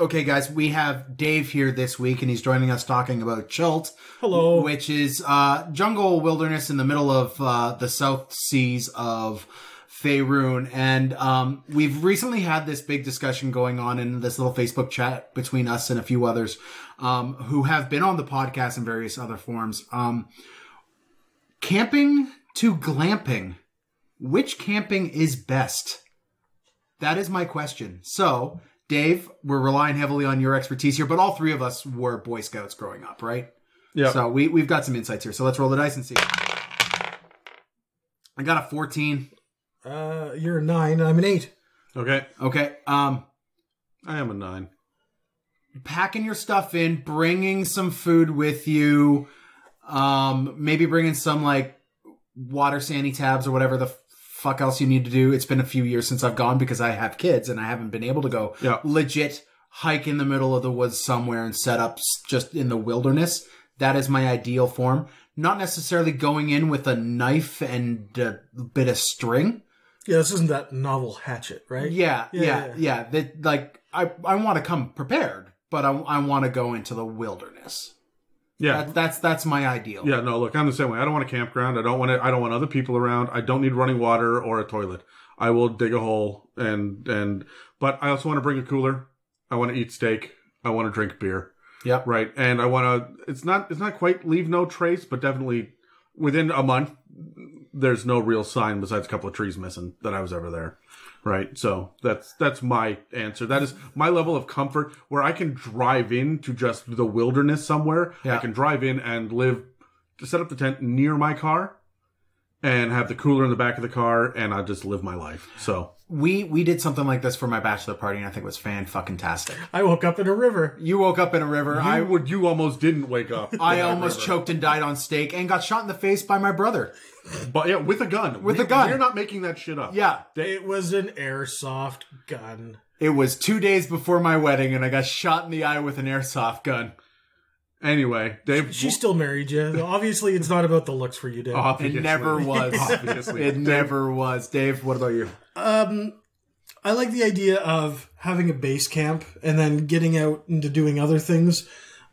Okay, guys, we have Dave here this week, and he's joining us talking about Chult. Hello. Which is uh, jungle wilderness in the middle of uh, the South Seas of Faerun. And um, we've recently had this big discussion going on in this little Facebook chat between us and a few others um, who have been on the podcast in various other forms. Um, camping to glamping. Which camping is best? That is my question. So, Dave, we're relying heavily on your expertise here, but all three of us were Boy Scouts growing up, right? Yeah. So we we've got some insights here. So let's roll the dice and see. I got a 14. Uh, you're a nine. I'm an eight. Okay. Okay. Um I am a nine. packing your stuff in, bringing some food with you, um maybe bringing some like water sandy tabs or whatever the fuck else you need to do. It's been a few years since I've gone because I have kids and I haven't been able to go Yeah. legit hike in the middle of the woods somewhere and set up just in the wilderness. That is my ideal form. Not necessarily going in with a knife and a bit of string. Yeah, this isn't that novel hatchet, right? Yeah, Yeah, yeah, yeah. yeah. That like I I want to come prepared, but I I want to go into the wilderness. Yeah. That, that's that's my ideal. Yeah, no, look, I'm the same way. I don't want a campground. I don't want to, I don't want other people around. I don't need running water or a toilet. I will dig a hole and and but I also want to bring a cooler. I want to eat steak. I want to drink beer. Yeah. Right. And I want to it's not it's not quite leave no trace, but definitely within a month there's no real sign besides a couple of trees missing that I was ever there. Right. So that's that's my answer. That is my level of comfort where I can drive in to just the wilderness somewhere. Yeah. I can drive in and live to set up the tent near my car and have the cooler in the back of the car and I just live my life. So We we did something like this for my bachelor party, and I think it was fan fucking tastic. I woke up in a river. You woke up in a river. I I would you almost didn't wake up. I almost choked and died on steak and got shot in the face by my brother. But yeah, with a gun. With We- a gun. You're not making that shit up. Yeah, It was an airsoft gun. it was two days before my wedding, and I got shot in the eye with an airsoft gun. Anyway, Dave She still married you. Obviously, it's not about the looks for you, Dave. obviously, It never was. Obviously. It never was. Dave, what about you? Um, I like the idea of having a base camp and then getting out into doing other things.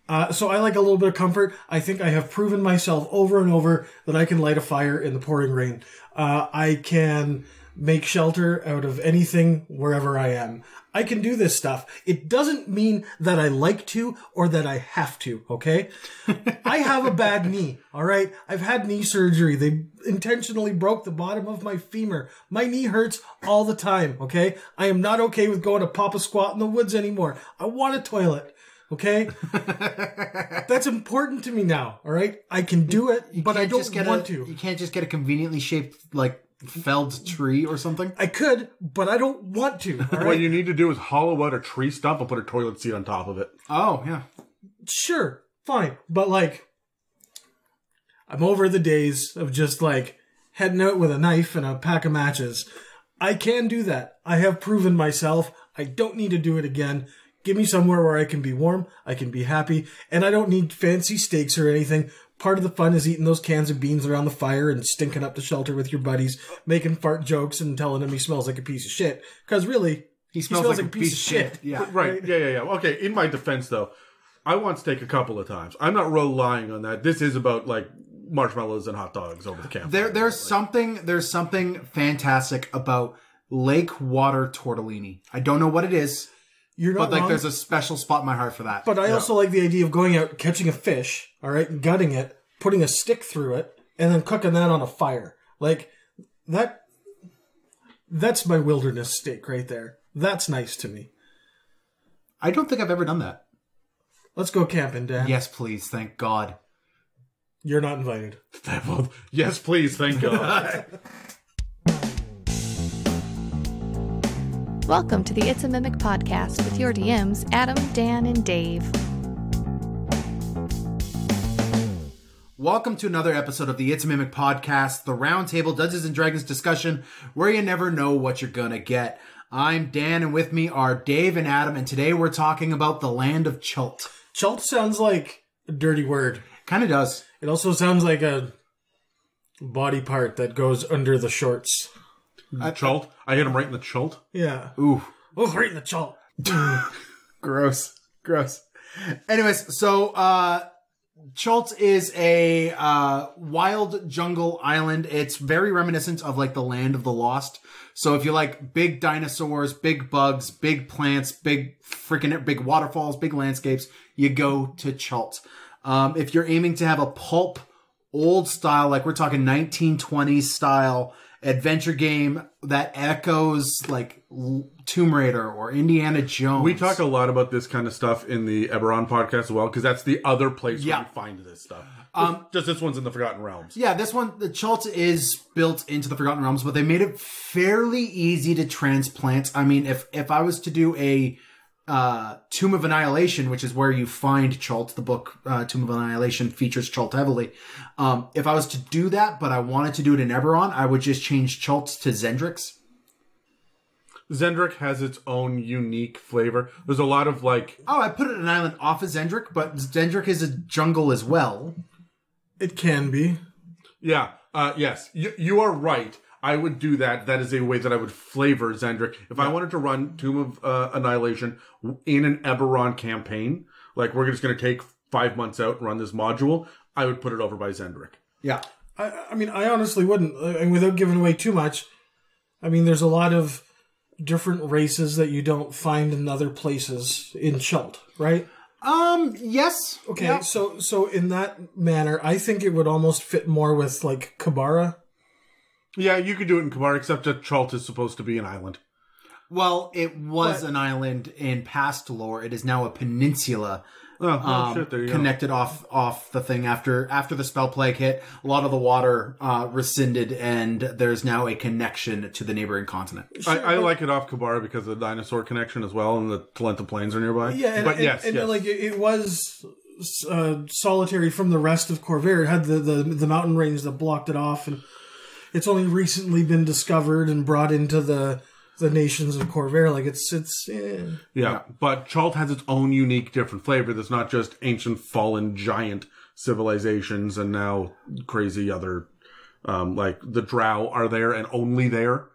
Uh, so I like a little bit of comfort. I think I have proven myself over and over that I can light a fire in the pouring rain. Uh, I can make shelter out of anything wherever I am. I can do this stuff. It doesn't mean that I like to or that I have to, okay? I have a bad knee, all right? I've had knee surgery. They intentionally broke the bottom of my femur. My knee hurts all the time, okay? I am not okay with going to pop a squat in the woods anymore. I want a toilet, okay? That's important to me now, all right? I can do it, but I don't just get want a, to. You can't just get a conveniently shaped like felled tree or something. I could, but I don't want to, all right? What you need to do is hollow out a tree stump and put a toilet seat on top of it. Oh yeah. sure, fine. But like, I'm over the days of just like heading out with a knife and a pack of matches. I can do that. I have proven myself. I don't need to do it again. Give me somewhere where I can be warm, I can be happy, and I don't need fancy steaks or anything. Part of the fun is eating those cans of beans around the fire and stinking up the shelter with your buddies, making fart jokes and telling him he smells like a piece of shit. Because really, He smells, like, a piece, of shit. Yeah. Right. Yeah, yeah, yeah. Okay, in my defense though, I want steak a couple of times. I'm not relying on that. This is about like marshmallows and hot dogs over the camp. There, there's something, there's something fantastic about lake water tortellini. I don't know what it is, You're not but like wrong. there's a special spot in my heart for that. But I also like the idea of going out, catching a fish, all right, gutting it, putting a stick through it, and then cooking that on a fire. Like that. That's my wilderness steak right there. That's nice to me. I don't think I've ever done that. Let's go camping, Dan. Yes, please. Thank God. You're not invited. yes, please. Thank God. Welcome to the It's a Mimic podcast with your DMs, Adam, Dan, and Dave. Welcome to another episode of the It's a Mimic podcast, the roundtable Dungeons and Dragons discussion where you never know what you're gonna get. I'm Dan, and with me are Dave and Adam, and today we're talking about the land of Chult. Chult sounds like a dirty word. Kind of does. It also sounds like a body part that goes under the shorts. Chult. I hit him right in the chult. Yeah. Ooh. Oh, right in the chult. gross, gross. Anyways, so uh, Chult is a uh, wild jungle island. It's very reminiscent of like the land of the lost. So if you like big dinosaurs, big bugs, big plants, big freaking big waterfalls, big landscapes, you go to Chult. Um, if you're aiming to have a pulp, old style, like we're talking 1920s style adventure game that echoes like Tomb Raider or Indiana Jones. We talk a lot about this kind of stuff in the Eberron podcast as well, because that's the other place Yeah. where you find this stuff. Um, just this one's in the Forgotten Realms. Yeah, this one, the Chult is built into the Forgotten Realms, but they made it fairly easy to transplant. I mean, if if I was to do a uh, Tomb of Annihilation, which is where you find Chult, the book uh, Tomb of Annihilation features Chult heavily. Um, if I was to do that, but I wanted to do it in Eberron, I would just change Chult to Xen'drik. Xen'drik has its own unique flavor. There's a lot of like Oh, I put it an island off of Xen'drik, but Xen'drik is a jungle as well. It can be. Yeah, uh, yes, you, you are right. I would do that. That is a way that I would flavor Xen'drik. If I wanted to run Tomb of uh, Annihilation in an Eberron campaign, like we're just going to take five months out and run this module, I would put it over by Xen'drik. Yeah. I, I mean, I honestly wouldn't. Uh, And without giving away too much, I mean, there's a lot of different races that you don't find in other places in Chult, right? Um. Yes. Okay, Yeah. so so in that manner, I think it would almost fit more with like Q'barra. Yeah, you could do it in Q'barra, except that Chult is supposed to be an island. Well, it was But- an island in past lore. It is now a peninsula Oh, oh, um, shit, there you go. connected off off the thing after after the spell plague hit. A lot of the water uh, rescinded, and there's now a connection to the neighboring continent. I, I like it off Q'barra because of the dinosaur connection as well, and the Talenta Plains are nearby. Yeah, and, but and- yes, and, yes. like it, it was uh, solitary from the rest of Khorvaire. It had the, the the mountain range that blocked it off, and it's only recently been discovered and brought into the the nations of Khorvaire. Like it's it's eh. Yeah, but Chult has its own unique, different flavor. That's not just ancient, fallen, giant civilizations, and now crazy other, um, like the Drow are there and only there,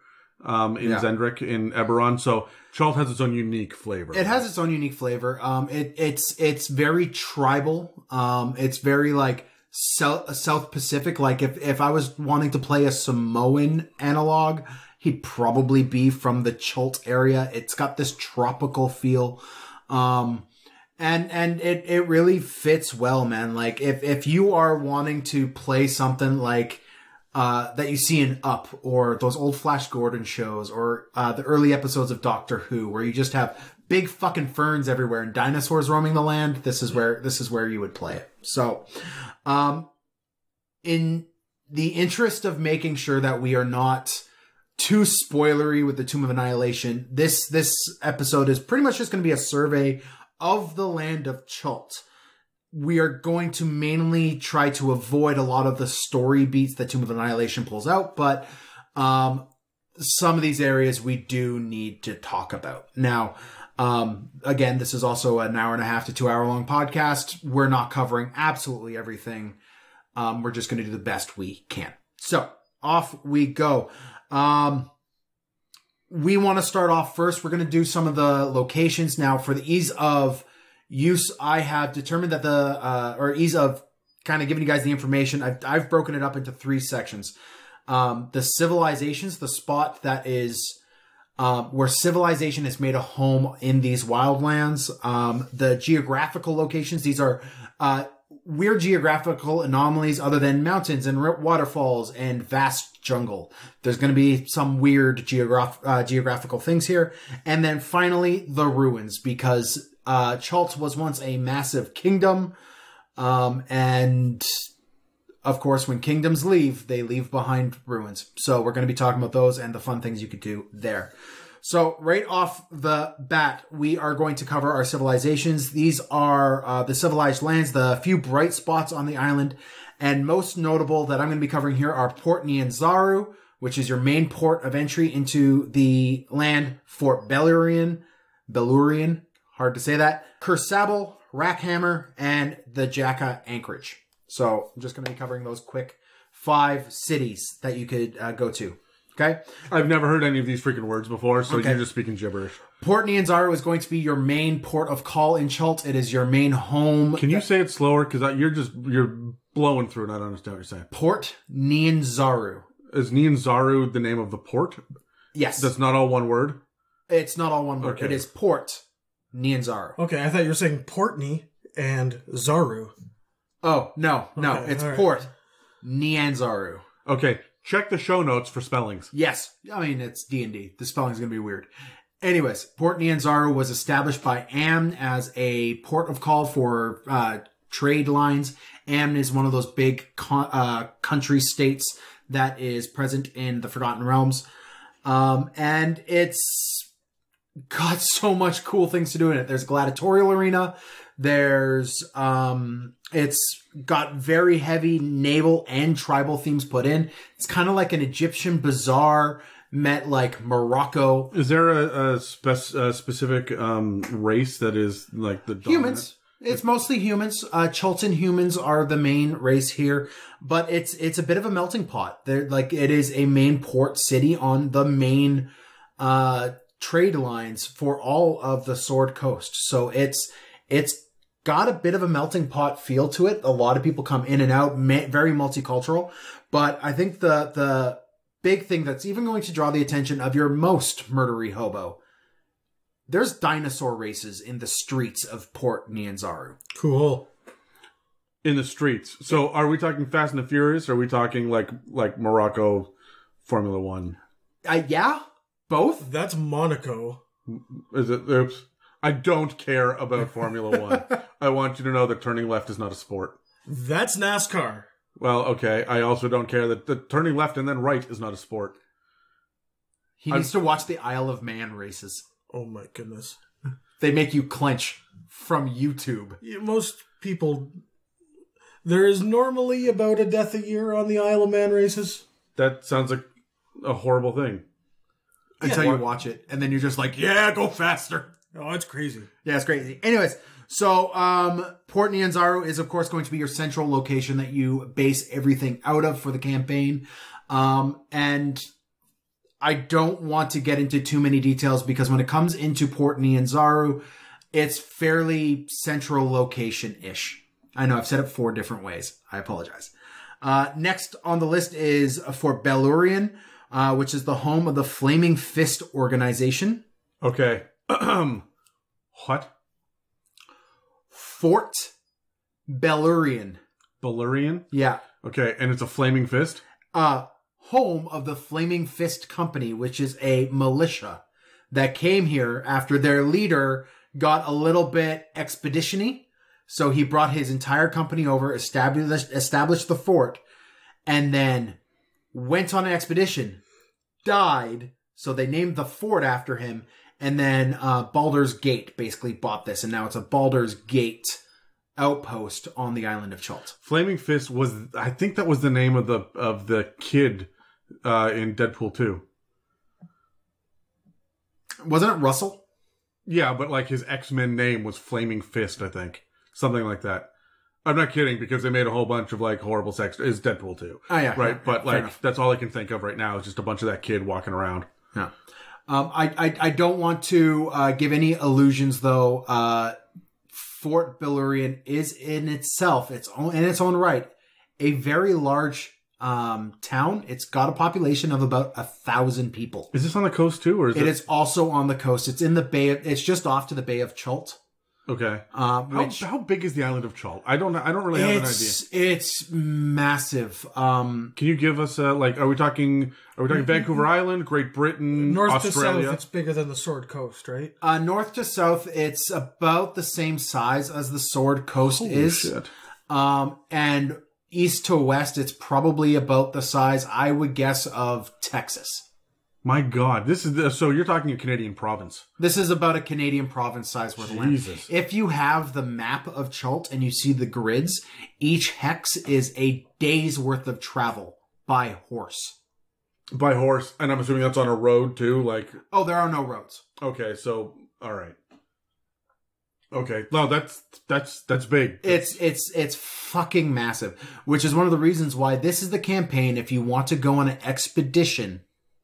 um, in Yeah. Xen'drik in Eberron. So Chult has its own unique flavor. It has its own unique flavor. Um, it it's it's very tribal. Um, it's very like South Pacific. Like if if I was wanting to play a Samoan analog, he'd probably be from the Chult area. It's got this tropical feel. Um, and and it it really fits well, man. Like if if you are wanting to play something like uh, that you see in Up or those old Flash Gordon shows or uh, the early episodes of Doctor Who, where you just have big fucking ferns everywhere and dinosaurs roaming the land. This is where this is where you would play it. So, um, in the interest of making sure that we are not too spoilery with the Tomb of Annihilation, this this episode is pretty much just going to be a survey of the land of Chult we are going to mainly try to avoid a lot of the story beats that Tomb of Annihilation pulls out, but um, some of these areas we do need to talk about. Now, um, again, this is also an hour and a half to two hour long podcast. We're not covering absolutely everything. Um, we're just going to do the best we can. So off we go. Um, we want to start off first. We're going to do some of the locations now for the ease of use. I have determined that the uh, or ease of kind of giving you guys the information. I've I've broken it up into three sections. Um, the civilizations, the spot that is um, where civilization has made a home in these wildlands. Um, the geographical locations, these are uh, weird geographical anomalies other than mountains and waterfalls and vast jungle. There's going to be some weird geograph- uh, geographical things here. And then finally, the ruins, because uh, Chult was once a massive kingdom. Um, and of course, when kingdoms leave, they leave behind ruins. So we're going to be talking about those and the fun things you could do there. So right off the bat, we are going to cover our civilizations. These are uh, the civilized lands, the few bright spots on the island, and most notable that I'm going to be covering here are Port Nyanzaru, which is your main port of entry into the land, Fort Beluarian, Beluarian, hard to say that, Kir Sabal, Rackhammer, and the Jahaka Anchorage. So I'm just going to be covering those quick five cities that you could uh, go to. Okay. I've never heard any of these freaking words before, so Okay. you're just speaking gibberish. Port Nyanzaru is going to be your main port of call in Chult. It is your main home. Can you say it slower? Because you're just you're blowing through, and I don't understand what you're saying. Port Nyanzaru. Is Nyanzaru the name of the port? Yes. That's not all one word. it's not all one word. Okay. It is Port Nyanzaru. Okay, I thought you were saying Portney and Zaru. Oh, no, no. Okay, it's all right. Port Nyanzaru. Okay, check the show notes for spellings. Yes, I mean it's D and D. The spelling's gonna be weird. Anyways, Port Nyanzaru was established by Amn as a port of call for uh, trade lines. Amn is one of those big co- uh, country states that is present in the Forgotten Realms, um, and it's got so much cool things to do in it. There's a gladiatorial arena. There's um, it's got very heavy naval and tribal themes put in. It's kind of like an Egyptian bazaar met like Morocco. Is there a, a, spec- a specific um, race that is like the dominant? Humans. It's mostly humans. Uh, Chultan humans are the main race here, but it's it's a bit of a melting pot. They're like it is a main port city on the main uh, trade lines for all of the Sword Coast. So it's it's got a bit of a melting pot feel to it. A lot of people come in and out, ma- very multicultural. But I think the the big thing that's even going to draw the attention of your most murdery hobo. There's dinosaur races in the streets of Port Nyanzaru. Cool. in the streets. So, are we talking Fast and the Furious? Or are we talking like like Morocco Formula One? Uh, yeah, both. That's Monaco. Is it? Oops. I don't care about Formula One. I want you to know that turning left is not a sport. That's NASCAR. Well, okay. I also don't care that the turning left and then right is not a sport. He needs to watch the Isle of Man races. Oh my goodness. They make you clench from YouTube. Yeah, Most people. There is normally about a death a year on the Isle of Man races. That sounds like a horrible thing. Until Yeah. you watch it, and then you're just like, "Yeah, go faster." Oh, it's crazy. Yeah, it's crazy. Anyways, so um, Port Nyanzaru is of course going to be your central location that you base everything out of for the campaign. Um, and I don't want to get into too many details because when it comes into Port Nyanzaru, it's fairly central location ish. I know I've said it four different ways. I apologize. Uh, next on the list is Fort Beluarian, uh, which is the home of the Flaming Fist organization. Okay. what? Fort Beluarian. Balurian? Yeah. Okay, and it's a flaming fist? Uh, home of the Flaming Fist Company, which is a militia that came here after their leader got a little bit expeditiony. So he brought his entire company over, established, established the fort, and then went on an expedition, died. So they named the fort after him. And then uh, Baldur's Gate basically bought this, and now it's a Baldur's Gate outpost on the island of Chult. Flaming Fist was I think that was the name of the of the kid uh in Deadpool 2. Wasn't it Russell? Yeah, but like his X-Men name was Flaming Fist, I think. Something like that. I'm not kidding because they made a whole bunch of like horrible sex is Deadpool 2. Oh, yeah, Right, yeah, but fair like that's all I can think of right now is just a bunch of that kid walking around. Yeah. Um, I, I, I don't want to uh, give any illusions, though. Uh, Fort Beluarian is in itself, its own in its own right, a very large um, town. It's got a population of about a thousand people. Is this on the coast too or is It it, is also on the coast. It's in the bay. Of, it's just off to the Bay of Chult, Okay. um, How, which how big is the island of Chult? I don't I don't really have an idea. it's massive. Um, Can you give us a like are we talking are we talking Vancouver Island, Great Britain, North Australia? to south, it's bigger than the Sword Coast, right? uh, north to south, it's about the same size as the Sword Coast is. Shit. Um, and east to west, it's probably about the size, I would guess, of Texas. My god, this is the, so you're talking a Canadian province. This is about a Canadian province size worth of land. Jesus. If you have the map of Chult and you see the grids, each hex is a day's worth of travel by horse. By horse, and I'm assuming that's on a road too, like Oh, there are no roads. Okay, so all right. Okay, no, that's that's that's big. It's it's it's fucking massive, which is one of the reasons why this is the campaign. If you want to go on an expedition,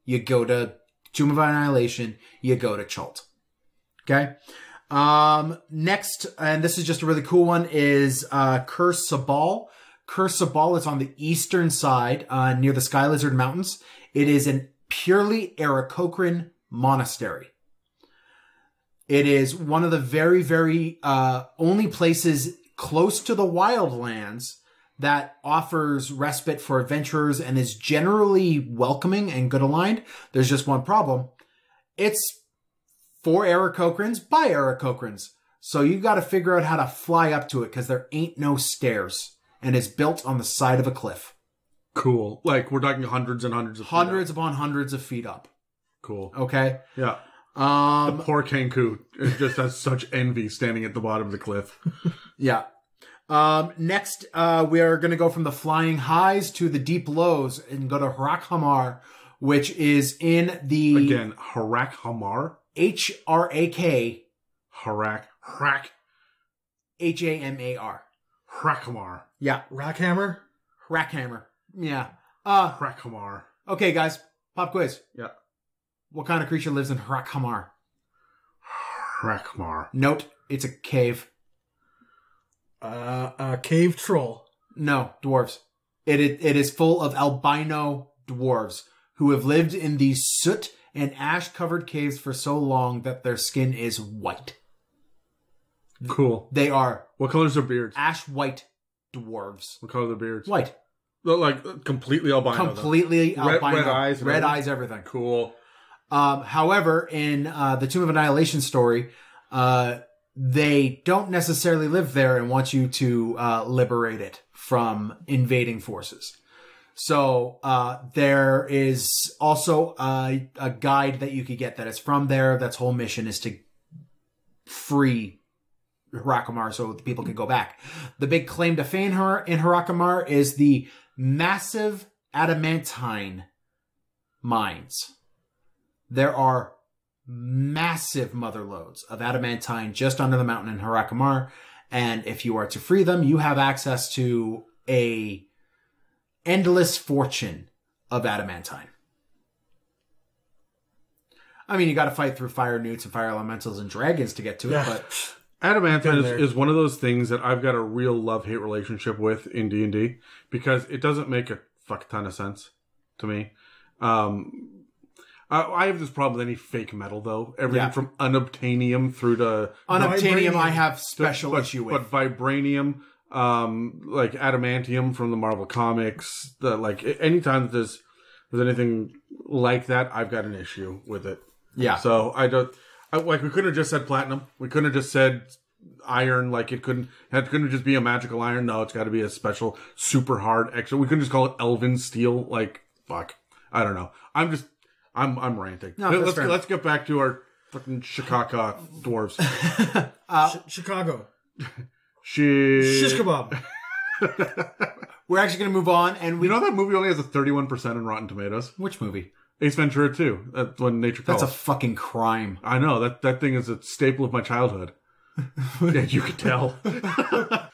you go to Tomb of Annihilation, you go to Chult. Okay. Um, next, and this is just a really cool one, is uh, Kir Sabal. Kir Sabal is on the eastern side, uh, near the Sky Lizard Mountains. It is an purely Aarakocran monastery. It is one of the very, very uh, only places close to the wildlands that offers respite for adventurers and is generally welcoming and good aligned. There's just one problem. It's for Aarakocrans by Aarakocrans. So you got to figure out how to fly up to it because there ain't no stairs and it's built on the side of a cliff. Cool. Like we're talking hundreds and hundreds of feet Hundreds up. upon hundreds of feet up. Cool. Okay. Yeah. Um, Poor Kenku is just has such envy standing at the bottom of the cliff. Yeah. Um, next, uh, we are going to go from the flying highs to the deep lows and go to Harakhamar, which is in the Again, Harak Hamar? H R A K Harak. Harak. H A M A R. Hrakhamar. Yeah. Rockhammer. Rackhammer. Yeah. Uh, Hrakhamar. okay, guys. Pop quiz. Yeah. What kind of creature lives in Harakhamar? Hrakhamar. Note, it's a cave. Uh, uh, cave troll. No, dwarves. It, it it is full of albino dwarves who have lived in these soot and ash covered caves for so long that their skin is white. Cool. They are What color's their beards? ash white dwarves. What color are their beards? White. Look Like completely albino. though. Completely Red- albino. red eyes Red everything? eyes, everything. Cool. Um, however, in uh, the Tomb of Annihilation story, uh, they don't necessarily live there and want you to uh, liberate it from invading forces. So uh, there is also a, a guide that you could get that is from there. That's whole mission is to free Harakamar so the people can go back. The big claim to fame in Harakamar is the massive adamantine mines. There are massive mother loads of adamantine just under the mountain in Harakamar, and if you are to free them, you have access to a endless fortune of adamantine. I mean, you got to fight through fire newts and fire elementals and dragons to get to it, Yeah. but Adamantine is, is one of those things that I've got a real love hate relationship with in D and D because it doesn't make a fuck ton of sense to me. Um, I, I have this problem with any fake metal though. Everything Yeah. from unobtainium through to unobtainium, Vibranium. I have special but, issue with. but vibranium, um, like adamantium from the Marvel comics. The like anytime that there's there's anything like that, I've got an issue with it. yeah, So I don't I, like we couldn't have just said platinum. We couldn't have just said iron. Like it couldn't it couldn't just be a magical iron. No, it's got to be a special super hard extra. We couldn't just call it elven steel. Like fuck, I don't know. I'm just I'm I'm ranting. No, that's let's fair. let's get back to our fucking Chicago dwarves. Ch- Chicago. She, Shish kebab. we're actually going to move on, and we you know that movie only has a 31% on Rotten Tomatoes. which movie? Ace Ventura 2. That's when nature calls. That's a fucking crime. I know that that thing is a staple of my childhood. yeah, you could tell.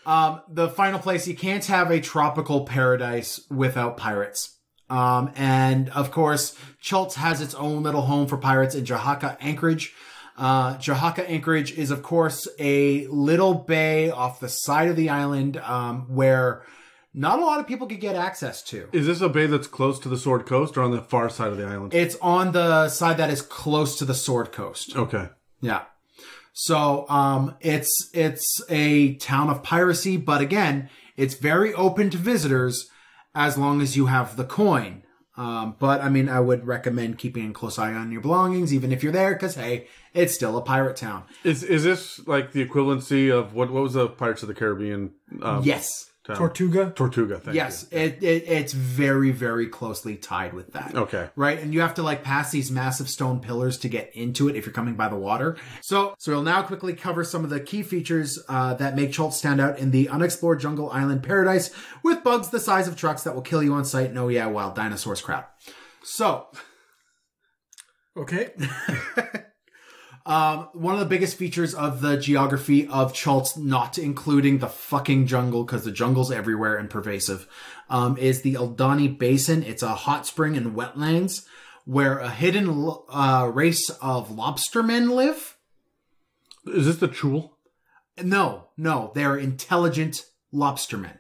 Um, the final place you can't have a tropical paradise without pirates. Um, and of course, Chultz has its own little home for pirates in Jahaka Anchorage. Uh, Jahaka Anchorage is, of course, a little bay off the side of the island um, where not a lot of people could get access to. Is this a bay that's close to the Sword Coast or on the far side of the island? It's on the side that is close to the Sword Coast. okay. Yeah. So um it's it's a town of piracy, but again, it's very open to visitors as long as you have the coin. Um, but I mean, I would recommend keeping a close eye on your belongings, even if you're there, because hey, it's still a pirate town. Is is this like the equivalency of what what was the Pirates of the Caribbean? Um, yes? Tortuga. Tortuga. Thank yes, it, it it's very very closely tied with that. Okay. right? And you have to like pass these massive stone pillars to get into it if you're coming by the water. So, so we'll now quickly cover some of the key features uh, that make Chult stand out in the unexplored jungle island paradise with bugs the size of trucks that will kill you on sight. And oh yeah, wild dinosaurs crap. So, Okay. um, one of the biggest features of the geography of Chultz, not including the fucking jungle, because the jungle's everywhere and pervasive, um, is the Aldani Basin. It's a hot spring and wetlands where a hidden uh, race of lobstermen live. Is this the Chul? No, no, they're intelligent lobstermen.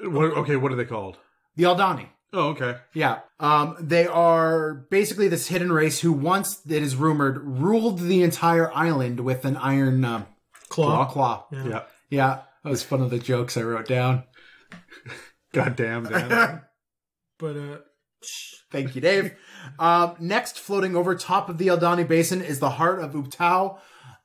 What, okay, what are they called? The Aldani. Oh, okay. Yeah. Um, they are basically this hidden race who once, it is rumored, ruled the entire island with an iron uh, Claw. claw. Yeah. Yeah. That was one of the jokes I wrote down. God damn, Dan. But uh, Thank you, Dave. Um, next, floating over top of the Aldani Basin is the heart of Ubtao.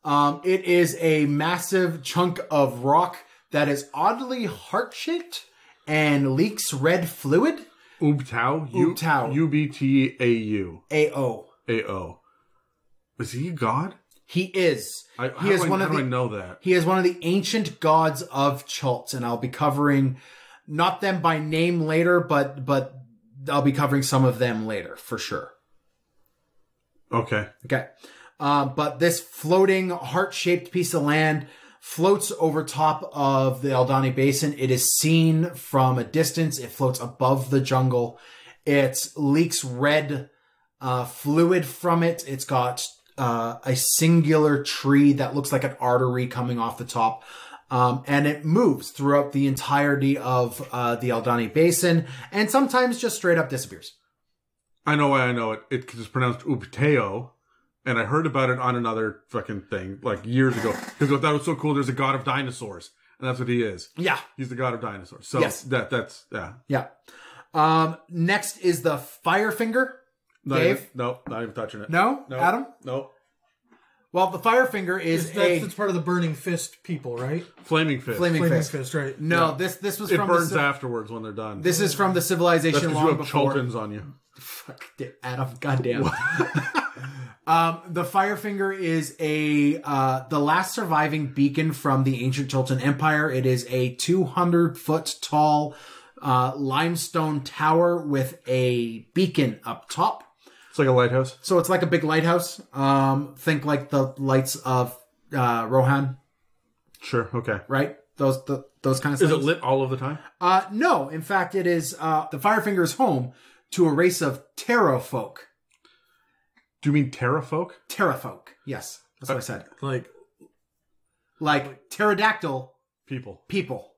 Um, it is a massive chunk of rock that is oddly heart shaped and leaks red fluid. Ubtao. U- Ubtao. U B T A U AO. A O. Is he a god? He is. I, he is I, one of the I know that? He is one of the ancient gods of Chult, and I'll be covering not them by name later, but but I'll be covering some of them later for sure. Okay. Okay. Uh, but this floating heart shaped piece of land floats over top of the Aldani Basin. It is seen from a distance. It floats above the jungle. It leaks red uh, fluid from it. It's got uh, a singular tree that looks like an artery coming off the top. Um, and it moves throughout the entirety of uh, the Aldani Basin and sometimes just straight up disappears. I know why I know it. It is pronounced Ubteo, and I heard about it on another fucking thing like years ago. Because that was so cool. There's a god of dinosaurs, and that's what he is. Yeah. He's the god of dinosaurs. So Yes. that that's yeah. Yeah. Um, next is the Firefinger. Not Dave? even, no, not even touching it. No, no, Adam. no. Well, the Firefinger is that's, a that's part of the burning fist people, right? Flaming fist. flaming, Flaming fist. fist, right? No, this this was it from burns the, afterwards when they're done. This is from the that's civilization because you long have before. Chultans on you. Fuck, Adam, goddamn. um, the Firefinger is a uh, the last surviving beacon from the ancient Chultan Empire. It is a 200 foot tall uh, limestone tower with a beacon up top. It's like a lighthouse. So it's like a big lighthouse. Um, think like the lights of uh, Rohan, Sure. Okay. right? Those the, those kind of Is things. it lit all of the time? Uh, no, in fact, it is uh, the Firefinger is home to a race of pterafolk. Do you mean pterafolk? Terra folk, yes, that's what I said. Like, Like pterodactyl People. people.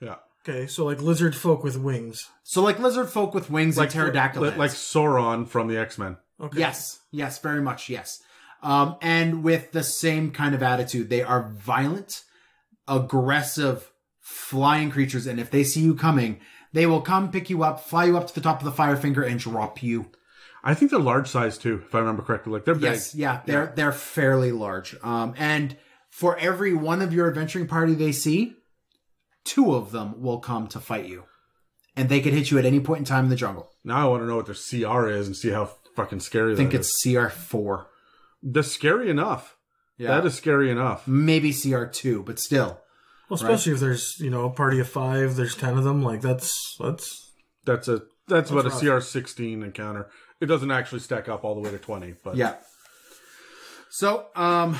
Yeah. okay, so like lizard folk with wings. So like lizard folk with wings Like and pterodactyl. Like, heads. like Sauron from the X Men. Okay. Yes, yes, very much, yes. Um, and with the same kind of attitude, they are violent, aggressive, flying creatures, and if they see you coming, they will come pick you up, fly you up to the top of the fire finger, and drop you. I think they're large size too, if I remember correctly. Like they're big. Yes, yeah, they're they're fairly large. Um, and for every one of your adventuring party they see, two of them will come to fight you, and they could hit you at any point in time in the jungle. Now I want to know what their CR is and see how fucking scary I think that it's is. CR four, That's scary enough. yeah, That is scary enough. maybe CR two, but still. Well, especially if there's you know a party of five, there's ten of them. Like that's that's That's a that's about rough. a CR sixteen encounter. It doesn't actually stack up all the way to twenty, but Yeah. So, um,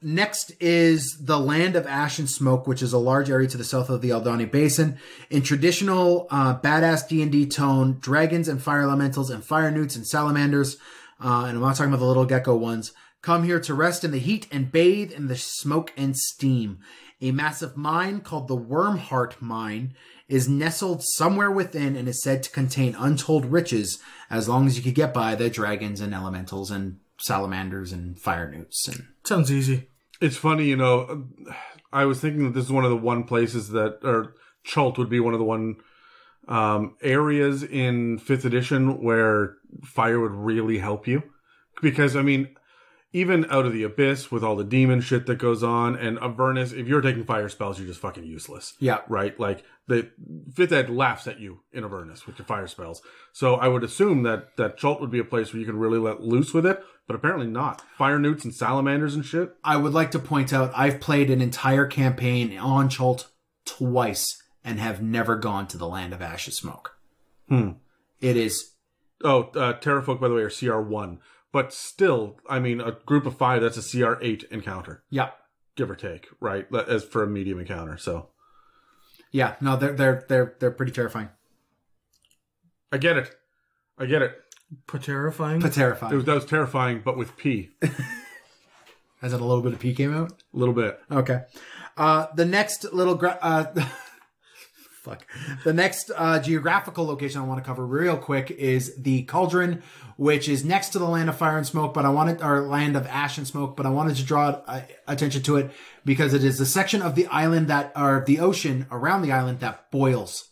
next is the Land of Ash and Smoke, which is a large area to the south of the Aldani Basin. In traditional uh, badass D and D tone, dragons and fire elementals and fire newts and salamanders, uh, and I'm not talking about the little gecko ones, come here to rest in the heat and bathe in the smoke and steam. A massive mine called the Wyrmheart Mine is nestled somewhere within and is said to contain untold riches as long as you could get by the dragons and elementals and salamanders and fire newts and sounds easy. It's funny, you know. I was thinking that this is one of the one places that, or Chult would be one of the one um, areas in fifth edition where fire would really help you, because I mean, even out of the abyss with all the demon shit that goes on, and Avernus, if you're taking fire spells, you're just fucking useless. yeah right? Like the fifth ed laughs at you in Avernus with your fire spells. So I would assume that that Chult would be a place where you can really let loose with it, but apparently not. Fire newts and salamanders and shit. I would like to point out I've played an entire campaign on Chult twice and have never gone to the land of ash and smoke. Hmm. It is Oh, uh, Pterafolk, by the way, are CR one, but still, I mean, a group of five that's a CR eight encounter, yeah. give or take, right? As for a medium encounter, so Yeah, no, they're they're they're they're pretty terrifying. I get it, I get it. Terrifying. It terrifying. was that was terrifying, but with P. A As in a little bit of pee came out. A little bit. Okay. Uh, the next little gra- uh, fuck. The next uh, geographical location I want to cover real quick is the Cauldron, which is next to the Land of Fire and Smoke, but I wanted our Land of Ash and Smoke, but I wanted to draw uh, attention to it because it is the section of the island that or the ocean around the island that boils.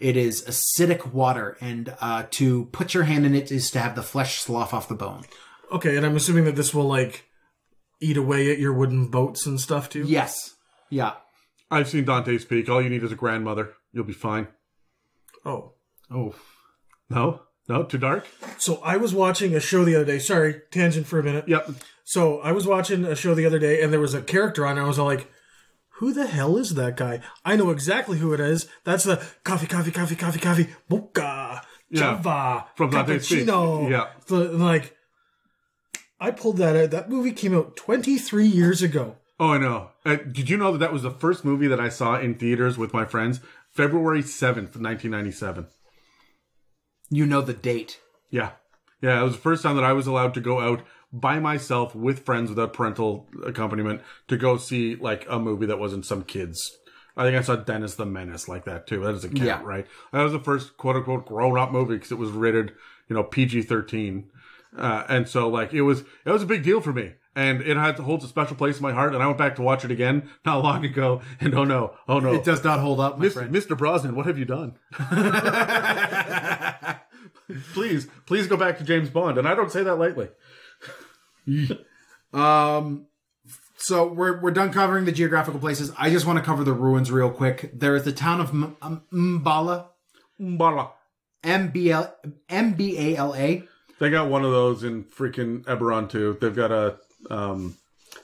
It is acidic water, and uh, to put your hand in it is to have the flesh slough off the bone. okay, and I'm assuming that this will like eat away at your wooden boats and stuff too. Yes. Yeah. I've seen Dante's Peak. All you need is a grandmother. You'll be fine. Oh. Oh. No? No? Too dark? So I was watching a show the other day. Sorry, tangent for a minute. Yep. So I was watching a show the other day, and there was a character on. And I was all like, "Who the hell is that guy?" I know exactly who it is. That's the coffee, coffee, coffee, coffee, coffee, mocha, Yeah. java, From cappuccino. Yeah. So, like, I pulled that out. That movie came out 23 years ago. Oh, I know. Uh, did you know that that was the first movie that I saw in theaters with my friends? February 7th, 1997. You know the date. Yeah. Yeah, it was the first time that I was allowed to go out by myself with friends without parental accompaniment to go see like a movie that wasn't some kids. I think I saw Dennis the Menace like that too. That doesn't count, Yeah. right? That was the first quote unquote grown up movie because it was rated, you know, PG 13. Uh, and so like it was, it was a big deal for me. And it had holds a special place in my heart. And I went back to watch it again not long ago. And oh no, oh no, It does not hold up, my Mr. friend. Mr. Brosnan, what have you done? please, please go back to James Bond. And I don't say that lightly. Um, so we're we're done covering the geographical places. I just want to cover the ruins real quick. There is the town of M- um, Mbala, Mbala. M B L M B A L A. They got one of those in freaking Eberron too. They've got a um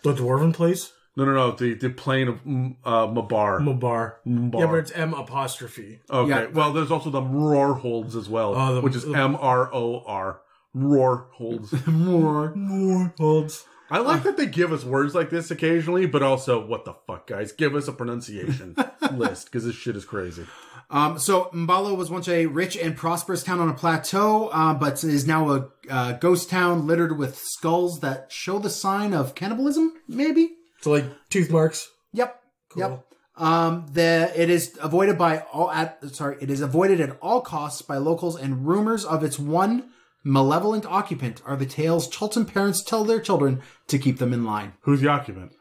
The dwarven place, no no no the the plane of uh Mabar. Mabar. Mbar. Yeah, but it's M apostrophe. okay. Yeah. Well, there's also the Roar holds as well, Oh, the- which is M R O R. Roar holds. More. More holds. I like that they give us words like this occasionally, but also, what the fuck, guys? Give us a pronunciation list because this shit is crazy. Um, so Mbalo was once a rich and prosperous town on a plateau, uh, but is now a uh, ghost town littered with skulls that show the sign of cannibalism. Maybe. So like tooth marks. Yep. Yep. Um, the it is avoided by all at sorry, it is avoided at all costs by locals, and rumors of its one malevolent occupant are the tales Chultan parents tell their children to keep them in line. Who's the occupant?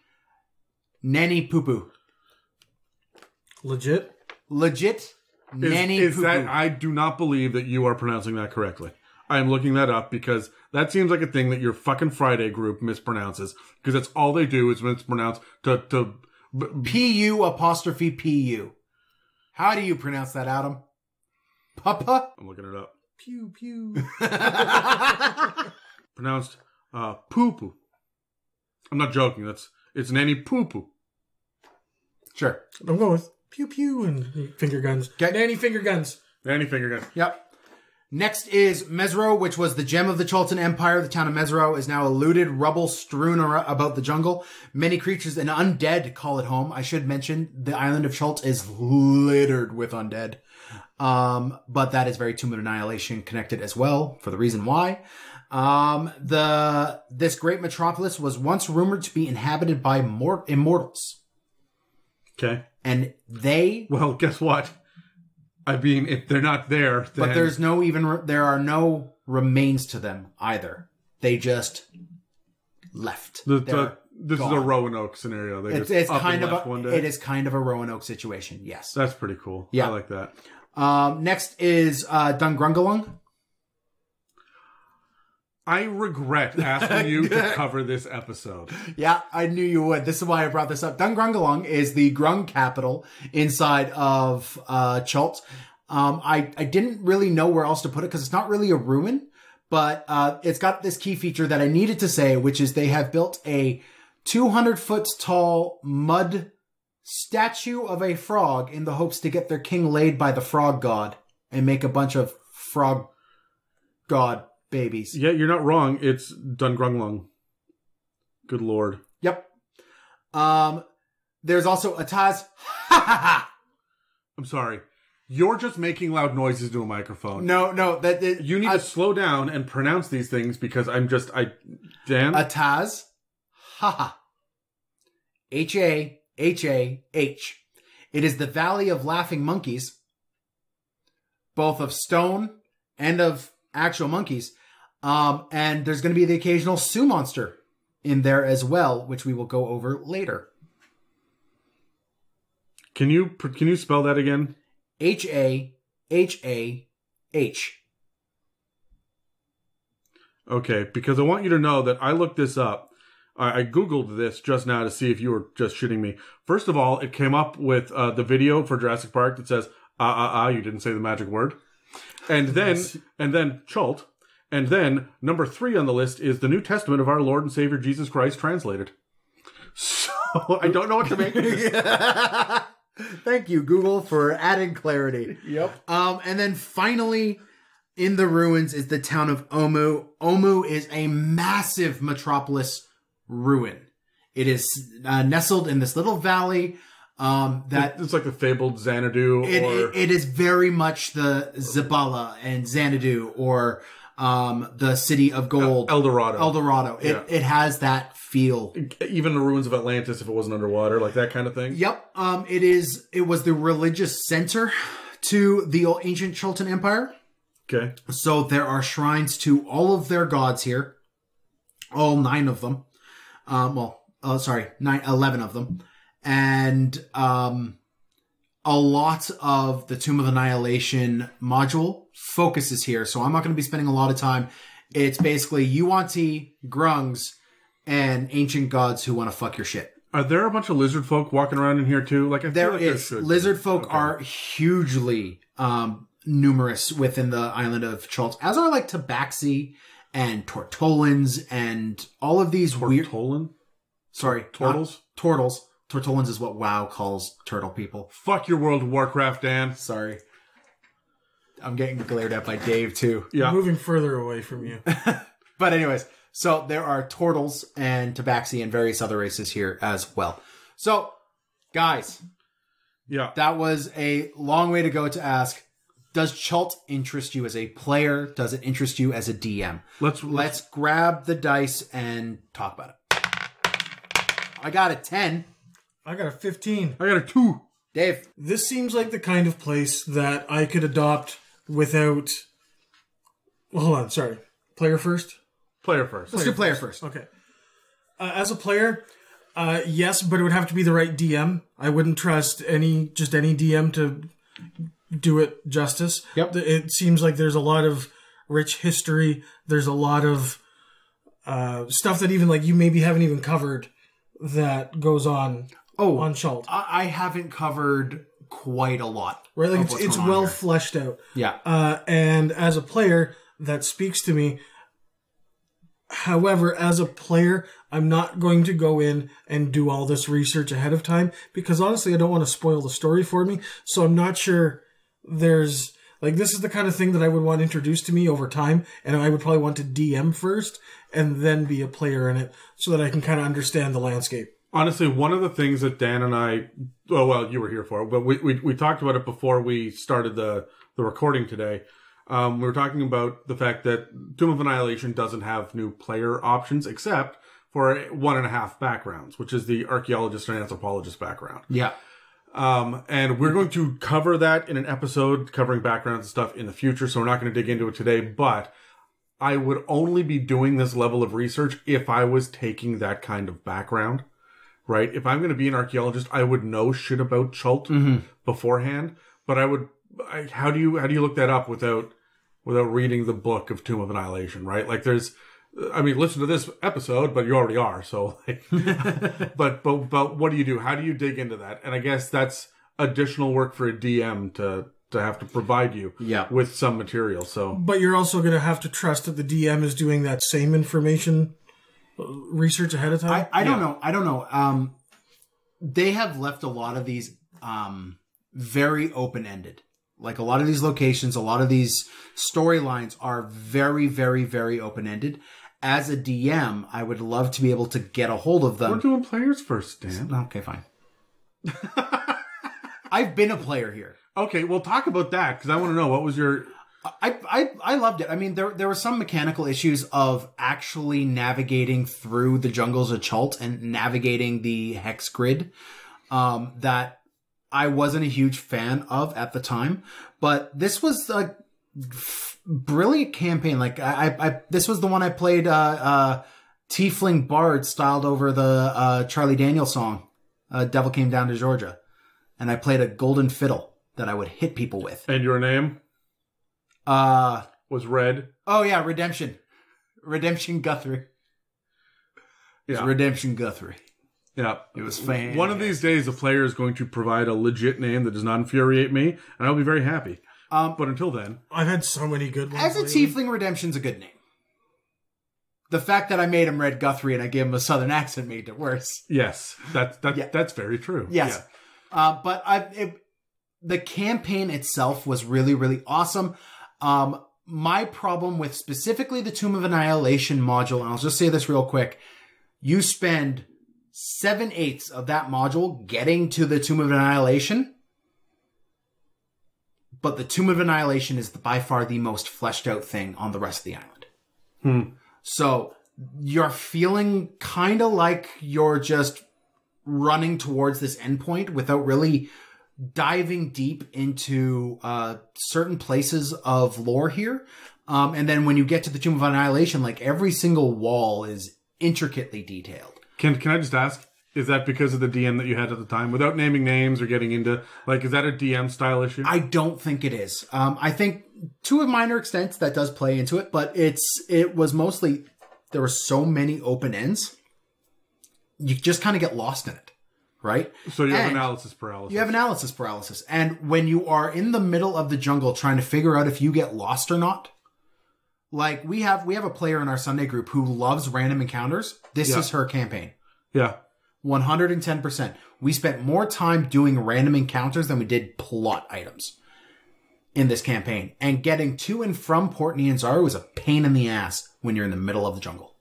Nanny poo poo, Legit. legit Is, nanny is poo that. I do not believe that you are pronouncing that correctly. I am looking that up because that seems like a thing that your fucking Friday group mispronounces because that's all they do is mispronounce to to. b- b- P U apostrophe P U. How do you pronounce that, Adam? Papa. I'm looking it up. Pew pew. Pronounced uh, poo poo. I'm not joking. That's it's nanny poo poo. Sure. I'm going with pew pew and finger guns. Get Nanny finger guns. Nanny finger gun. Yep. Next is Mezro, which was the gem of the Chultan Empire. The town of Mezro is now a looted rubble strewn about the jungle. Many creatures and undead call it home. I should mention the island of Chult is littered with undead. Um, but that is very Tomb of Annihilation connected as well for the reason why. Um, the, this great metropolis was once rumored to be inhabited by mor- immortals. Okay. And they Well, guess what? I mean, if they're not there, then But there's no even re- there are no remains to them either. They just left. the, the, this is a. Roanoke scenario. They It's, it's kind of a, it is kind of a Roanoke situation. Yes. That's pretty cool. Yeah. I like that. Um, next is uh, Dungrungalung. I regret asking you to cover this episode. Yeah, I knew you would. This is why I brought this up. Dungrungalung is the Grung capital inside of uh, Chult. Um, I, I didn't really know where else to put it because it's not really a ruin, but uh, it's got this key feature that I needed to say, which is they have built a 200 foot tall mud statue of a frog in the hopes to get their king laid by the frog god and make a bunch of frog god babies. Yeah, you're not wrong. It's Dungrunglung. Good lord. Yep. Um, there's also Ataz. Ha ha ha. I'm sorry. You're just making loud noises to a microphone. No, no, that, that You need to slow down and pronounce these things because I'm just I Dan. Ataz, haha. H A H A H. It is the Valley of Laughing Monkeys, both of stone and of actual monkeys. Um, and there's going to be the occasional Su monster in there as well, which we will go over later. can you can you spell that again? H A H A H. Okay, because I want you to know that I looked this up. I, I googled this just now to see if you were just shitting me. First of all, it came up with uh, the video for Jurassic Park that says "ah ah ah." You didn't say the magic word, and then and then Chult, and then number three on the list is the New Testament of our Lord and Savior Jesus Christ translated. So I don't know what to make. of this. Thank you, Google, for adding clarity. Yep. Um, and then finally, in the ruins is the town of Omu. Omu is a massive metropolis ruin. It is uh, nestled in this little valley. Um, that It's like the fabled Xanadu, it, or it, it is very much the Zabala and Xanadu, or um, the city of gold, El Dorado. El Dorado. It Yeah. it has that feel. Even the ruins of Atlantis, if it wasn't underwater, like that kind of thing. Yep. Um, it is. It was the religious center to the old ancient Chultan Empire. Okay. So there are shrines to all of their gods here, all nine of them. Um, well, oh, sorry, nine, 11 of them, and um, a lot of the Tomb of Annihilation module focuses here. So I'm not going to be spending a lot of time. It's basically Yuan-Ti, Grungs, and ancient gods who want to fuck your shit. Are there a bunch of lizard folk walking around in here too? Like I feel There like is be. lizard folk Okay. are hugely um, numerous within the island of Chult, as are like Tabaxi and Tortolans and all of these weird. Tortolan? Sorry, Tortles? Tortles. Tortolans is what WoW calls turtle people. Fuck your World of Warcraft, Dan. Sorry. I'm getting glared at by Dave too. Yeah. Moving further away from you. But anyways, so there are tortles and tabaxi and various other races here as well. So, guys, Yeah. that was a long way to go to ask does Chult interest you as a player? Does it interest you as a DM? Let's let's Let's grab the dice and talk about it. I got a 10. I got a 15. I got a two. Dave, This seems like the kind of place that I could adopt without. Well, hold on, sorry. Player first? Player first. let's do player first. Okay. Uh, as a player, uh, yes, but it would have to be the right DM. I wouldn't trust any just any DM to do it justice. Yep. It seems like there's a lot of rich history. There's a lot of uh, stuff that even like you maybe haven't even covered that goes on Oh, on Chult. I, I haven't covered quite a lot. Right, like it's, it's well here. fleshed out. Yeah. Uh, and as a player, that speaks to me. However, as a player, I'm not going to go in and do all this research ahead of time because honestly, I don't want to spoil the story for me. So I'm not sure there's like this is the kind of thing that I would want introduced to me over time, and I would probably want to DM first and then be a player in it so that I can kind of understand the landscape. Honestly, one of the things that Dan and I, oh well, you were here for, but we, we we talked about it before we started the the recording today. Um, we were talking about the fact that Tomb of Annihilation doesn't have new player options except for one and a half backgrounds, which is the archaeologist and anthropologist background. Yeah. Um, and we're going to cover that in an episode covering backgrounds and stuff in the future. So we're not going to dig into it today, but I would only be doing this level of research if I was taking that kind of background, right? If I'm going to be an archaeologist, I would know shit about Chult mm-hmm. beforehand, but I would, I, how do you, how do you look that up without, without reading the book of Tomb of Annihilation, right? Like there's, I mean, listen to this episode, but you already are. So, like, but but but what do you do? How do you dig into that? And I guess that's additional work for a DM to to have to provide you Yeah. with some material. So But you're also going to have to trust that the DM is doing that same information research ahead of time. I, I don't know. I don't know. Um, they have left a lot of these um, very open ended. Like a lot of these locations, a lot of these storylines are very, very, very open ended. As a DM, I would love to be able to get a hold of them. we're doing players first, Dan. Okay, fine. I've been a player here. Okay, well, talk about that because I want to know what was your. I, I I loved it. I mean, there there were some mechanical issues of actually navigating through the jungles of Chult and navigating the hex grid um, that I wasn't a huge fan of at the time. But this was a f- brilliant campaign. Like I, I, I this was the one I played. Uh, uh, Tiefling Bard styled over the uh, Charlie Daniels song, uh, "Devil Came Down to Georgia," and I played a golden fiddle that I would hit people with. And your name Uh was Red. Oh yeah, Redemption. Redemption Guthrie. Yeah. Redemption Guthrie. Yeah. It was fan. One of these days, a player is going to provide a legit name that does not infuriate me, and I'll be very happy. Um, But until then, I've had so many good ones. as a lately. Tiefling, Redemption's a good name. The fact that I made him Red Guthrie and I gave him a southern accent made it worse. yes, that that Yeah. that's very true. Yes. Uh, but I, it, the campaign itself was really, really awesome. Um, my problem with specifically the Tomb of Annihilation module, and I'll just say this real quick. You spend seven eighths of that module getting to the Tomb of Annihilation. But the Tomb of Annihilation is by far the most fleshed out thing on the rest of the island. Hmm. So you're feeling kind of like you're just running towards this endpoint without really diving deep into uh, certain places of lore here. Um, and then when you get to the Tomb of Annihilation, like every single wall is intricately detailed. Can can I just ask? Is that because of the DM that you had at the time, without naming names or getting into like, is that a DM style issue? I don't think it is. Um, I think to a minor extent that does play into it, but it's it was mostly there were so many open ends. You just kind of get lost in it, right? so you have and- analysis paralysis. You have analysis paralysis. And when you are in the middle of the jungle trying to figure out if you get lost or not, like we have we have a player in our Sunday group who loves random encounters. This Yeah. is her campaign. yeah. 110%. We spent more time doing random encounters than we did plot items in this campaign. And getting to and from Port Nyanzaru was a pain in the ass when you're in the middle of the jungle.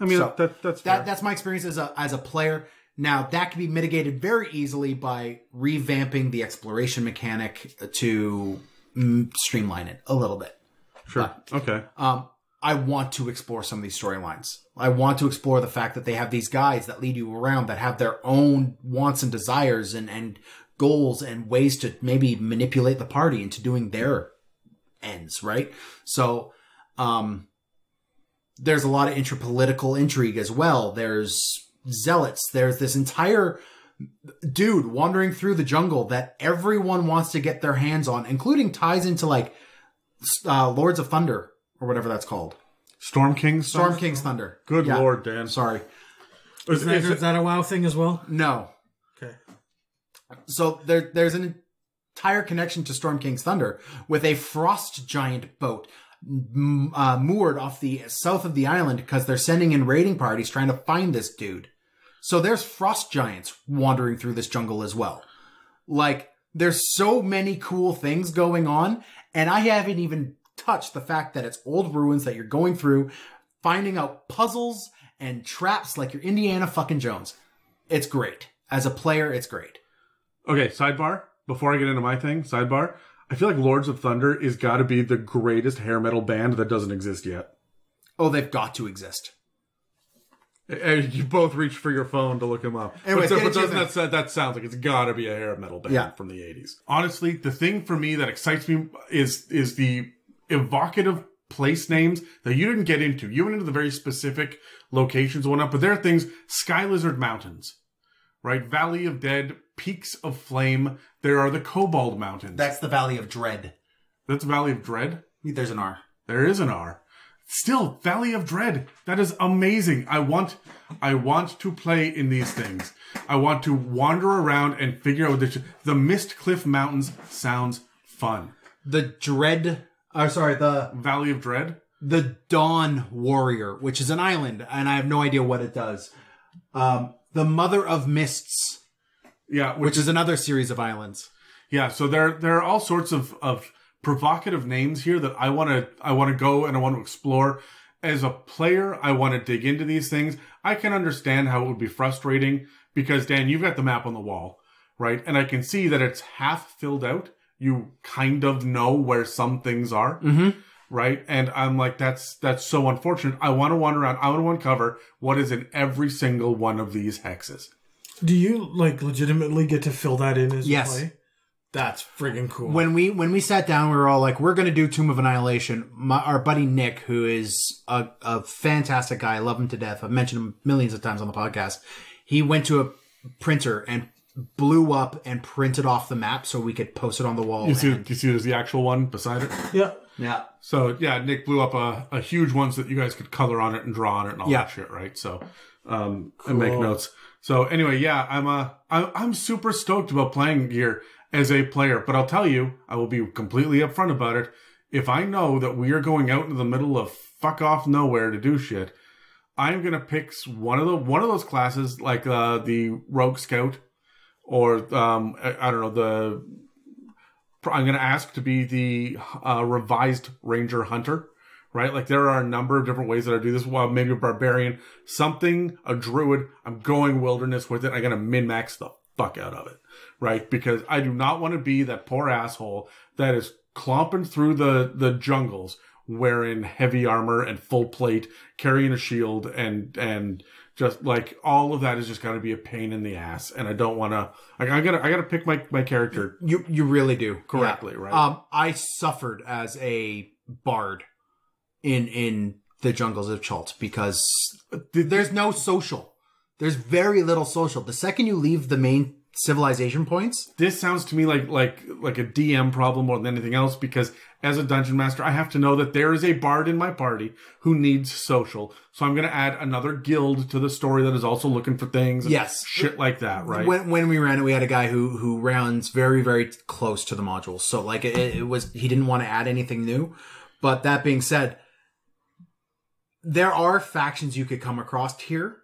I mean So, that that's fair. That that's my experience as a as a player. Now that can be mitigated very easily by revamping the exploration mechanic to mm, streamline it a little bit. sure. Okay. Um, I want to explore some of these storylines. I want to explore the fact that they have these guides that lead you around that have their own wants and desires and, and goals and ways to maybe manipulate the party into doing their ends, right? So, um, there's a lot of interpolitical intrigue as well. There's zealots. There's this entire dude wandering through the jungle that everyone wants to get their hands on, including ties into like uh, Lords of Thunder or whatever that's called. Storm King's Storm King's Thunder. Good Yeah. lord, Dan. Sorry. Is, Is that, is is that a WoW thing as well? No. Okay. So there, there's an entire connection to Storm King's Thunder with a frost giant boat uh, moored off the south of the island because they're sending in raiding parties trying to find this dude. So there's frost giants wandering through this jungle as well. Like there's so many cool things going on, and I haven't even touched the fact that it's old ruins that you're going through, finding out puzzles and traps like you're Indiana fucking Jones. It's great. As a player, it's great. Okay, sidebar. Before I get into my thing, sidebar. I feel like Lords of Thunder is got to be the greatest hair metal band that doesn't exist yet. Oh, they've got to exist. Eh, You both reach for your phone to look him up. Anyways, but, get but doesn't your that, sa- that sounds like it's got to be a hair metal band Yeah. from the 80s. Honestly, the thing for me that excites me is is the evocative place names that you didn't get into. You went into the very specific locations and up, but there are things Sky Lizard Mountains, right? Valley of Dead, Peaks of Flame. There are the Cobalt Mountains. That's the Valley of Dread. That's Valley of Dread. There's an R. There is an R. Still, Valley of Dread. That is amazing. I want, I want to play in these things. I want to wander around and figure out the the Mist Cliff Mountains sounds fun. The Dread. Oh, sorry. The Valley of Dread. the Dawn Warrior, which is an island, and I have no idea what it does. Um, the Mother of Mists, Yeah, which, which is another series of islands. yeah. So there, there are all sorts of of provocative names here that I want to, I want to go and I want to explore. As a player, I want to dig into these things. I can understand how it would be frustrating because Dan, you've got the map on the wall. right? And I can see that it's half filled out. You kind of know where some things are, Mm-hmm. right? And I'm like, that's that's so unfortunate. I want to wander around. I want to uncover what is in every single one of these hexes. Do you like legitimately get to fill that in as Yes. you play? That's friggin' cool. When we when we sat down, we were all like, "We're going to do Tomb of Annihilation." My, our buddy Nick, who is a, a fantastic guy, I love him to death. I've mentioned him millions of times on the podcast. He went to a printer and blew up and printed off the map so we could post it on the wall. You see, and- you see, there's the actual one beside it. yeah. yeah, So yeah, Nick blew up a, a huge one so that you guys could color on it and draw on it and all Yeah. that shit, right? So um and make notes. So anyway, yeah, I'm uh I'm, I'm super stoked about playing gear as a player, but I'll tell you, I will be completely upfront about it. If I know that we are going out into the middle of fuck off nowhere to do shit, I'm gonna pick one of the one of those classes like uh the Rogue Scout or um I, I don't know the I'm going to ask to be the uh, revised Ranger Hunter, right? Like there are a number of different ways that I do this. Well, maybe a barbarian, something, a druid. I'm going wilderness with it. I'm going to min max the fuck out of it, right? Because I do not want to be that poor asshole that is clomping through the the jungles wearing heavy armor and full plate, carrying a shield, and and just like all of that is just going to be a pain in the ass. And I don't want to. Like, I gotta I gotta pick my my character you you really do Correctly, Yeah. right? Um, I suffered as a bard in in the jungles of Chult because there's no social. There's very little social. The second you leave the main civilization points, this sounds to me like like like a DM problem more than anything else because as a dungeon master, I have to know that there is a bard in my party who needs social. So I'm going to add another guild to the story that is also looking for things. and Yes. shit like that, right? When when we ran it, we had a guy who who rounds very very close to the module. So like it, it was he didn't want to add anything new. But that being said, there are factions you could come across here,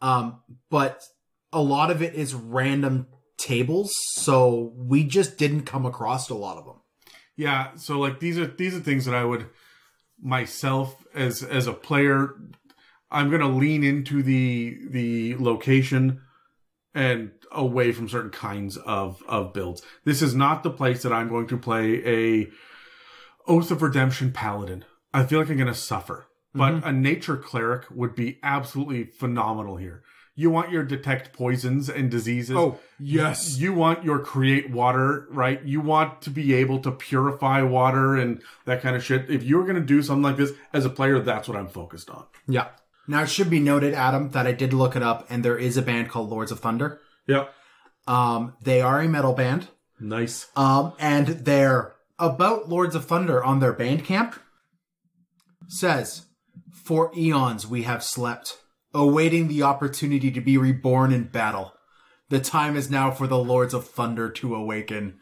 um, but a lot of it is random tables. So we just didn't come across a lot of them. Yeah, so like these are these are things that I would myself as as a player I'm going to lean into the the location and away from certain kinds of of builds. This is not the place that I'm going to play a Oath of Redemption paladin. I feel like I'm going to suffer. But mm-hmm. a nature cleric would be absolutely phenomenal here. You want your detect poisons and diseases. Oh, yes. You want your create water, right? You want to be able to purify water and that kind of shit. If you're going to do something like this as a player, that's what I'm focused on. Yeah. Now it should be noted, Adam, that I did look it up, and there is a band called Lords of Thunder. Yep. Um, they are a metal band. Nice. Um, and they're about Lords of Thunder on their Bandcamp. Says, For eons we have slept, awaiting the opportunity to be reborn in battle. The time is now for the Lords of Thunder to awaken.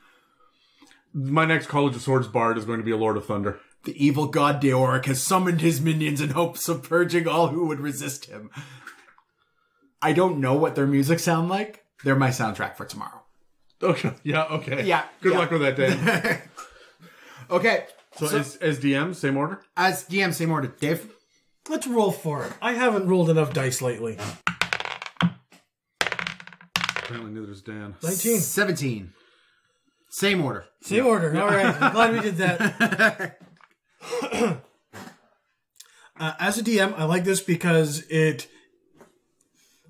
My next College of Swords bard is going to be a Lord of Thunder. The evil god Deoric has summoned his minions in hopes of purging all who would resist him. I don't know what their music sound like. They're my soundtrack for tomorrow. Okay. Yeah. Okay. Yeah, Good yeah. luck with that, Dan. Okay. So, So, as, as DM, same order. as DM, same order. Dave? Let's roll for it. I haven't rolled enough dice lately. Apparently, neither is Dan. 19. 17. Same order. Same order. All right. I'm glad we did that. uh, as a DM, I like this because it.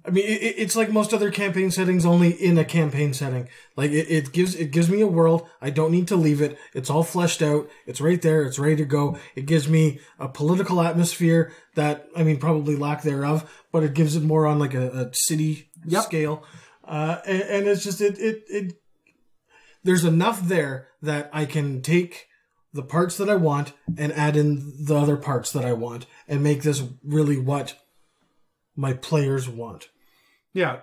I mean, it, it's like most other campaign settings, only in a campaign setting. Like it, it gives it gives me a world. I don't need to leave it. It's all fleshed out. It's right there. It's ready to go. It gives me a political atmosphere that I mean, probably lack thereof, but it gives it more on like a, a city Yep. scale. Uh, and, and it's just it it it there's enough there that I can take the parts that I want and add in the other parts that I want and make this really what my players want. Yeah.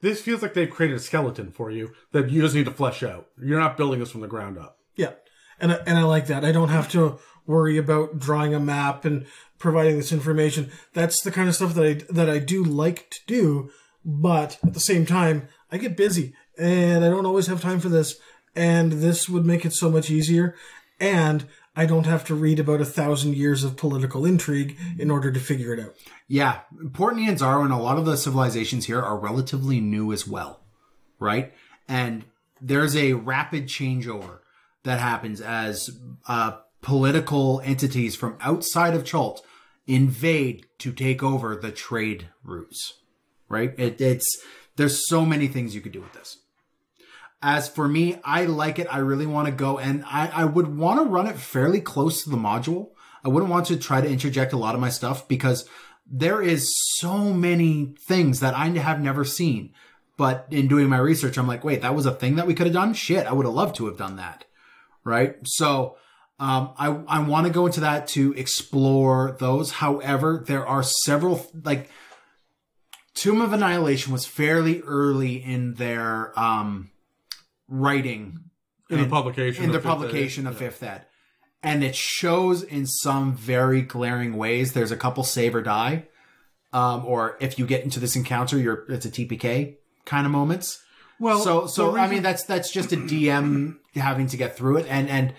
This feels like they've created a skeleton for you that you just need to flesh out. You're not building this from the ground up. Yeah. And I, and I like that. I don't have to worry about drawing a map and providing this information. That's the kind of stuff that I that I do like to do, but at the same time, I get busy and I don't always have time for this. And this would make it so much easier. And I don't have to read about a thousand years of political intrigue in order to figure it out. Yeah, Port Nyanzaru and a lot of the civilizations here are relatively new as well, right? and there's a rapid changeover that happens as uh, political entities from outside of Chult invade to take over the trade routes. Right? It, it's there's so many things you could do with this. As for me, I like it. I really want to go and I, I would want to run it fairly close to the module. I wouldn't want to try to interject a lot of my stuff because there is so many things that I have never seen. But in doing my research, I'm like, wait, that was a thing that we could have done? Shit, I would have loved to have done that. Right? So, um, I, I want to go into that to explore those. However, there are several, like, Tomb of Annihilation was fairly early in their, um, writing in the publication. in of their Fifth Ed. publication of Fifth Ed. And it shows in some very glaring ways. There's a couple save or die. Um, or if you get into this encounter, you're it's a TPK kind of moments. Well, so so the I mean that's that's just a DM having to get through it and and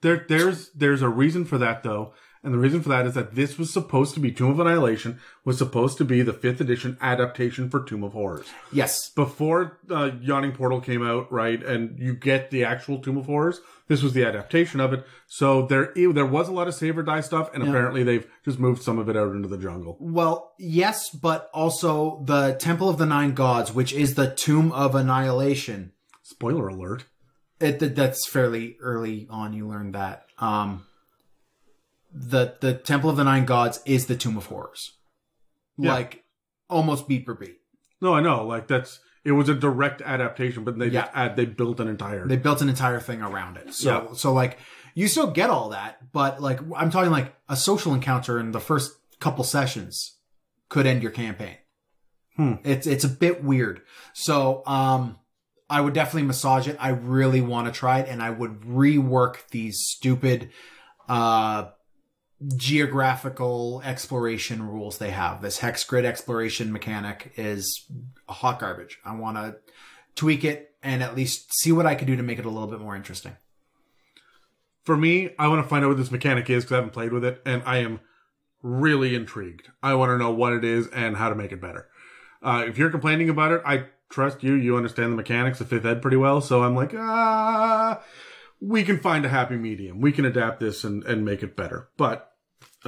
There, there's there's a reason for that though, and the reason for that is that this was supposed to be Tomb of Annihilation was supposed to be the fifth edition adaptation for Tomb of Horrors. yes. Before uh, Yawning Portal came out, right, and you get the actual Tomb of Horrors. This was the adaptation of it, so there there was a lot of save or die stuff, and apparently they've just moved some of it out into the jungle. Well, yes, but also the Temple of the Nine Gods, which is the Tomb of Annihilation. Spoiler alert. It that's fairly early on. You learned that. Um, the the Temple of the Nine Gods is the Tomb of Horrors, Yeah. like almost beat for beat. No, I know, like that's it was a direct adaptation, but they Yeah. add they built an entire. They built an entire thing around it. So Yeah. so like you still get all that, but like I'm talking like a social encounter in the first couple sessions could end your campaign. Hmm. It's it's a bit weird. So um I would definitely massage it. I really want to try it and I would rework these stupid uh geographical exploration rules they have. This hex grid exploration mechanic is hot garbage. I want to tweak it and at least see what I could do to make it a little bit more interesting. for me, I want to find out what this mechanic is because I haven't played with it, and I am really intrigued. I want to know what it is and how to make it better. Uh, if you're complaining about it, I trust you. You understand the mechanics of fifth ed pretty well, so I'm like, ah, we can find a happy medium. We can adapt this and, and make it better. But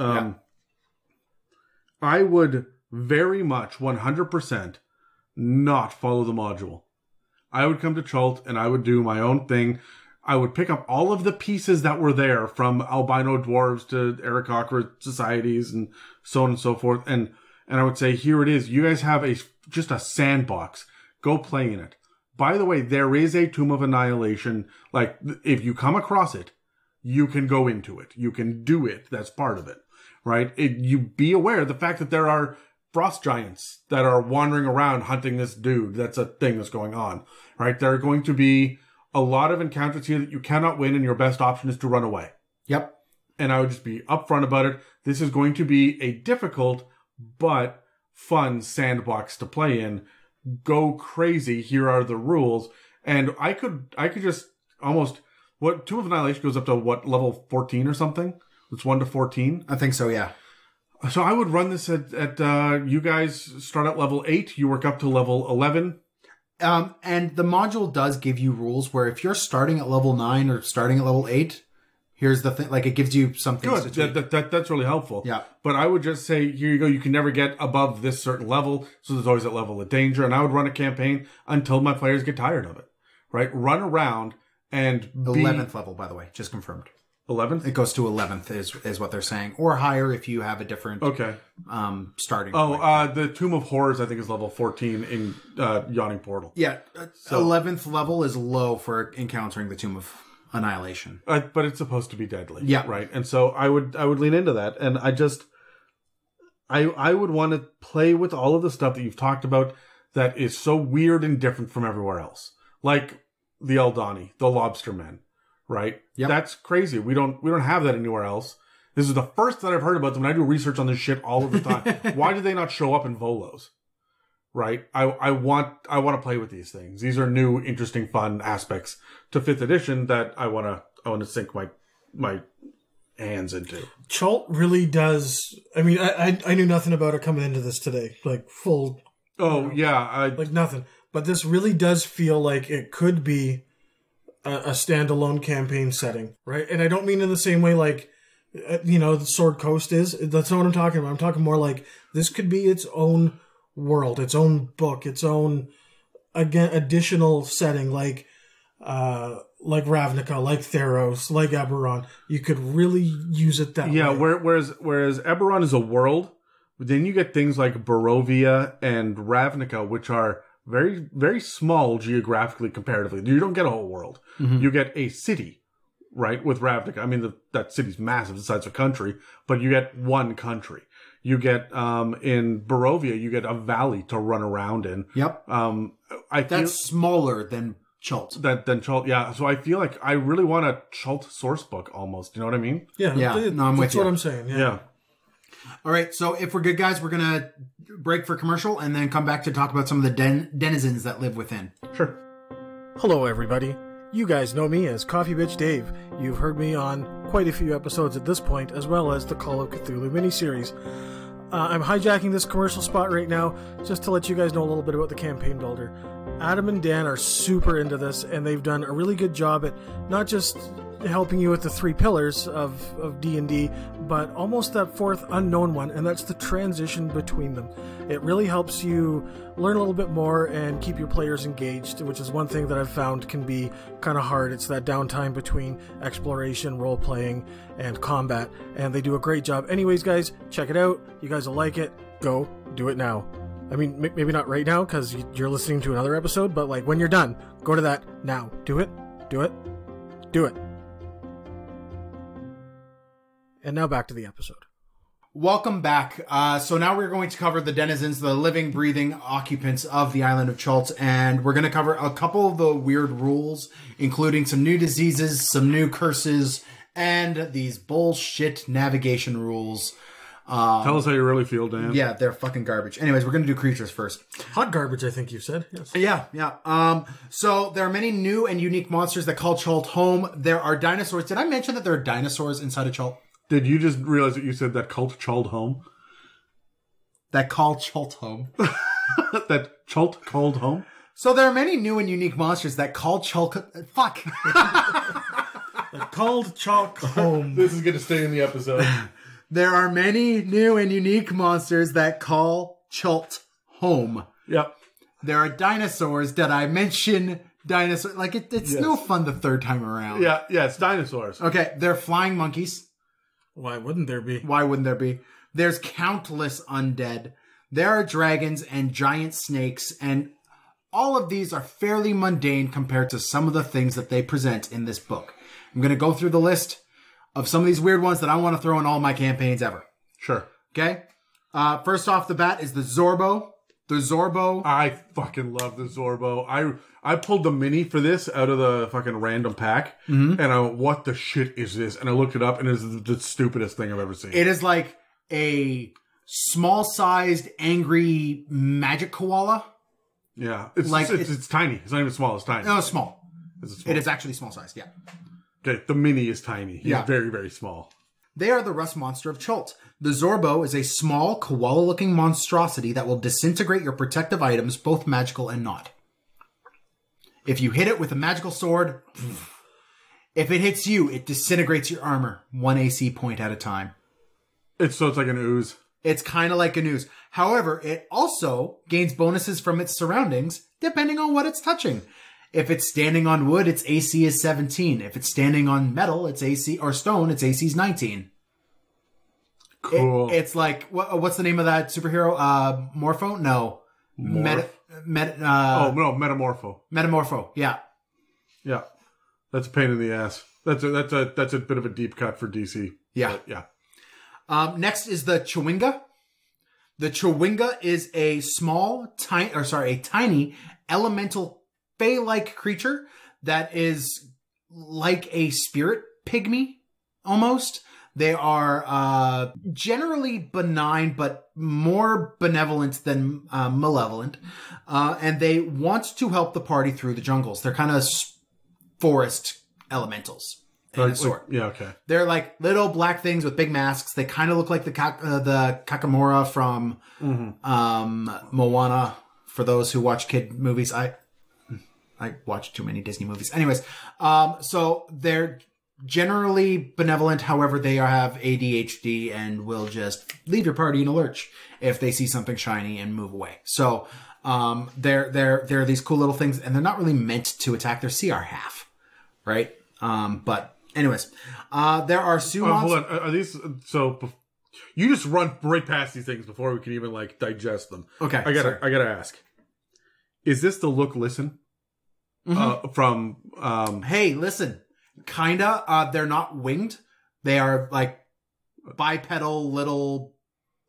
um, I would very much 100% not follow the module. I would come to Chult and I would do my own thing. I would pick up all of the pieces that were there from albino dwarves to Eric societies and so on and so forth. And, and I would say, here it is. You guys have a, just a sandbox. Go play in it. By the way, there is a Tomb of Annihilation. Like, if you come across it, you can go into it. You can do it. That's part of it, right? It, you be aware of the fact that there are frost giants that are wandering around hunting this dude. That's a thing that's going on, right? There are going to be a lot of encounters here that you cannot win, and your best option is to run away. Yep. And I would just be upfront about it. This is going to be a difficult but fun sandbox to play in. Go crazy. Here are the rules. And I could, I could just almost, what, Tomb of Annihilation goes up to what, level 14 or something? It's 1 to 14. I think so, yeah. So I would run this at, at uh, you guys start at level 8, you work up to level 11. Um, and the module does give you rules where if you're starting at level nine or starting at level eight, here's the thing. Like it gives you something. Good. to That, that, that, that's really helpful. Yeah. But I would just say, here you go. You can never get above this certain level. So there's always that level of danger. And I would run a campaign until my players get tired of it. Right? Run around and be Eleventh level, by the way, just confirmed. 11th? It goes to eleventh, is is what they're saying, or higher if you have a different Okay. um starting. Oh, point. uh, the Tomb of Horrors, I think, is level 14 in uh, Yawning Portal. yeah, eleventh level is low for encountering the Tomb of Annihilation. Uh, but it's supposed to be deadly. Yeah. Right. And so I would I would lean into that. And I just I I would want to play with all of the stuff that you've talked about that is so weird and different from everywhere else. Like the Aldani, the lobster men. Right? Yep. That's crazy. We don't we don't have that anywhere else. This is the first that I've heard about them. And I do research on this shit all of the time. Why do they not show up in Volo's? Right? I, I want I want to play with these things. These are new, interesting, fun aspects to fifth edition that I wanna I wanna sink my my hands into. Chult really does. I mean, I, I I knew nothing about it coming into this today, like full, Oh yeah, I, like nothing. but this really does feel like it could be a, a standalone campaign setting, right? And I don't mean in the same way like uh, you know the Sword Coast is. That's not what I'm talking about. I'm talking more like this could be its own world, its own book, its own again additional setting, like uh like Ravnica, like Theros, like Eberron. You could really use it that Yeah, way. where, whereas whereas Eberron is a world, then you get things like Barovia and Ravnica, which are very very small geographically comparatively. You don't get a whole world. You get a city, right? With Ravnica, I mean the, that city's massive, the size of a country, but you get one country. You get um in Barovia, you get a valley to run around in. Yep. Um, I feel That's smaller than Chult. that than Chult. Yeah, so I feel like I really want a Chult source book almost. You know what I mean? yeah, Yeah, th- no, I'm with that's what you. I'm saying. Yeah. Yeah. All right, so if we're good guys, we're gonna break for commercial and then come back to talk about some of the den- denizens that live within. Sure. Hello, everybody. You guys know me as Coffee Bitch Dave. You've heard me on quite a few episodes at this point, as well as the Call of Cthulhu miniseries. Uh, I'm hijacking this commercial spot right now just to let you guys know a little bit about the campaign builder. Adam and Dan are super into this, and they've done a really good job at not just helping you with the three pillars of, of D&D, but almost that fourth unknown one, and that's the transition between them. It really helps you learn a little bit more and keep your players engaged, which is one thing that I've found can be kind of hard. It's that downtime between exploration, role playing, and combat, and they do a great job. Anyways, guys, check it out. You guys will like it. Go do it now. I mean, maybe not right now because you're listening to another episode, but like when you're done, go to that now. Do it. Do it. Do it. And now back to the episode. Welcome back. Uh, so now we're going to cover the denizens, the living, breathing occupants of the island of Chult, and we're going to cover a couple of the weird rules, including some new diseases, some new curses, and these bullshit navigation rules. Um, Tell us how you really feel, Dan. yeah, they're fucking garbage. Anyways, we're going to do creatures first. Hot garbage, I think you said. Yes. Yeah, yeah. Um, so there are many new and unique monsters that call Chult home. There are dinosaurs. Did I mention that there are dinosaurs inside of Chult? Did you just realize that you said that cult called home? That call Chult home. that Chult called home? So there are many new and unique monsters that call Chult. Fuck. Called chalk home. This is going to stay in the episode. there are many new and unique monsters that call Chult home. yep. There are dinosaurs that I mention. Dinosaur, like it, it's no fun the third time around. Yeah, yeah, it's dinosaurs. Okay, they're flying monkeys. Why wouldn't there be? Why wouldn't there be? There's countless undead. There are dragons and giant snakes, and all of these are fairly mundane compared to some of the things that they present in this book. I'm going to go through the list of some of these weird ones that I want to throw in all my campaigns ever. Sure. Okay? Uh, first off the bat is the Zorbo. The Zorbo. I fucking love the Zorbo. I I pulled the mini for this out of the fucking random pack, mm-hmm. and I went, "What the shit is this?" And I looked it up, and it's the, the stupidest thing I've ever seen. It is like a small sized, angry magic koala. yeah, it's, like, it's, it's, it's- it's tiny. It's not even small. It's tiny. No, small. It's small. It is actually small sized, yeah. Okay, the mini is tiny. He's Yeah. very very small. They are the rust monster of Chult. The Zorbo is a small, koala looking monstrosity that will disintegrate your protective items, both magical and not. If you hit it with a magical sword, if it hits you, it disintegrates your armor, one AC point at a time. It's so it's like an ooze. It's kind of like a noose. However, it also gains bonuses from its surroundings, depending on what it's touching. If it's standing on wood, its AC is 17. If it's standing on metal, its AC, or stone, its AC is 19. It- Cool. it's like what, what's the name of that superhero? Uh, Morpho? No, Meta, Meta, uh, oh no, Metamorpho. Metamorpho. Yeah, Yeah, that's a pain in the ass. That's a that's a that's a bit of a deep cut for DC. yeah. Yeah. Um, next is the Chwinga. The Chwinga is a small, tiny, or sorry, a tiny elemental fey-like creature that is like a spirit pygmy, almost. They are uh, generally benign, but more benevolent than uh, malevolent, uh, and they want to help the party through the jungles. They're kind of forest elementals. in a Like- sort. yeah. Okay. They're like little black things with big masks. They kind of look like the Kak- uh, the Kakamora from um, Moana for those who watch kid movies, I I watch too many Disney movies. Anyways, um, so they're generally benevolent. However, they have ADHD and will just leave your party in a lurch if they see something shiny and move away. So um, they're they're they're these cool little things, and they're not really meant to attack their CR half, right? Um, but anyways, uh, there are Oh, Sumons. hold on. Are these so? You just run right past these things before we can even like digest them. Okay, I gotta. sorry. I gotta ask. Is this the look? Listen. Uh, from um, Hey, listen, kinda. Uh, they're not winged. They are like bipedal little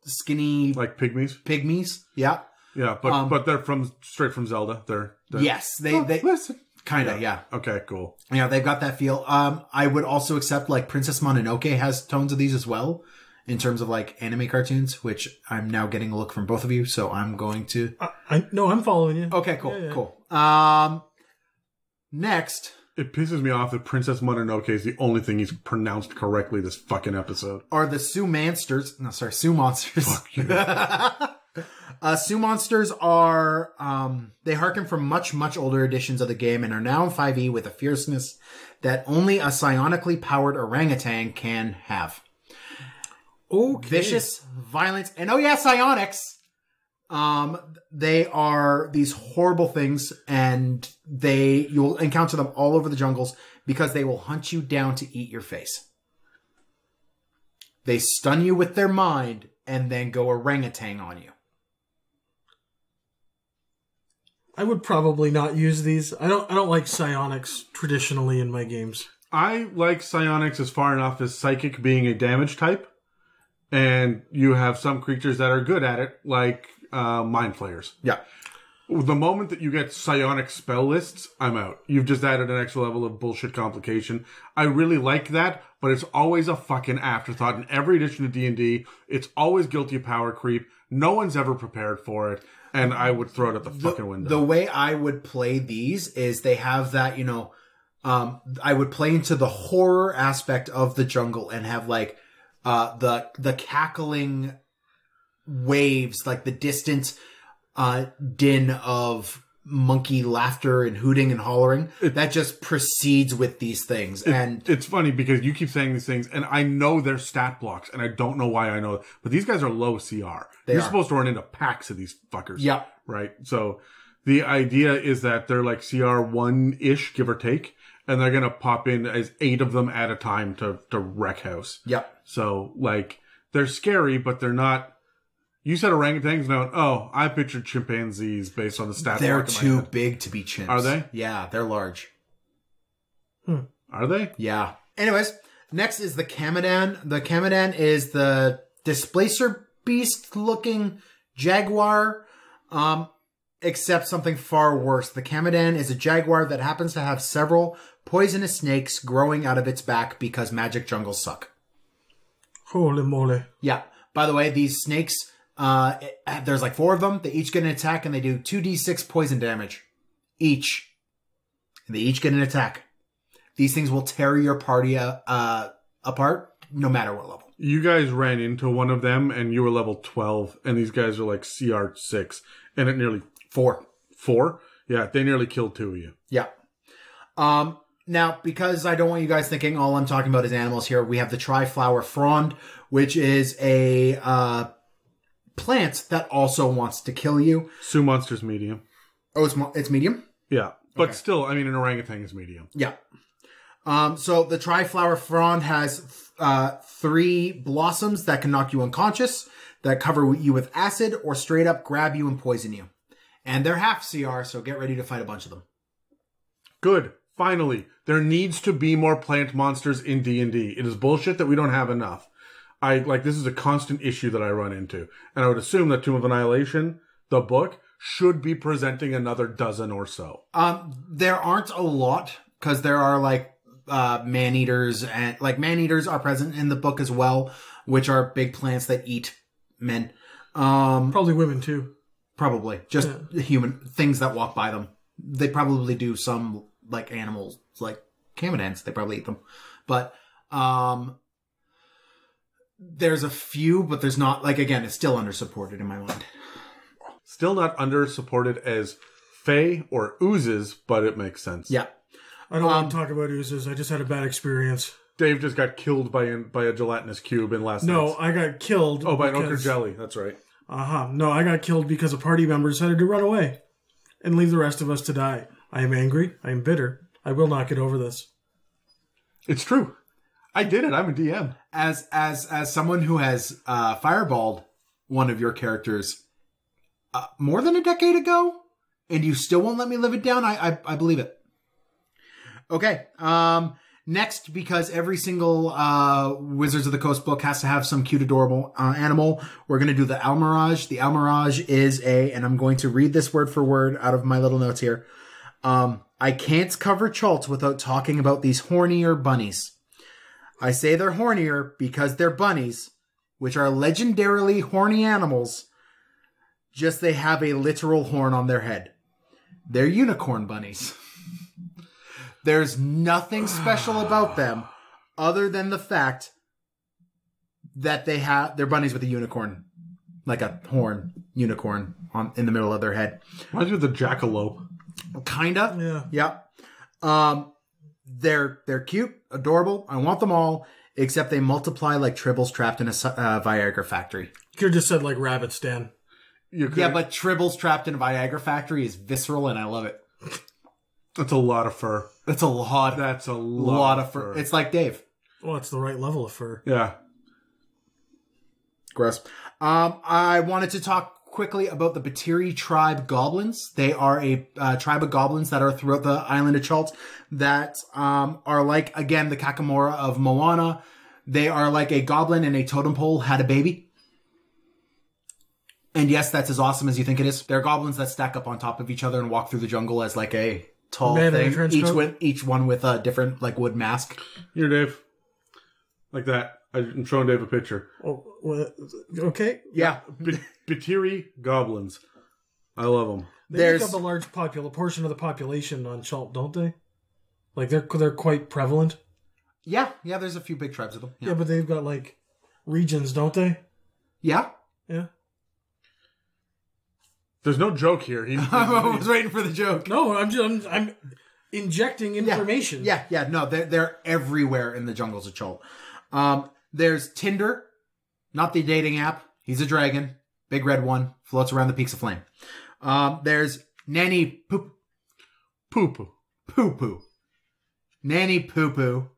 skinny like pygmies. pygmies. Yeah. Yeah, but Um, but they're from straight from Zelda. They're, they're Yes, they Oh, they listen. kinda yeah. Okay, cool. Yeah, they've got that feel. Um, I would also accept like Princess Mononoke has tones of these as well, in terms of like anime cartoons, which I'm now getting a look from both of you. So I'm going to. I, I no, I'm following you. Okay, cool, Yeah, yeah. cool. Um, next It pisses me off that Princess Mononoke is the only thing he's pronounced correctly this fucking episode. are the Su Monsters. No, sorry, Su Monsters. Fuck uh, Su Monsters are um, they harken from much much older editions of the game and are now in 5e with a fierceness that only a psionically powered orangutan can have. Okay. vicious, violent, and oh yeah, psionics. Um, they are these horrible things, and they you'll encounter them all over the jungles because they will hunt you down to eat your face. They stun you with their mind and then go orangutan on you. I would probably not use these. I don't. I don't like psionics traditionally in my games. I like psionics as far enough as psychic being a damage type, and you have some creatures that are good at it, like uh, mind flayers. Yeah. The moment that you get psionic spell lists, I'm out. You've just added an extra level of bullshit complication. I really like that, but it's always a fucking afterthought in every edition of D&D. It's always guilty of power creep. No one's ever prepared for it, and I would throw it at the, fucking window. The way I would play these is they have that, you know, um, I would play into the horror aspect of the jungle and have like, uh, the, the cackling waves, like the distant, uh, din of monkey laughter and hooting and hollering that just proceeds with these things. and it's funny because you keep saying these things, and I know they're stat blocks, and I don't know why I know it, but these guys are low CR. You're are. supposed to run into packs of these fuckers. yeah, Right? So the idea is that they're like CR 1 ish, give or take, and they're going to pop in as eight of them at a time to, to wreck house. yeah. So, like, they're scary, but they're not. You said orangutans, no? Oh, I pictured chimpanzees based on the stat They're block in my too big to be chimps. Are they? Yeah, they're large. Are they? Yeah. Anyways, next is the Kamadan. The Kamadan is the displacer beast looking jaguar. Um, except something far worse. The Kamadan is a jaguar that happens to have several poisonous snakes growing out of its back because magic jungles suck. Holy moly! Yeah. By the way, these snakes, uh, it- there's like four of them. They each get an attack and they do 2d6 poison damage. Each. And they each get an attack. These things will tear your party uh, uh, apart no matter what level. You guys ran into one of them and you were level 12 and these guys are like CR 6 and it nearly Four. 4. Yeah, they nearly killed two of you. Yeah. Um, now, because I don't want you guys thinking all I'm talking about is animals here, we have the triflower frond, which is a uh, plant that also wants to kill you. Su Monster's medium. Oh, it's mo- it's medium. Yeah, but still, I mean, an orangutan is medium. Yeah. Um, so the triflower frond has uh, three blossoms that can knock you unconscious, that cover you with acid, or straight up grab you and poison you. And they're half CR, so get ready to fight a bunch of them. Good. Finally, there needs to be more plant monsters in D&D. It is bullshit that we don't have enough. I like this is a constant issue that I run into. And I would assume that Tomb of Annihilation, the book, should be presenting another dozen or so. Um, there aren't a lot because there are like uh, man eaters and like man eaters are present in the book as well, which are big plants that eat men. Um, Probably women too. probably just human things that walk by them. They probably do some like animals, like kamadans. They probably eat them, but um, there's a few, but there's not like again, it's still under supported in my mind. Still not under supported as Fey or oozes, but it makes sense. Yeah. I don't Um, want to talk about oozes. I just had a bad experience. Dave just got killed by an, by a gelatinous cube in last No, night's- I got killed. Oh, by an ochre because- jelly. That's right. Uh huh. No, I got killed because a party member decided to run away and leave the rest of us to die. I am angry. I am bitter. I will not get over this. It's true. I did it. I'm a DM. As as as someone who has uh, fireballed one of your characters uh, more than a decade ago, and you still won't let me live it down, I I, I believe it. Okay. Um. Next, because every single uh, Wizards of the Coast book has to have some cute, adorable uh, animal, we're going to do the Almiraj. The Almiraj is a, and I'm going to read this word for word out of my little notes here. Um, I can't cover Chult without talking about these hornier bunnies. I say they're hornier because they're bunnies, which are legendarily horny animals, just they have a literal horn on their head. They're unicorn bunnies. There's nothing special about them other than the fact that they have they're bunnies with a unicorn, like a horn unicorn on in the middle of their head. Reminds me of the jackalope. Kinda. Yeah. Yep. Um, they're they're cute, adorable. I want them all, except they multiply like tribbles trapped in a uh, Viagra factory. You could have just said like rabbits, stan. You could, Yeah, but tribbles trapped in a Viagra factory is visceral, and I love it. that's a lot of fur. That's a lot, That's a lot, lot of fur. It's like Dave. Well, it's the right level of fur. yeah. Gross. Um, I wanted to talk quickly about the Batiri tribe goblins. They are a uh, tribe of goblins that are throughout the island of Chult that um, are like, again, the Kakamora of Moana. They are like a goblin and a totem pole had a baby. And yes, that's as awesome as you think it is. They're goblins that stack up on top of each other and walk through the jungle as like a tall Man thing. Each with each one with a different like wood mask. Here, Dave. Like that. I'm showing Dave a picture. Oh, well, okay. Yeah. B- Batiri goblins. I love them. They There's- make up a large popul- portion of the population on Chult, don't they? Like they're they're quite prevalent. Yeah, yeah, there's a few big tribes of them. Yeah, Yeah. but they've got like regions, don't they? Yeah. Yeah. There's no joke here. He, I was waiting for the joke. No, I'm just I'm, I'm injecting Yeah. information. Yeah, yeah, no, they're they're everywhere in the jungles of Chult. Um, there's Tinder, not the dating app. He's a dragon, big red one, floats around the peaks of flame. Um, there's Nanny Poop poop. Poo Poo, Poo. Nanny Poo Poo,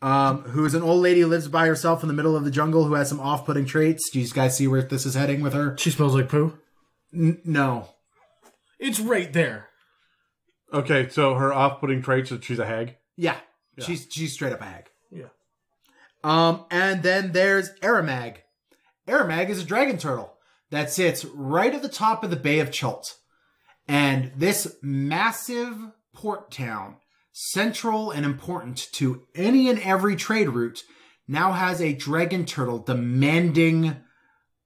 um, who is an old lady who lives by herself in the middle of the jungle who has some off-putting traits. Do you guys see where this is heading with her? She smells like poo. N- no. It's right there. Okay, so her off-putting traits that she's a hag. Yeah, she's she's straight up a hag. Yeah. Um, and then there's Aremag. Aremag is a dragon turtle that sits right at the top of the Bay of Chult. And this massive port town, central and important to any and every trade route, now has a dragon turtle demanding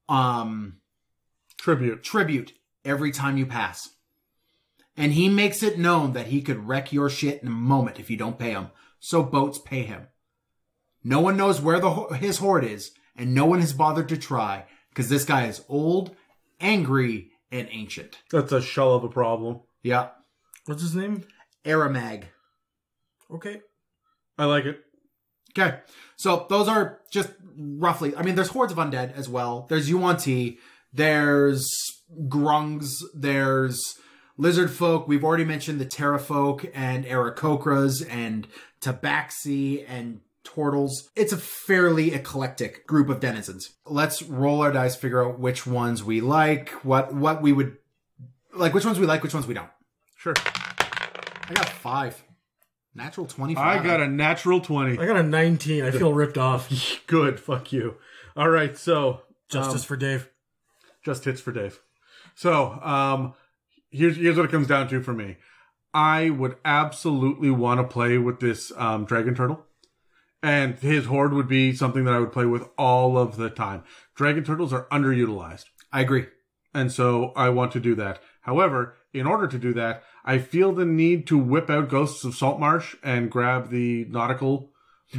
um Tribute. tribute every time you pass. And he makes it known that he could wreck your shit in a moment if you don't pay him. So boats pay him. No one knows where the his hoard is, and no one has bothered to try because this guy is old, angry, and ancient. That's a shell of a problem. Yeah, What's his name? Aremag. Okay. I like it. Okay, so those are just roughly. I mean, there's hordes of undead as well. There's Yuan-Ti, there's Grungs, there's lizard folk. We've already mentioned the pterafolk and Aarakocras and Tabaxi and Tortles. It's a fairly eclectic group of denizens. Let's roll our dice, figure out which ones we like, what what we would like, which ones we like, which ones we don't. Sure. I got five. Natural twenty. I got a natural 20. I got a 19. I feel ripped off. Good. Fuck you. All right, so Justice for Dave. just hits for Dave. So, um, here's here's what it comes down to for me. I would absolutely want to play with this um, dragon turtle, and his horde would be something that I would play with all of the time. Dragon turtles are underutilized, I agree. and so I want to do that. However, in order to do that, I feel the need to whip out Ghosts of Saltmarsh and grab the nautical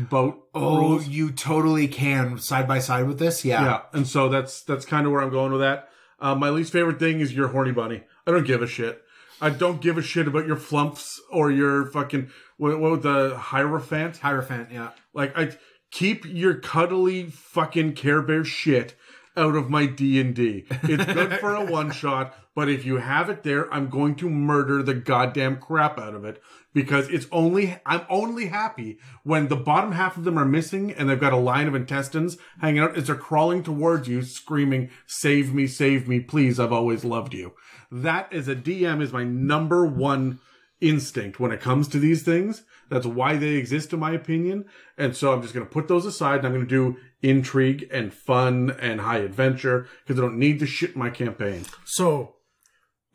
boat Oh, rules. you totally can side by side with this. Yeah. yeah and so that's that's kind of where i'm going with that Uh, my least favorite thing is your horny bunny. I don't give a shit. I don't give a shit about your flumphs or your fucking what, what the hierophant. Hierophant, yeah. Like I keep your cuddly fucking Care Bear shit out of my D and D. It's good for a one shot, but if you have it there, I'm going to murder the goddamn crap out of it because it's only I'm only happy when the bottom half of them are missing and they've got a line of intestines hanging out as they're crawling towards you, screaming, "Save me, save me, please! I've always loved you." That as a DM is my number one instinct when it comes to these things. That's why they exist, in my opinion. And so I'm just going to put those aside and I'm going to do intrigue and fun and high adventure because I don't need the shit in my campaign. So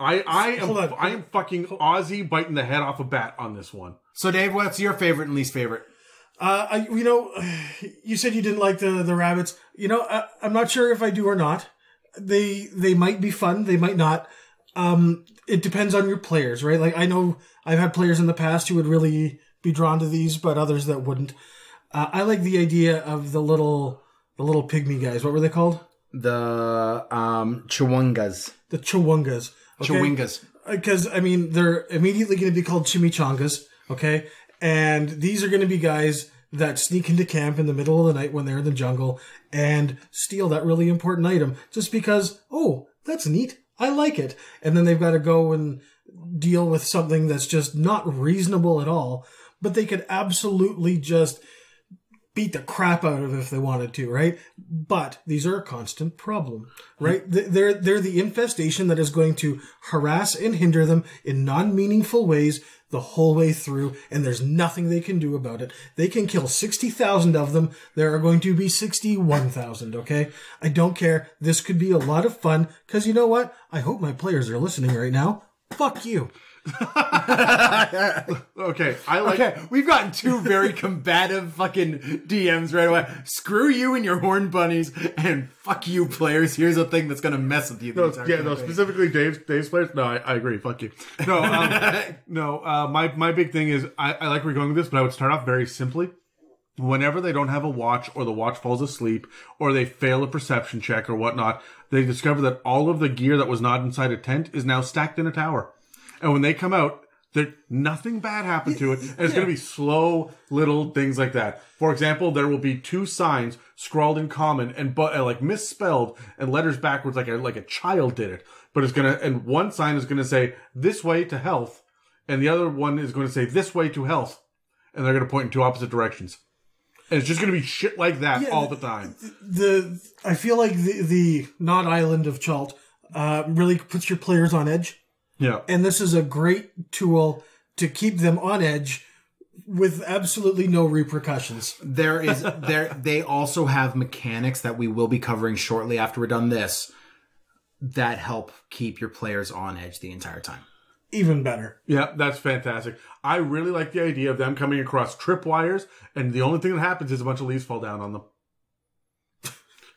I, I am, on. I am fucking Ozzy biting the head off a bat on this one. So, Dave, what's your favorite and least favorite? Uh, I, you know, you said you didn't like the the rabbits. You know, I, I'm not sure if I do or not. They they might be fun. They might not. Um, it depends on your players, right? Like I know I've had players in the past who would really be drawn to these, but others that wouldn't. Uh, I like the idea of the little the little pygmy guys. What were they called? The um, Chwingas. The Chwingas. okay? Because I mean they're immediately going to be called chimichangas, okay? And these are going to be guys that sneak into camp in the middle of the night when they're in the jungle and steal that really important item just because oh that's neat I like it, and then they've got to go and deal with something that's just not reasonable at all, but they could absolutely just beat the crap out of if they wanted to, right? But these are a constant problem, right? Th- They're they're the infestation that is going to harass and hinder them in non-meaningful ways the whole way through, and there's nothing they can do about it. They can kill sixty thousand of them. There are going to be sixty-one thousand. Okay, I don't care. This could be a lot of fun because you know what? I hope my players are listening right now. Fuck you. Okay, I like. Okay, we've gotten two very combative fucking DMs right away. Screw you and your horn bunnies, and fuck you, players. Here's a thing that's gonna mess with you. No, yeah, no, specifically Dave's Dave's players. No, I, I agree. Fuck you. No, um, no. Uh, my my big thing is I, I like where you're going with this, but I would start off very simply. Whenever they don't have a watch, or the watch falls asleep, or they fail a perception check or whatnot, they discover that all of the gear that was not inside a tent is now stacked in a tower. And when they come out, there nothing bad happened to it. And it's going to be slow little things like that. For example, there will be two signs scrawled in common and but uh, like misspelled and letters backwards, like a like a child did it. But it's gonna and one sign is gonna say this way to health, and the other one is going to say this way to health, and they're gonna point in two opposite directions. And it's just gonna be shit like that Yeah, all the time. the I feel like the the not island of Chult uh, really puts your players on edge, Yeah. and this is a great tool to keep them on edge with absolutely no repercussions. there is there they also have mechanics that we will be covering shortly after we're done this that help keep your players on edge the entire time. Even better. Yeah, that's fantastic. I really like the idea of them coming across tripwires, and the only thing that happens is a bunch of leaves fall down on them.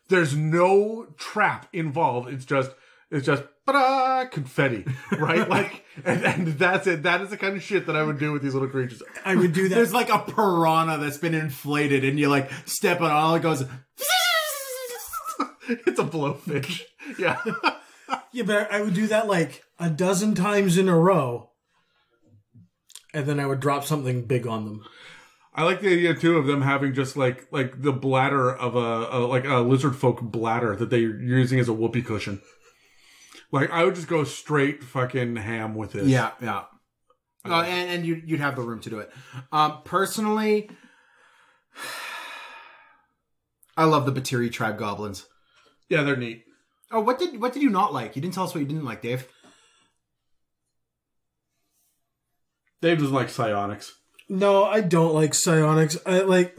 There's no trap involved. It's just it's just ba confetti, right? like, and, and that's it. That is the kind of shit that I would do with these little creatures. I would do that. There's like a piranha that's been inflated, and you like step on it, all it goes. it's a blowfish. Yeah. yeah, but I would do that like a dozen times in a row, and then I would drop something big on them. I like the idea too of them having just like like the bladder of a, a like a lizard folk bladder that they're using as a whoopee cushion. Like I would just go straight fucking ham with this. Yeah, yeah. Uh, and and you, you'd have the room to do it. Um, personally, I love the Batiri tribe goblins. yeah, they're neat. Oh, what did what did you not like? You didn't tell us what you didn't like, Dave. Dave doesn't like psionics. No, I don't like psionics. I like.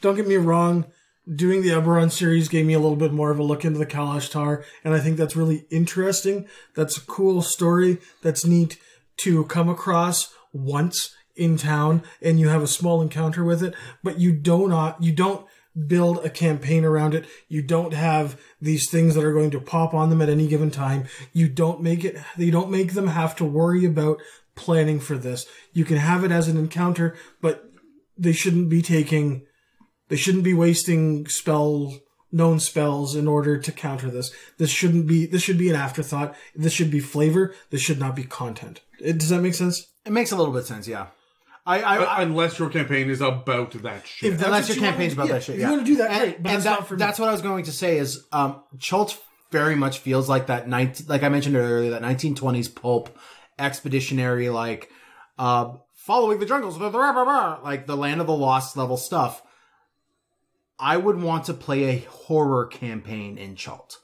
Don't get me wrong. Doing the Eberron series gave me a little bit more of a look into the Kalashtar, and I think that's really interesting. That's a cool story. That's neat to come across once in town, and you have a small encounter with it. But you do not. You don't build a campaign around it. You don't have these things that are going to pop on them at any given time. You don't make it. You don't make them have to worry about planning for this. You can have it as an encounter, but they shouldn't be taking, they shouldn't be wasting spell known spells in order to counter this. This shouldn't be. This should be an afterthought. This should be flavor. This should not be content. It, does that make sense? It makes a little bit of sense, yeah. I, I, I Unless your campaign is about that shit. If unless your you campaign's wanna- about yeah, that shit. Yeah. you wanna do that, and, great, but and that's that- not for me. that's what I was going to say. Is um, Chult very much feels like that 19, like I mentioned earlier, that 1920s pulp expeditionary, like uh, following the jungles, blah, blah, blah, blah, like the land of the lost level stuff. I would want to play a horror campaign in Chult.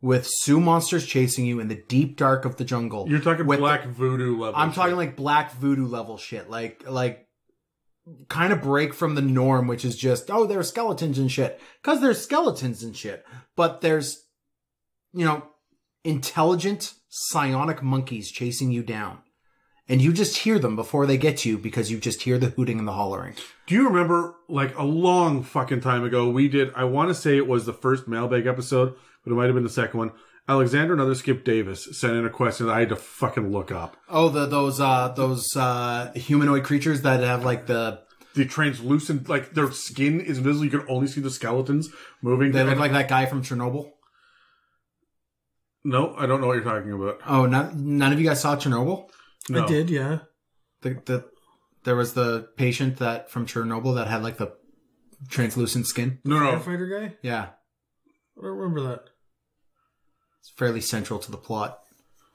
With Su monsters chasing you in the deep dark of the jungle. You're talking with the- black voodoo level. I'm shit. talking like black voodoo level shit, like like kind of break from the norm, which is just oh, there's skeletons and shit, because there's skeletons and shit, but there's you know intelligent psionic monkeys chasing you down, and you just hear them before they get you because you just hear the hooting and the hollering. Do you remember, like, a long fucking time ago, we did, I want to say it was the first mailbag episode, but it might have been the second one. Alexander, another Skip Davis, sent in a question that I had to fucking look up. Oh, the those uh those uh humanoid creatures that have like the The translucent, like, their skin is invisible. You can only see the skeletons moving. they look like that guy from Chernobyl. No, I don't know what you're talking about. Oh, not, none of you guys saw Chernobyl. No. I did, yeah. the, the there was the patient that from Chernobyl that had like the translucent skin. No, no. Firefighter guy. Yeah, I don't remember that. it's fairly central to the plot.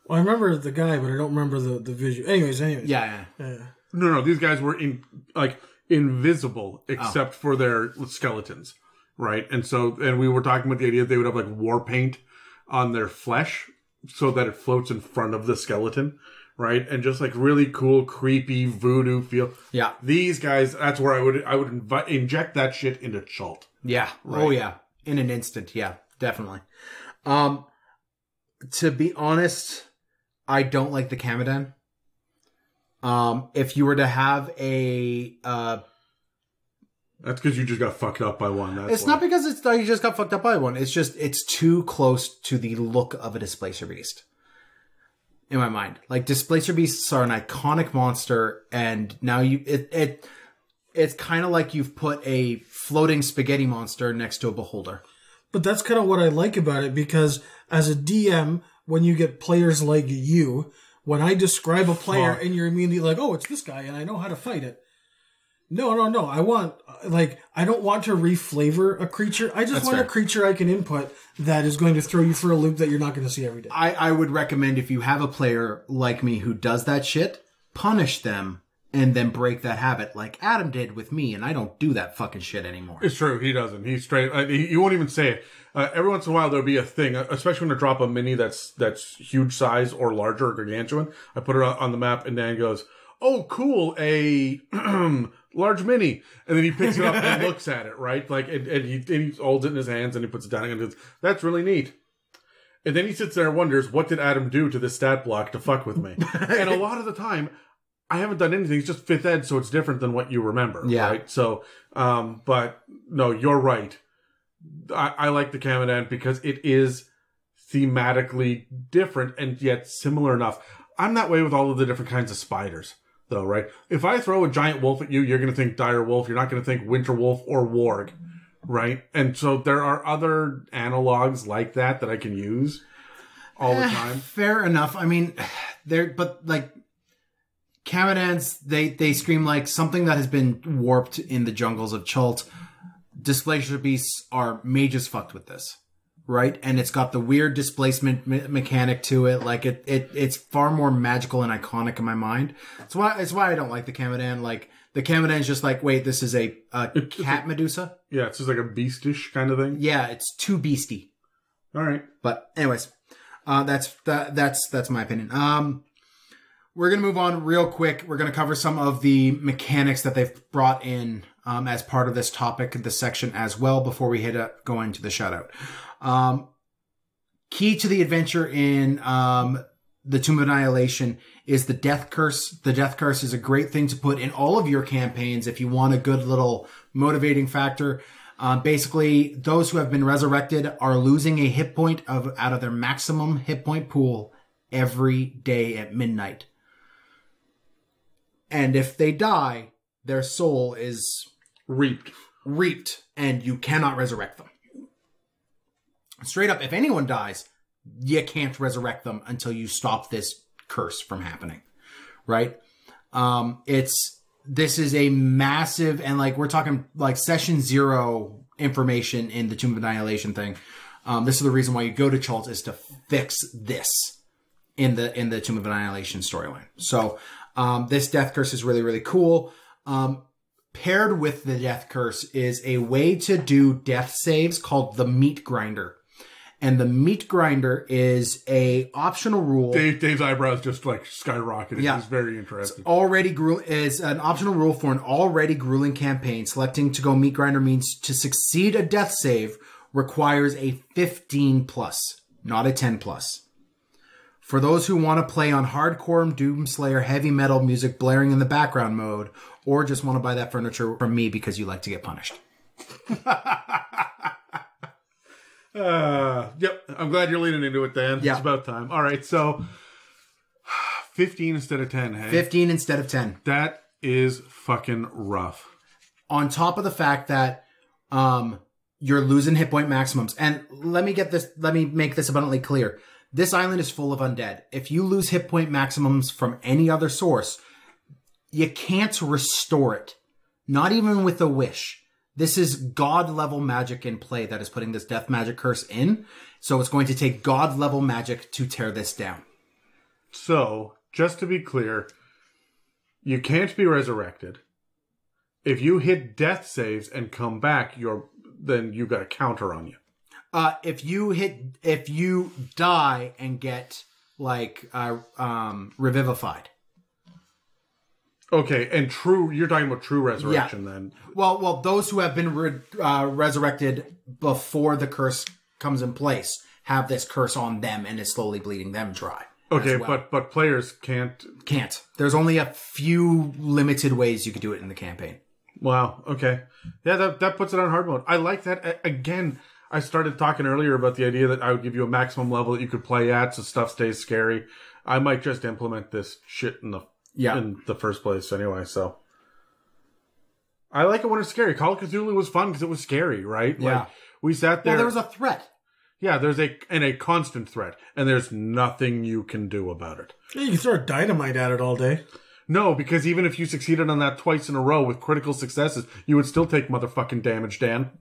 Well, I remember the guy, but I don't remember the the visual. Anyways, anyways. Yeah, yeah. Yeah. No, no, these guys were in like invisible oh. except for their skeletons, right? And so, and we were talking about the idea that they would have like war paint on their flesh so that it floats in front of the skeleton, right? And just like really cool, creepy voodoo feel. Yeah. These guys, that's where I would I would inject that shit into Chult. Yeah. Oh yeah. In an instant. Yeah, definitely. Um to be honest, I don't like the Kamadan. Um if you were to have a uh That's because you just got fucked up by one. That's it's why. not because it's you just got fucked up by one. It's just it's too close to the look of a displacer beast. In my mind. Like displacer beasts are an iconic monster and now you it it it's kind of like you've put a floating spaghetti monster next to a beholder. But that's kind of what I like about it because as a DM, when you get players like you, when I describe a player Fuck. and you're immediately like, "Oh, it's this guy," and I know how to fight it. No, no, no. I want like I don't want to reflavor a creature. I just That's want fair. a creature I can input that is going to throw you for a loop that you're not going to see every day. I, I would recommend if you have a player like me who does that shit, punish them and then break that habit like Adam did with me, and I don't do that fucking shit anymore. It's true. He doesn't. He's straight. Uh, he, he won't even say it. Uh, every once in a while, there'll be a thing, uh, especially when I drop a mini that's that's huge size or larger or gargantuan. I put it on, on the map, and Dan goes, "Oh, cool, a large mini." And then he picks it up and looks at it, right? Like, and, and, he, and he holds it in his hands and he puts it down and goes, "That's really neat." And then he sits there and wonders, "What did Adam do to this stat block to fuck with me?" and a lot of the time. I haven't done anything. It's just fifth ed, so it's different than what you remember. Yeah. Right. So, um, but no, you're right. I, I like the Kamadan because it is thematically different and yet similar enough. I'm that way with all of the different kinds of spiders, though, right? If I throw a giant wolf at you, you're going to think dire wolf. You're not going to think winter wolf or warg, right? And so there are other analogs like that that I can use all the Eh, time. Fair enough. I mean, they're but like Kamadans, they they scream like something that has been warped in the jungles of Chult. Displacer beasts are mages fucked with this, right? And it's got the weird displacement me- mechanic to it. Like it, it it's far more magical and iconic in my mind. That's why it's why I don't like the Kamadan. Like the Kamadan's just like, wait, this is a, a cat Medusa. Yeah, it's just like a beastish kind of thing. Yeah, it's too beasty. All right. But anyways, uh, that's that, that's that's my opinion. Um, we're gonna move on real quick. We're gonna cover some of the mechanics that they've brought in um, as part of this topic, this section as well. Before we hit a, go into the shout out, um, key to the adventure in um, the Tomb of Annihilation is the Death Curse. The Death Curse is a great thing to put in all of your campaigns if you want a good little motivating factor. Um, basically, those who have been resurrected are losing a hit point of out of their maximum hit point pool every day at midnight. And if they die, their soul is Reaped. reaped, and you cannot resurrect them. Straight up, if anyone dies, you can't resurrect them until you stop this curse from happening. Right? Um, it's this is a massive and like we're talking like session zero information in the Tomb of Annihilation thing. Um, this is the reason why you go to Chult is to fix this in the in the Tomb of Annihilation storyline. So um, this death curse is really really cool. Um, paired with the death curse is a way to do death saves called the meat grinder. And the meat grinder is a optional rule. Dave, Dave's eyebrows just like skyrocketed. Yeah. He's very interested. already gruel is an optional rule for an already grueling campaign. Selecting to go meat grinder means to succeed a death save requires a 15 plus, not a 10 plus. For those who want to play on hardcore Doomslayer heavy metal music blaring in the background mode, or just want to buy that furniture from me because you like to get punished. Uh, yep. I'm glad you're leaning into it, Dan. Yeah. It's about time. All right. So 15 instead of 10, hey? 15 instead of 10. That is fucking rough. on top of the fact that um you're losing hit point maximums. And let me get this let me make this abundantly clear. This island is full of undead. If you lose hit point maximums from any other source, you can't restore it. Not even with a wish. This is god level magic in play that is putting this death magic curse in. So it's going to take god level magic to tear this down. So, just to be clear, you can't be resurrected. If you hit death saves and come back, you're then you got a counter on you. Uh, if you hit, if you die and get like uh, um, revivified. Okay, and true, you're talking about true resurrection then. Well, well, those who have been re- uh, resurrected before the curse comes in place have this curse on them and is slowly bleeding them dry. Okay, well. but but players can't. can't. There's only a few limited ways you could do it in the campaign. Wow. Okay. Yeah, that that puts it on hard mode. I like that. Again, I started talking earlier about the idea that I would give you a maximum level that you could play at, so stuff stays scary. I might just implement this shit in the Yeah. in the first place anyway. So I like it when it's scary. Call of Cthulhu was fun because it was scary, right? Yeah. Like, we sat there. Well, there was a threat. yeah, there's a and a constant threat, and there's nothing you can do about it. Yeah, you can throw dynamite at it all day. No, because even if you succeeded on that twice in a row with critical successes, you would still take motherfucking damage, Dan.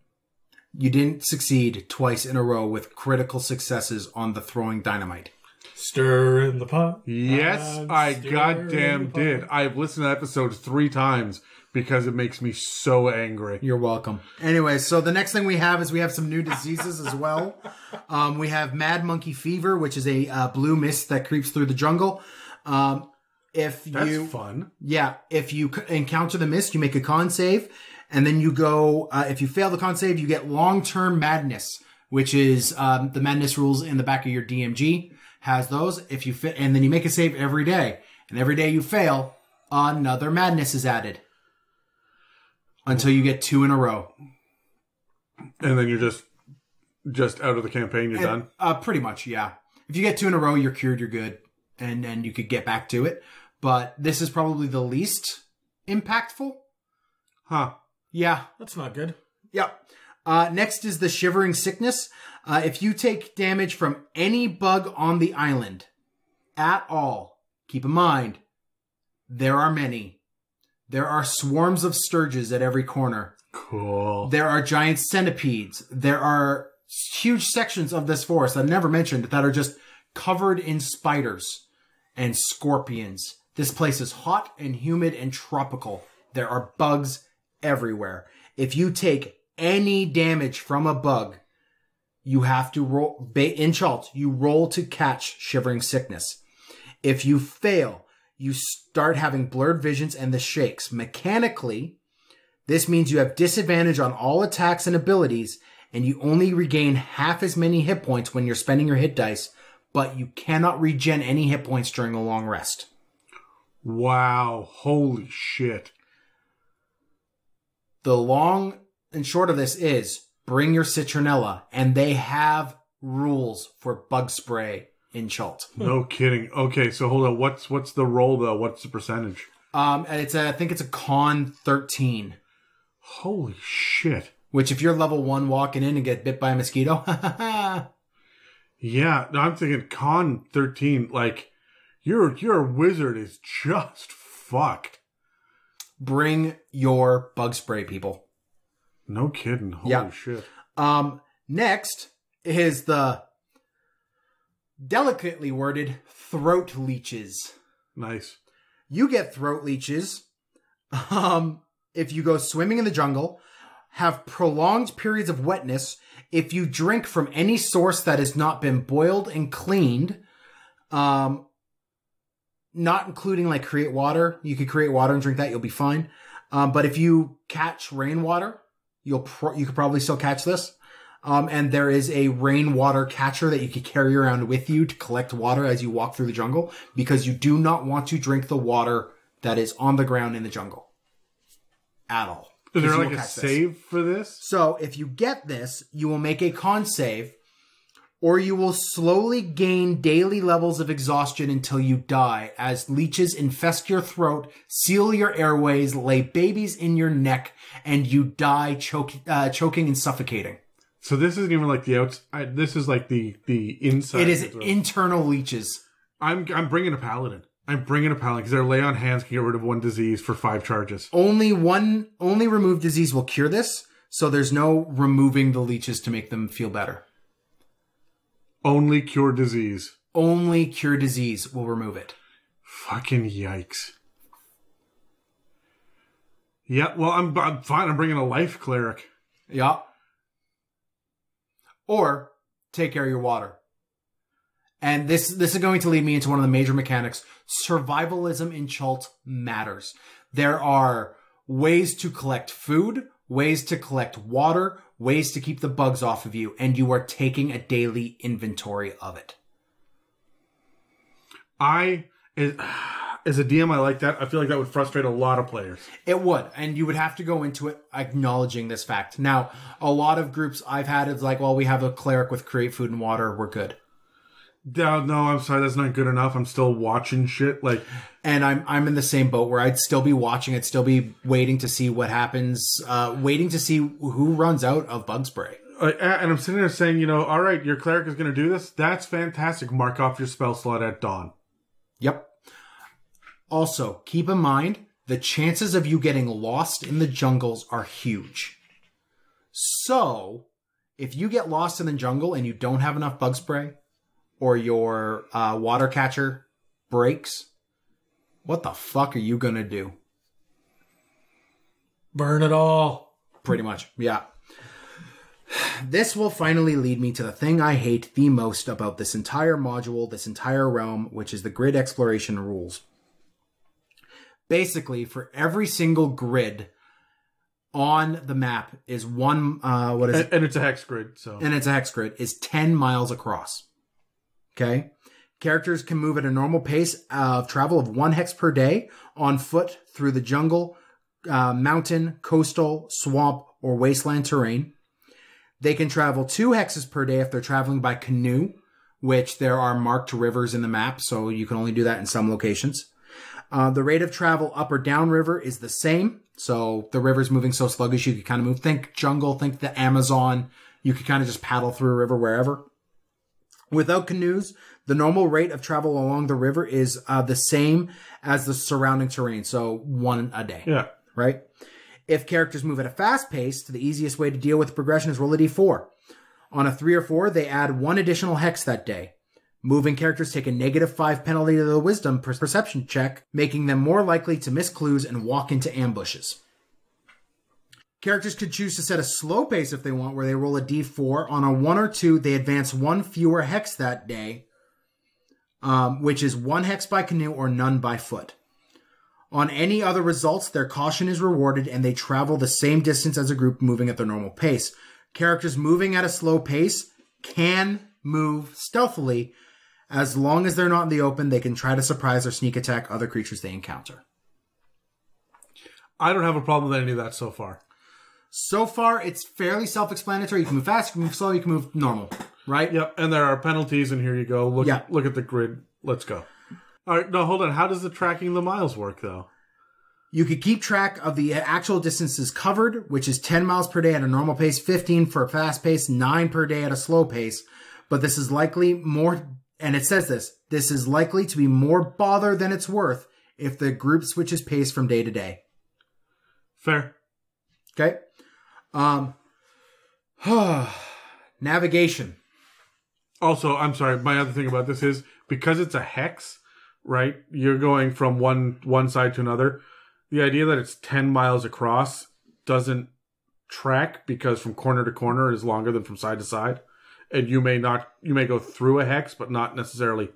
You didn't succeed twice in a row with critical successes on the throwing dynamite. Stir in the pot. Yes, And I goddamn did. I've listened to episodes three times because it makes me so angry. You're welcome. Anyway, so the next thing we have is we have some new diseases as well. Um, we have Mad Monkey Fever, which is a uh, blue mist that creeps through the jungle. Um, if That's you, fun. yeah, if you c- encounter the mist, you make a con save, and then you go. Uh, if you fail the con save, you get long term madness, which is um, the madness rules in the back of your DMG has those. If you fit, and then you make a save every day, and every day you fail, another madness is added until you get two in a row. And then you're just just out of the campaign, you're done. Uh, pretty much, yeah. If you get two in a row, you're cured, you're good, and then you could get back to it. But this is probably the least impactful. Huh. Yeah, That's not good. Yep. Uh, next is the Shivering Sickness. Uh, if you take damage from any bug on the island at all, keep in mind, there are many. There are swarms of stirges at every corner. Cool. There are giant centipedes. There are huge sections of this forest that I never mentioned that are just covered in spiders and scorpions. This place is hot and humid and tropical. There are bugs everywhere. If you take any damage from a bug, you have to roll in Chult, you roll to catch shivering sickness. If you fail, you start having blurred visions and the shakes. Mechanically, this means you have disadvantage on all attacks and abilities, and you only regain half as many hit points when you're spending your hit dice, but you cannot regen any hit points during a long rest. Wow. Holy shit. The long and short of this is bring your citronella, and they have rules for bug spray in Chult. No kidding. Okay, so hold on. What's what's the roll though? What's the percentage? Um, it's a, I think it's a con thirteen. Holy shit. Which, if you're level one walking in and get bit by a mosquito, Yeah, no, I'm thinking con 13, like, your, your wizard is just fucked. bring your bug spray, people. No kidding. Holy Yeah. shit. Um, next is the delicately worded throat leeches. Nice. You get throat leeches um, if you go swimming in the jungle, have prolonged periods of wetness, if you drink from any source that has not been boiled and cleaned, um, not including like create water. You could create water and drink that, you'll be fine. Um, but if you catch rainwater, you'll pro- you could probably still catch this. Um, and there is a rainwater catcher that you could carry around with you to collect water as you walk through the jungle because you do not want to drink the water that is on the ground in the jungle at all. Is there like a catch this. save for this? So if you get this, you will make a con save, or you will slowly gain daily levels of exhaustion until you die, as leeches infest your throat, seal your airways, lay babies in your neck, and you die choke, uh, choking and suffocating. So this isn't even like the outs. I, this is like the the inside. It is internal leeches. I'm I'm bringing a paladin. I'm bringing a paladin because their lay on hands can get rid of one disease for five charges. Only one, only remove disease will cure this. So there's no removing the leeches to make them feel better. Only cure disease. Only cure disease will remove it. Fucking yikes. Yeah, well, I'm I'm fine. I'm bringing a life cleric. Yeah. Or take care of your water. And this this is going to lead me into one of the major mechanics. Survivalism in Chult matters. There are ways to collect food, ways to collect water, ways to keep the bugs off of you, and you are taking a daily inventory of it. I as, as a DM, I like that. I feel like that would frustrate a lot of players. It would, and you would have to go into it acknowledging this fact. Now, a lot of groups I've had is like, well, we have a cleric with create food and water, we're good. No, no, I'm sorry, that's not good enough. I'm still watching shit. Like, and I'm I'm in the same boat where I'd still be watching I'd still be waiting to see what happens, uh, waiting to see who runs out of bug spray. uh, and I'm sitting there saying, you know, all right, your cleric is going to do this. That's fantastic. Mark off your spell slot at dawn. Yep. Also, keep in mind the chances of you getting lost in the jungles are huge. So, if you get lost in the jungle and you don't have enough bug spray, or your uh, water catcher breaks, what the fuck are you gonna do? Burn it all. Pretty much, yeah. This will finally lead me to the thing I hate the most about this entire module, this entire realm, which is the grid exploration rules. Basically, for every single grid on the map is one, uh, what is it? And, and it's a hex grid, so. and it's a hex grid, is 10 miles across. Okay? Characters can move at a normal pace of travel of one hex per day on foot through the jungle, uh, mountain, coastal, swamp, or wasteland terrain. They can travel two hexes per day if they're traveling by canoe, which there are marked rivers in the map, so you can only do that in some locations. Uh, the rate of travel up or down river is the same. So the river's moving so sluggish, you could kind of move. Think jungle, think the Amazon. You could kind of just paddle through a river wherever. Without canoes, the normal rate of travel along the river is uh, the same as the surrounding terrain. So one a day yeah. right? If characters move at a fast pace, the easiest way to deal with the progression is roll a d4. On a 3 or 4, they add one additional hex that day. Moving characters take a negative 5 penalty to the wisdom per- perception check, making them more likely to miss clues and walk into ambushes. Characters could choose to set a slow pace if they want, where they roll a d4. On a 1 or 2, they advance one fewer hex that day, um, which is one hex by canoe or none by foot. On any other results, their caution is rewarded and they travel the same distance as a group moving at their normal pace. Characters moving at a slow pace can move stealthily. As long as they're not in the open, they can try to surprise or sneak attack other creatures they encounter. I don't have a problem with any of that so far. So far, it's fairly self explanatory. You can move fast, you can move slow, you can move normal, right? Yep, and there are penalties, and here you go. Look, Yeah. look at the grid. Let's go. All right, no, hold on. How does the tracking the miles work, though? You could keep track of the actual distances covered, which is 10 miles per day at a normal pace, 15 for a fast pace, 9 per day at a slow pace. But this is likely more, and it says this, this is likely to be more bother than it's worth if the group switches pace from day to day. Fair. Okay? Um, navigation. Also, I'm sorry. My other thing about this is because it's a hex, right? You're going from one one side to another. The idea that it's ten miles across doesn't track because from corner to corner is longer than from side to side, and you may not you may go through a hex, but not necessarily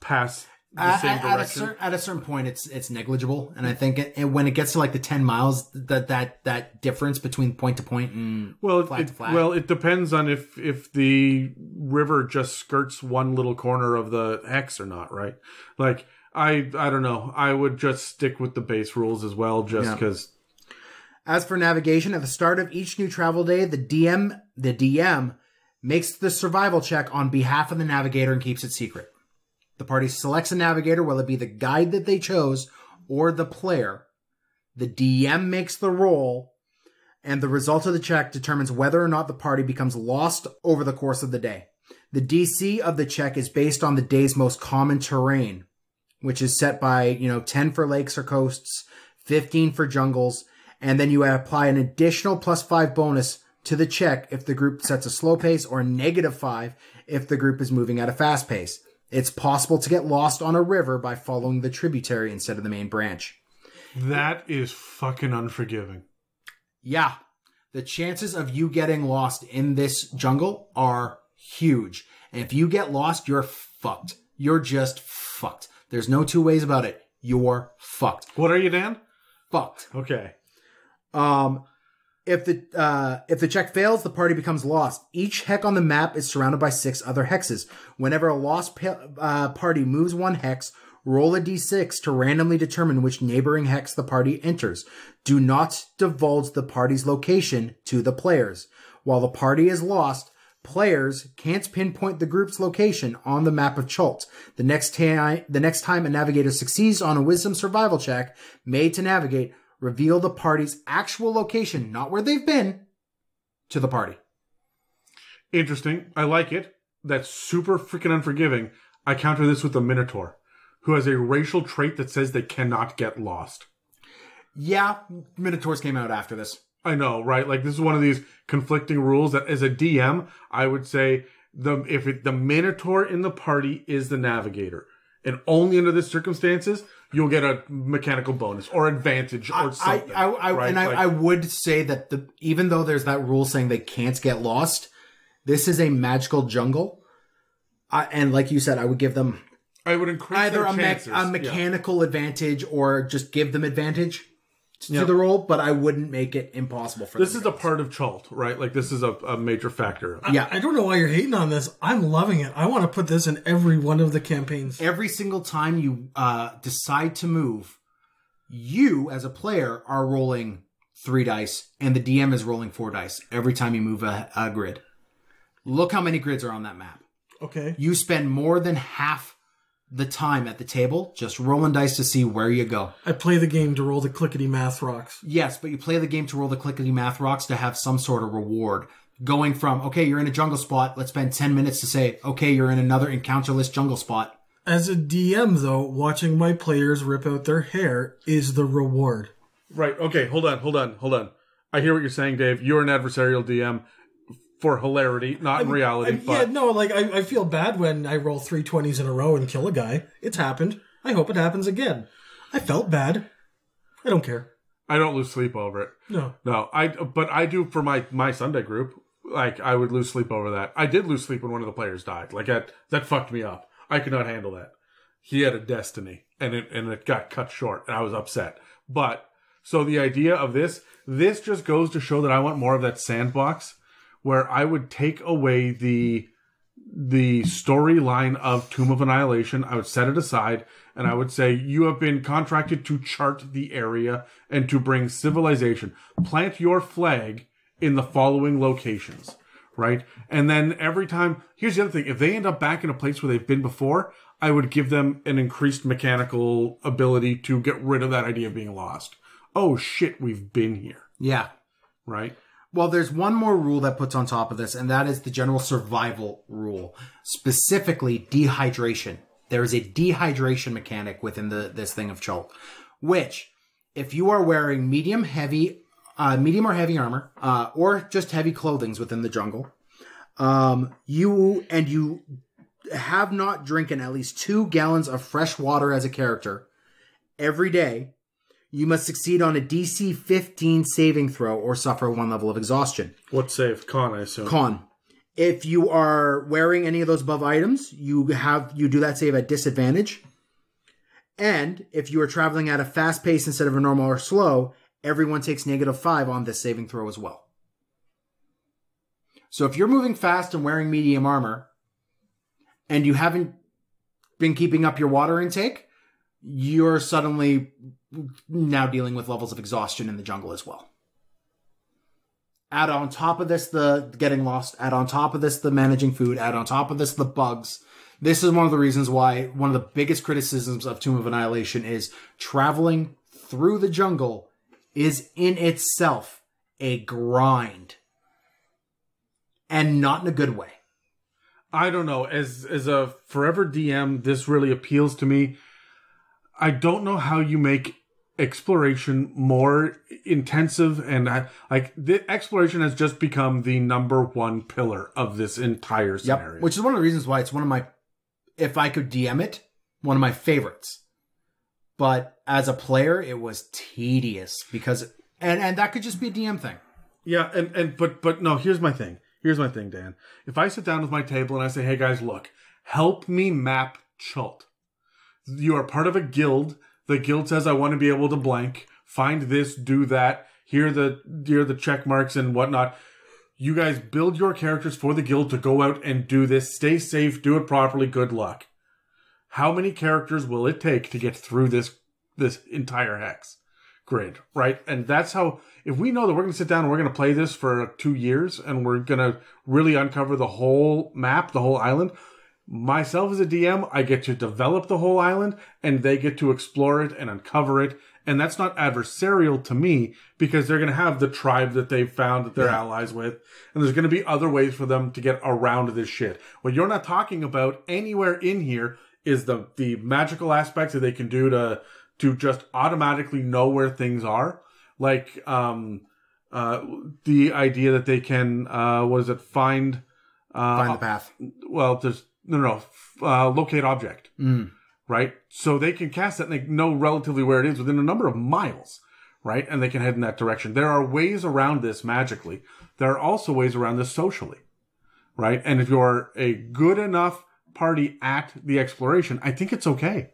pass the At, same at, at a cer- at a certain point, it's it's negligible, and I think it, and when it gets to like the ten miles, that that that difference between point to point and well, flat it, to flat. well, it depends on if if the river just skirts one little corner of the hex or not, right? Like I I don't know. I would just stick with the base rules as well, just Yeah. because. As for navigation, at the start of each new travel day, the DM the DM makes the survival check on behalf of the navigator and keeps it secret. The party selects a navigator, whether it be the guide that they chose or the player. The DM makes the roll, and the result of the check determines whether or not the party becomes lost over the course of the day. The DC of the check is based on the day's most common terrain, which is set by, you know, 10 for lakes or coasts, 15 for jungles, and then you apply an additional plus 5 bonus to the check if the group sets a slow pace or negative 5 if the group is moving at a fast pace. It's possible to get lost on a river by following the tributary instead of the main branch. That is fucking unforgiving. Yeah, the chances of you getting lost in this jungle are huge. And if you get lost, you're fucked. You're just fucked. There's no two ways about it. You're fucked. What are you, Dan? Fucked. Okay. Um, if the uh, if the check fails, the party becomes lost. Each hex on the map is surrounded by six other hexes. Whenever a lost uh, party moves one hex, roll a d6 to randomly determine which neighboring hex the party enters. Do not divulge the party's location to the players. While the party is lost, players can't pinpoint the group's location on the map of Chult. The next time the next time a navigator succeeds on a wisdom survival check made to navigate, reveal the party's actual location, not where they've been, to the party. Interesting. I like it. That's super freaking unforgiving. I counter this with the Minotaur, who has a racial trait that says they cannot get lost. Yeah, Minotaurs came out after this. I know, right? Like this is one of these conflicting rules that as a DM, I would say the if it, the Minotaur in the party is the navigator, and only under this circumstances you'll get a mechanical bonus or advantage or I, something. I, I, right? and I, Like- I would say that the even though there's that rule saying they can't get lost, this is a magical jungle, I, and like you said, I would give them I would increase either a, me- a Yeah. mechanical advantage or just give them advantage to Yeah. the role, but I wouldn't make it impossible for This them. is a part of Chult, right? Like this is a, a major factor. Yeah. I don't know why you're hating on this. I'm loving it. I want to put this in every one of the campaigns. every single time you uh, decide to move, you as a player are rolling three dice, and the DM is rolling four dice every time you move a, a grid. Look how many grids are on that map. Okay. You spend more than half the time at the table just rolling dice to see where you go. I play the game to roll the clickety math rocks. Yes, but you play the game to roll the clickety math rocks to have some sort of reward. Going from, okay, you're in a jungle spot, let's spend 10 minutes to say, okay, you're in another encounterless jungle spot. As a DM, though, watching my players rip out their hair is the reward. Right. Okay. Hold on. Hold on. Hold on. I hear what you're saying, Dave. You're an adversarial DM for hilarity, not in reality. I- but yeah, no, like I, I feel bad when I roll three twenties in a row and kill a guy. It's happened. I hope it happens again. I felt bad. I don't care. I don't lose sleep over it. No. No, I. But I do for my my Sunday group. Like I would lose sleep over that. I did lose sleep when one of the players died. Like that. That fucked me up. I could not handle that. He had a destiny, and it and it got cut short, and I was upset. But so the idea of this, this just goes to show that I want more of that sandbox, where I would take away the the storyline of Tomb of Annihilation. I would set it aside and I would say, You have been contracted to chart the area and to bring civilization. Plant your flag in the following locations, right? And then every time, here's the other thing if they end up back in a place where they've been before, I would give them an increased mechanical ability to get rid of that idea of being lost. Oh shit, we've been here, Yeah. right? Well, there's one more rule that puts on top of this, and that is the general survival rule, specifically dehydration. There is a dehydration mechanic within the this thing of Chult, which, if you are wearing medium heavy, uh, medium or heavy armor, uh, or just heavy clothings within the jungle, um, you and you have not drinking at least two gallons of fresh water as a character every day, you must succeed on a DC 15 saving throw or suffer one level of exhaustion. What save? Con, I assume. Con. If you are wearing any of those above items, you have you do that save at disadvantage. And if you are traveling at a fast pace instead of a normal or slow, everyone takes negative five on this saving throw as well. So if you're moving fast and wearing medium armor, and you haven't been keeping up your water intake, you're suddenly now dealing with levels of exhaustion in the jungle as well. Add on top of this the getting lost, add on top of this the managing food, add on top of this the bugs. This is one of the reasons why one of the biggest criticisms of Tomb of Annihilation is traveling through the jungle is in itself a grind. And not in a good way. I don't know. As as a forever DM, this really appeals to me. I don't know how you make exploration more intensive and I, like the exploration has just become the number one pillar of this entire scenario. Yep. Which is one of the reasons why it's one of my, if I could DM it, one of my favorites. But as a player, it was tedious because, and and that could just be a DM thing. Yeah, and and but but no, here's my thing. Here's my thing, Dan. If I sit down with my table and I say, "Hey guys, look, help me map Chult. You are part of a guild. The guild says I want to be able to blank, find this, do that. hear the here are the check marks and whatnot. You guys build your characters for the guild to go out and do this. Stay safe, do it properly. Good luck. How many characters will it take to get through this this entire hex grid, right? And that's how if we know that we're going to sit down and we're going to play this for 2 years and we're going to really uncover the whole map, the whole island, myself as a DM, I get to develop the whole island and they get to explore it and uncover it. And that's not adversarial to me because they're going to have the tribe that they've found that they're allies with. And there's going to be other ways for them to get around this shit. What you're not talking about anywhere in here is the, the magical aspects that they can do to, to just automatically know where things are. Like, um, uh, the idea that they can, uh, what is it, find, uh, Find the path. well, there's no, no, no, uh, locate object, right? So they can cast that and they know relatively where it is within a number of miles, right? And they can head in that direction. There are ways around this magically. There are also ways around this socially, right? And if you're a good enough party at the exploration, I think it's okay.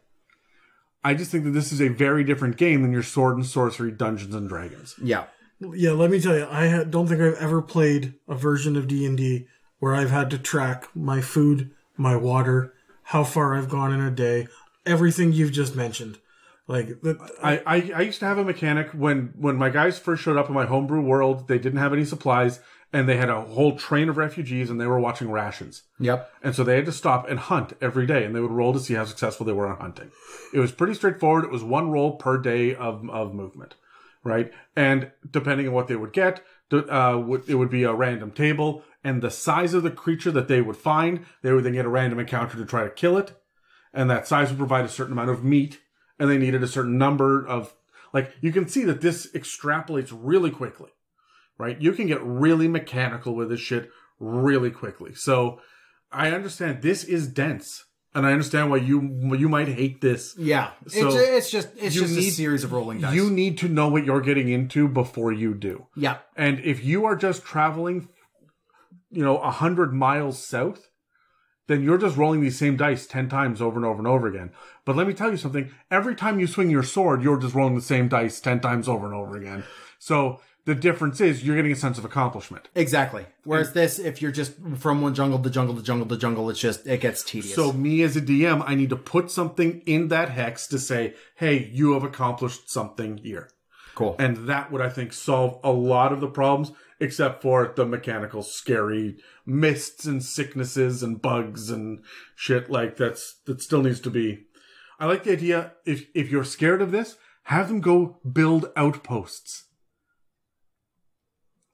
I just think that this is a very different game than your sword and sorcery Dungeons and Dragons. Yeah. Yeah, let me tell you, I don't think I've ever played a version of D and D where I've had to track my food, my water, how far I've gone in a day, everything you've just mentioned. Like that, I, I, I used to have a mechanic when when my guys first showed up in my homebrew world. They didn't have any supplies, and they had a whole train of refugees, and they were watching rations. Yep. And so they had to stop and hunt every day, and they would roll to see how successful they were on hunting. It was pretty straightforward. It was one roll per day of of movement, right? And depending on what they would get, uh, would- it would be a random table, and the size of the creature that they would find, they would then get a random encounter to try to kill it, and that size would provide a certain amount of meat, and they needed a certain number of like you can see that this extrapolates really quickly, right? You can get really mechanical with this shit really quickly. So I understand this is dense, and I understand why you you might hate this. Yeah. So it's, it's just it's just a need- series of rolling dice. You need to know what you're getting into before you do. yeah. And if you are just traveling, you know, a hundred miles south, then you're just rolling these same dice 10 times over and over and over again. But let me tell you something. Every time you swing your sword, you're just rolling the same dice 10 times over and over again. So the difference is you're getting a sense of accomplishment. Exactly. Whereas this, if you're just from one jungle to jungle to jungle to jungle, it's just it gets tedious. So me as a DM, I need to put something in that hex to say, hey, you have accomplished something here. Cool. And that would, I think, solve a lot of the problems, except for the mechanical, scary mists and sicknesses and bugs and shit. Like that's that still needs to be. I like the idea. If if you're scared of this, have them go build outposts,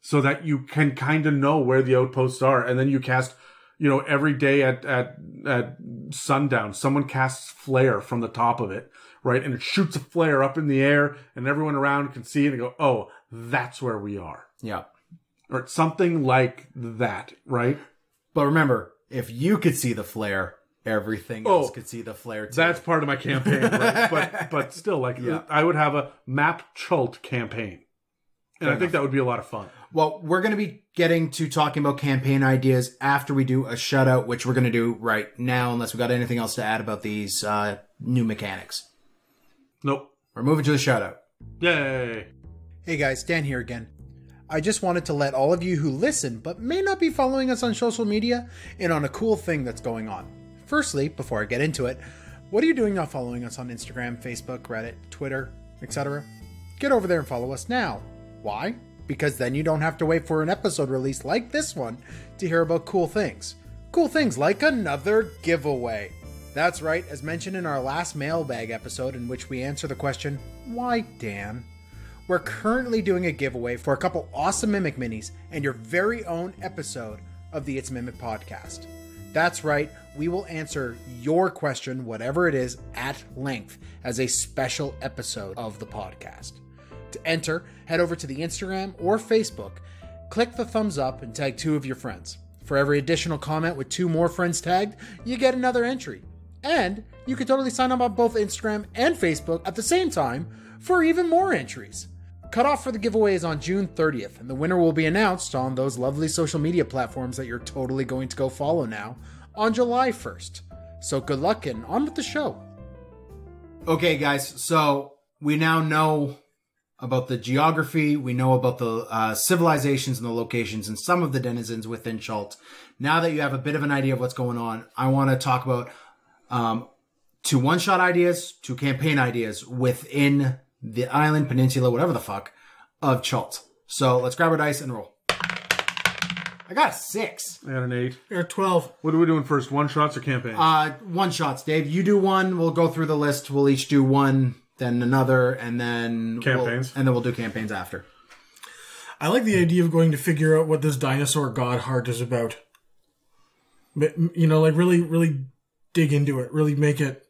so that you can kind of know where the outposts are, and then you cast. You know, every day at at at sundown, someone casts flare from the top of it, right? And it shoots a flare up in the air, and everyone around can see it and go, "Oh, that's where we are," yeah. Or something like that, right? But remember, if you could see the flare, everything Oh, else could see the flare too. That's part of my campaign, right? but but still, like Yeah. I would have a map chult campaign, and I think that would be a lot of fun. Well, we're going to be getting to talking about campaign ideas after we do a shutout, which we're going to do right now, unless we got anything else to add about these uh, new mechanics. Nope. We're moving to the shutout. Yay! Hey guys, Dan here again. I just wanted to let all of you who listen but may not be following us on social media in on a cool thing that's going on. Firstly, before I get into it, what are you doing not following us on Instagram, Facebook, Reddit, Twitter, etc.? Get over there and follow us now. Why? Because then you don't have to wait for an episode release like this one to hear about cool things. Cool things like another giveaway. That's right, as mentioned in our last mailbag episode, in which we answer the question, Why Dan? We're currently doing a giveaway for a couple awesome Mimic Minis and your very own episode of the It's Mimic podcast. That's right, we will answer your question, whatever it is, at length as a special episode of the podcast. To enter, head over to the Instagram or Facebook, click the thumbs up, and tag two of your friends. For every additional comment with two more friends tagged, you get another entry. And you can totally sign up on both Instagram and Facebook at the same time for even more entries. Cutoff for the giveaway is on June 30th, and the winner will be announced on those lovely social media platforms that you're totally going to go follow now on July 1st. So good luck and on with the show. Okay, guys, so we now know about the geography, we know about the uh, civilizations and the locations and some of the denizens within Chult. Now that you have a bit of an idea of what's going on, I want to talk about um, two one shot ideas, two campaign ideas within the island, peninsula, whatever the fuck, of Chult. So let's grab our dice and roll. I got a six. I got an eight. You're at 12. What are we doing first? One shots or campaign? Uh, one shots, Dave. You do one. We'll go through the list. We'll each do one, then another, and then we'll- Campaigns. and then we'll do campaigns after. I like the idea of going to figure out what this dinosaur god heart is about. But, You know, like really, really dig into it. Really make it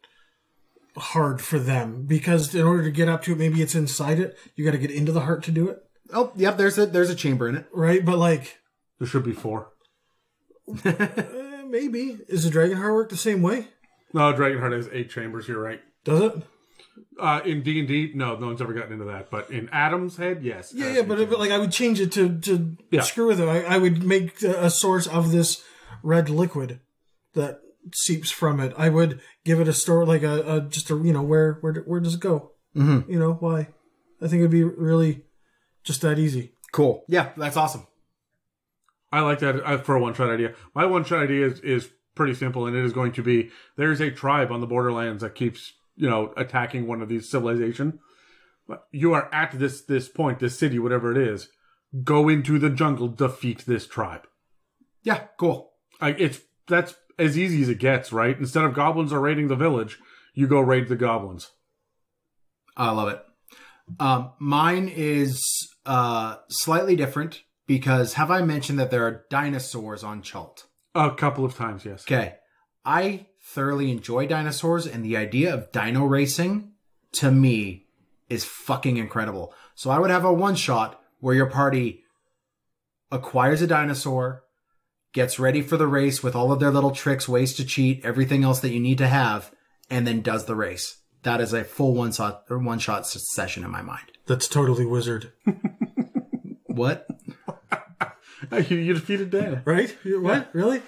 hard for them because in order to get up to it, maybe it's inside it. You got to get into the heart to do it, Oh, yep. There's a there's a chamber in it. right? But like, there should be four. eh, maybe is the dragon heart work the same way? No, Dragonheart has eight chambers. You're right. Does it? Uh, in D and D, no, no one's ever gotten into that. But in Adam's head, yes. Yeah, Has yeah, but, but like I would change it to to Yeah. screw with it. I, I would make a a source of this red liquid that seeps from it. I would give it a store like a, a just a you know where where where does it go? Mm-hmm. You know why? I think it'd be really just that easy. Cool. Yeah, that's awesome. I like that uh, for a one shot idea. My one shot idea is, is pretty simple, and it is going to be there's a tribe on the borderlands that keeps you know attacking one of these civilization. You are at this this point, this city, whatever it is. Go into the jungle, defeat this tribe. Yeah, cool. Like it's that's as easy as it gets, right? Instead of goblins are raiding the village, you go raid the goblins. I love it. Um, mine is uh slightly different because have I mentioned that there are dinosaurs on Chult? A couple of times, yes. Okay. I thoroughly enjoy dinosaurs and the idea of dino racing to me is fucking incredible. So I would have a one shot where your party acquires a dinosaur, gets ready for the race with all of their little tricks, ways to cheat, everything else that you need to have, and then does the race. That is a full one shot one shot session in my mind. That's totally wizard, What? you, you defeated Dan. right? What really?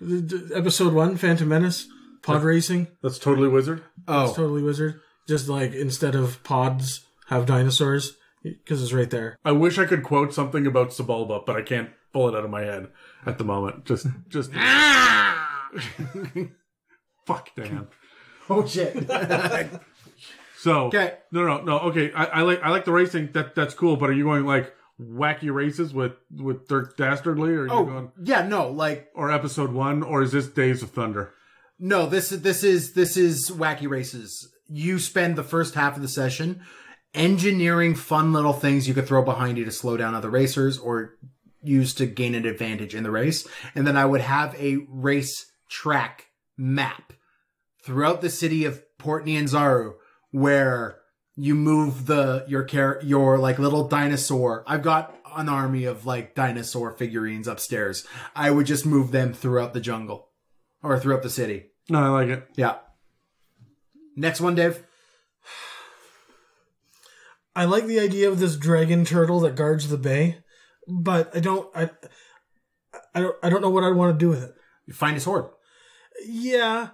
The- the- Episode one, Phantom Menace, pod racing. That's totally wizard. Oh, Totally wizard. Just like instead of pods, have dinosaurs because it's right there. I wish I could quote something about Sebulba, but I can't pull it out of my head at the moment. Just, just. Fuck, Dan. oh shit. So Okay. no, no, no. Okay, I, I like I like the racing. That that's cool. But are you going like wacky races with with Dirk Dastardly, or are you Oh, going yeah, no, like or episode one, or is this Days of Thunder? No, this is this is this is wacky races. You spend the first half of the session engineering fun little things you could throw behind you to slow down other racers or use to gain an advantage in the race. And then I would have a race track map throughout the city of Port Nyanzaru where you move the your car your like little dinosaur. I've got an army of like dinosaur figurines upstairs. I would just move them throughout the jungle or throughout the city. No, I like it. Yeah. Next one, Dave. I like the idea of this dragon turtle that guards the bay, but I don't. I, I don't. I don't know what I want to do with it. You find a sword. Yeah,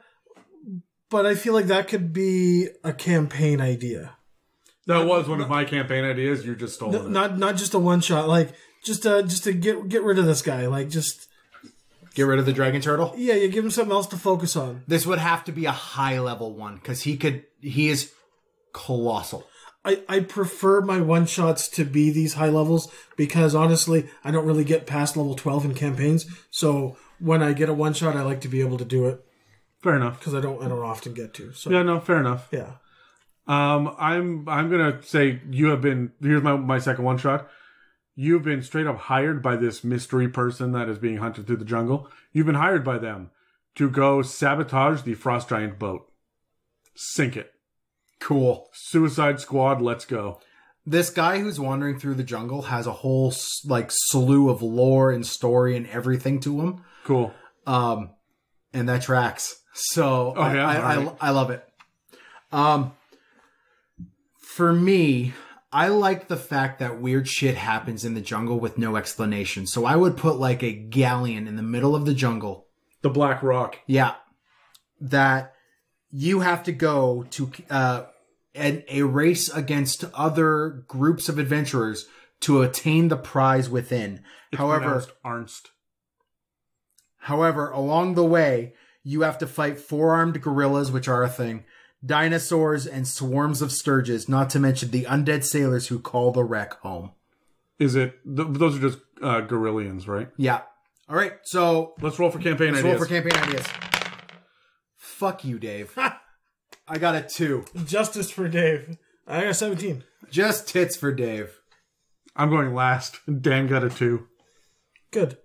but I feel like that could be a campaign idea. That was one of my campaign ideas. You just stole N- it. Not not just a one shot. Like just uh just to get get rid of this guy. Like just Get rid of the dragon turtle. yeah, you give him something else to focus on. This would have to be a high level one because he could. He is colossal. I, I prefer my one shots to be these high levels because honestly, I don't really get past level 12 in campaigns. So when I get a one shot, I like to be able to do it fair enough. because I don't I don't often get to. So Yeah, no, fair enough. yeah. Um, I'm I'm gonna say you have been. Here's my my second one shot. You've been straight up hired by this mystery person that is being hunted through the jungle. You've been hired by them to go sabotage the frost giant boat. Sink it. Cool. Suicide Squad, let's go. This guy who's wandering through the jungle has a whole like slew of lore and story and everything to him. Cool. Um, and that tracks. So I, yeah? I, I, I love it. Um, for me, I like the fact that weird shit happens in the jungle with no explanation. So I would put like a galleon in the middle of the jungle. The Black Rock. Yeah, that you have to go to uh, an, a race against other groups of adventurers to attain the prize within. However, Arnst. However, along the way, you have to fight four armed gorillas, which are a thing, dinosaurs, and swarms of stirges, not to mention the undead sailors who call the wreck home. Is it? Th- those are just uh, Girallons, right? Yeah. All right, so Let's roll for campaign let's ideas. roll for campaign ideas. Fuck you, Dave. I got a two. Justice for Dave. I got 17. Just tits for Dave. I'm going last. Dan got a two. Good.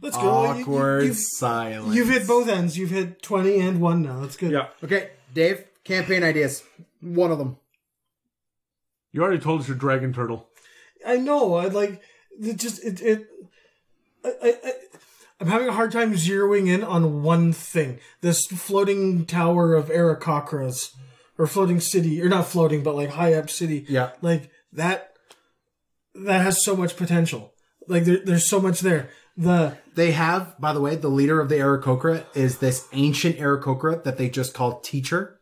Let's go. You- you- Awkward you've, silence. you've hit both ends. You've hit 20 and 1 now. That's good. Yeah. Okay, Dave, campaign ideas. One of them. You already told us your dragon turtle. I know. I like it. Just it. it I, I, I, I'm having a hard time zeroing in on one thing. This floating tower of Aarakocras, or floating city, or not floating, but like high up city. Yeah. Like that. That has so much potential. Like there, there's so much there. The They have, by the way, the leader of the Aarakocra is this ancient Aarakocra that they just call Teacher,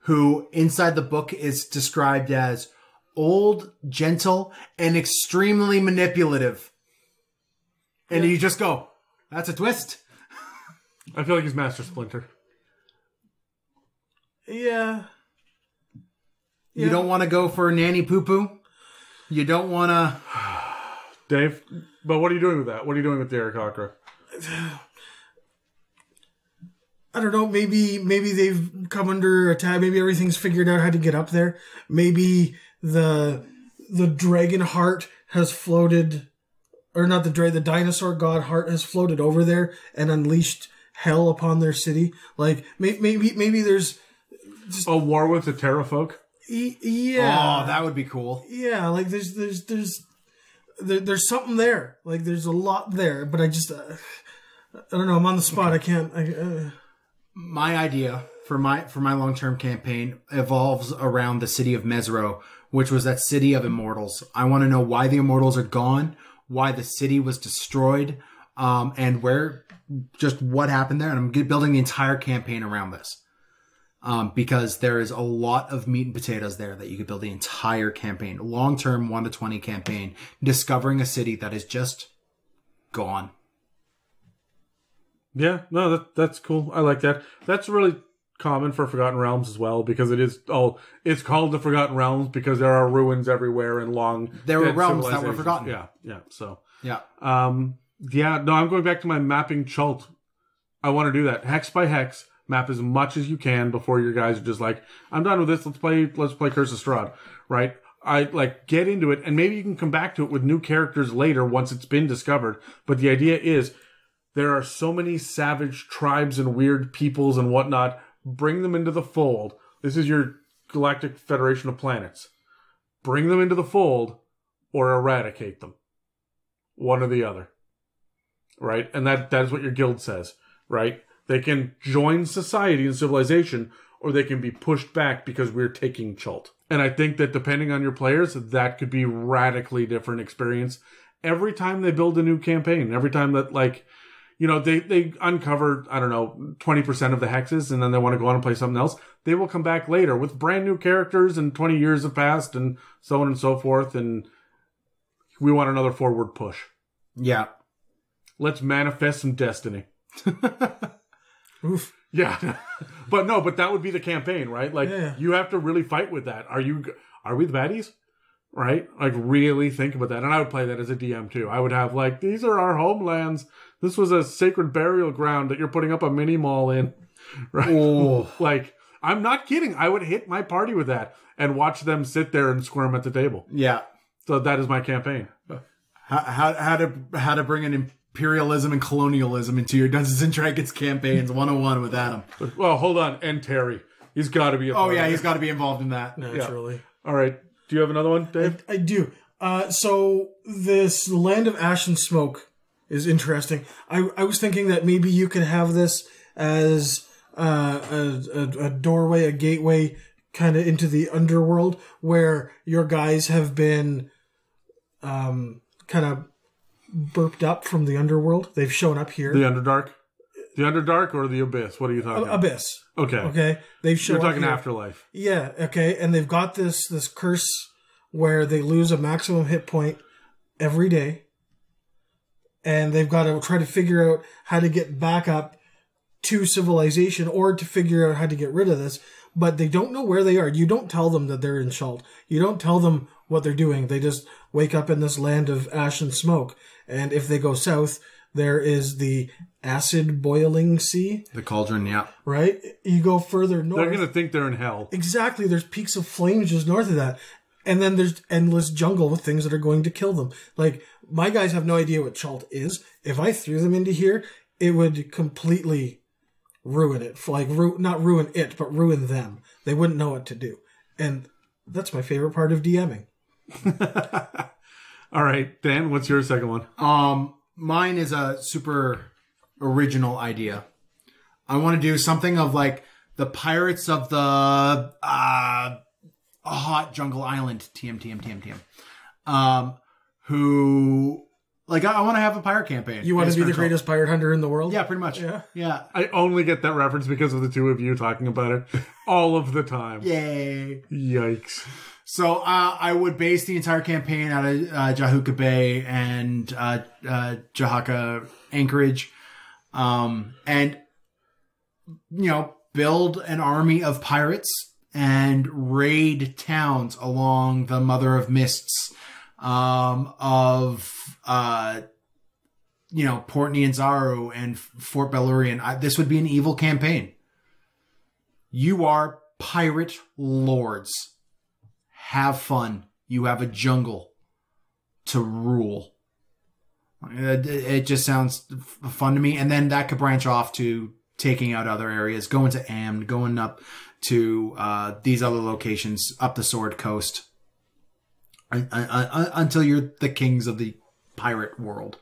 who inside the book is described as old, gentle, and extremely manipulative. And you just go, that's a twist. I feel like he's Master Splinter. yeah. You don't want to go for nanny poo poo. You don't want to. Dave, but what are you doing with that? What are you doing with the Aarakocra? I don't know. Maybe maybe they've come under attack. Maybe everything's figured out how to get up there. Maybe the the dragon heart has floated, or not the dragon, the dinosaur god heart has floated over there and unleashed hell upon their city. Like may, maybe maybe there's A war with the Pterafolk? e- yeah Oh, that would be cool. yeah like there's there's there's there, there's something there. Like there's a lot there, but I just uh, I don't know. I'm on the spot. I can't. I, uh, my idea for my for my long term campaign evolves around the city of Mezro, which was that city of immortals. I want to know why the immortals are gone, why the city was destroyed, um, and where just what happened there. And I'm building the entire campaign around this. Um, because there is a lot of meat and potatoes there that you could build the entire campaign, long term, one to twenty campaign, discovering a city that is just gone. Yeah, no, that that's cool. I like that. That's really common for Forgotten Realms as well because it is all it's called the Forgotten Realms because there are ruins everywhere and long There were realms that were forgotten. Yeah, yeah. So Yeah. um yeah, no, I'm going back to my mapping chult. I want to do that hex by hex. Map as much as you can before your guys are just like, I'm done with this. Let's play. Let's play Curse of Strahd, right? I like get into it, and maybe you can come back to it with new characters later once it's been discovered. But the idea is there are so many savage tribes and weird peoples and whatnot. Bring them into the fold. This is your Galactic Federation of Planets. Bring them into the fold or eradicate them. One or the other. Right? And that that is what your guild says, right? They can join society and civilization, or they can be pushed back because we're taking Chult. And I think that depending on your players, that could be radically different experience every time they build a new campaign. Every time that like you know, they, they uncover, I don't know, 20% of the hexes and then they want to go on and play something else. They will come back later with brand new characters and 20 years have passed and so on and so forth. And we want another forward push. Yeah. Let's manifest some destiny. Oof. Yeah. but no, but that would be the campaign, right? Like Yeah. you have to really fight with that. Are you, are we the baddies? Right? Like really think about that. And I would play that as a DM too. I would have like, these are our homelands. This was a sacred burial ground that you're putting up a mini mall in. Right? Oh. Like, I'm not kidding. I would hit my party with that and watch them sit there and squirm at the table. Yeah. So that is my campaign. How, how, how to how to bring an imperialism and colonialism into your Dungeons and Dragons campaigns 101 with Adam. Well, hold on. And Terry. He's got to be a Oh yeah, of he's it. got to be involved in that. Naturally. All right. Do you have another one, Dave? I do. Uh, so this land of ash and smoke is interesting. I, I was thinking that maybe you could have this as uh, a, a, a doorway, a gateway, kind of into the underworld, where your guys have been um, kind of burped up from the underworld. They've shown up here. The Underdark? The Underdark or the Abyss? What are you talking about? Abyss. Okay. Okay, they've shown You're up talking. Afterlife. Yeah, okay, and they've got this this curse where they lose a maximum hit point every day, and they've got to try to figure out how to get back up to civilization or to figure out how to get rid of this. But they don't know where they are. You don't tell them that they're in Chult. You don't tell them what they're doing. They just wake up in this land of ash and smoke. And if they go south, there is the acid boiling sea, The cauldron, yeah. right? You go further north. They're going to think they're in hell. Exactly. There's peaks of flames just north of that. And then there's endless jungle with things that are going to kill them. Like, my guys have no idea what Chult is. If I threw them into here, it would completely ruin it. Like, ru- not ruin it, but ruin them. They wouldn't know what to do. And that's my favorite part of DMing. All right, Dan, what's your second one? Um, mine is a super original idea. I want to do something of like the Pirates of the uh, Hot Jungle Island, TM, TM, TM, TM. Um, who like I, I want to have a pirate campaign. You want to be the greatest pirate hunter in the world? Yeah, pretty much. Yeah. yeah. I only get that reference because of the two of you talking about it all of the time. Yay. Yikes. So uh, I would base the entire campaign out of uh, Jahaka Bay and uh, uh, Jahaka Anchorage, um, and you know build an army of pirates and raid towns along the Mother of Mists um, of uh, you know Port Nyanzaru and Fort Beluarian. I, this would be an evil campaign. You are pirate lords have fun. You have a jungle to rule. It, it just sounds fun to me. And then that could branch off to taking out other areas, going to Amn, going up to uh, these other locations up the Sword Coast un- un- un- until you're the kings of the pirate world.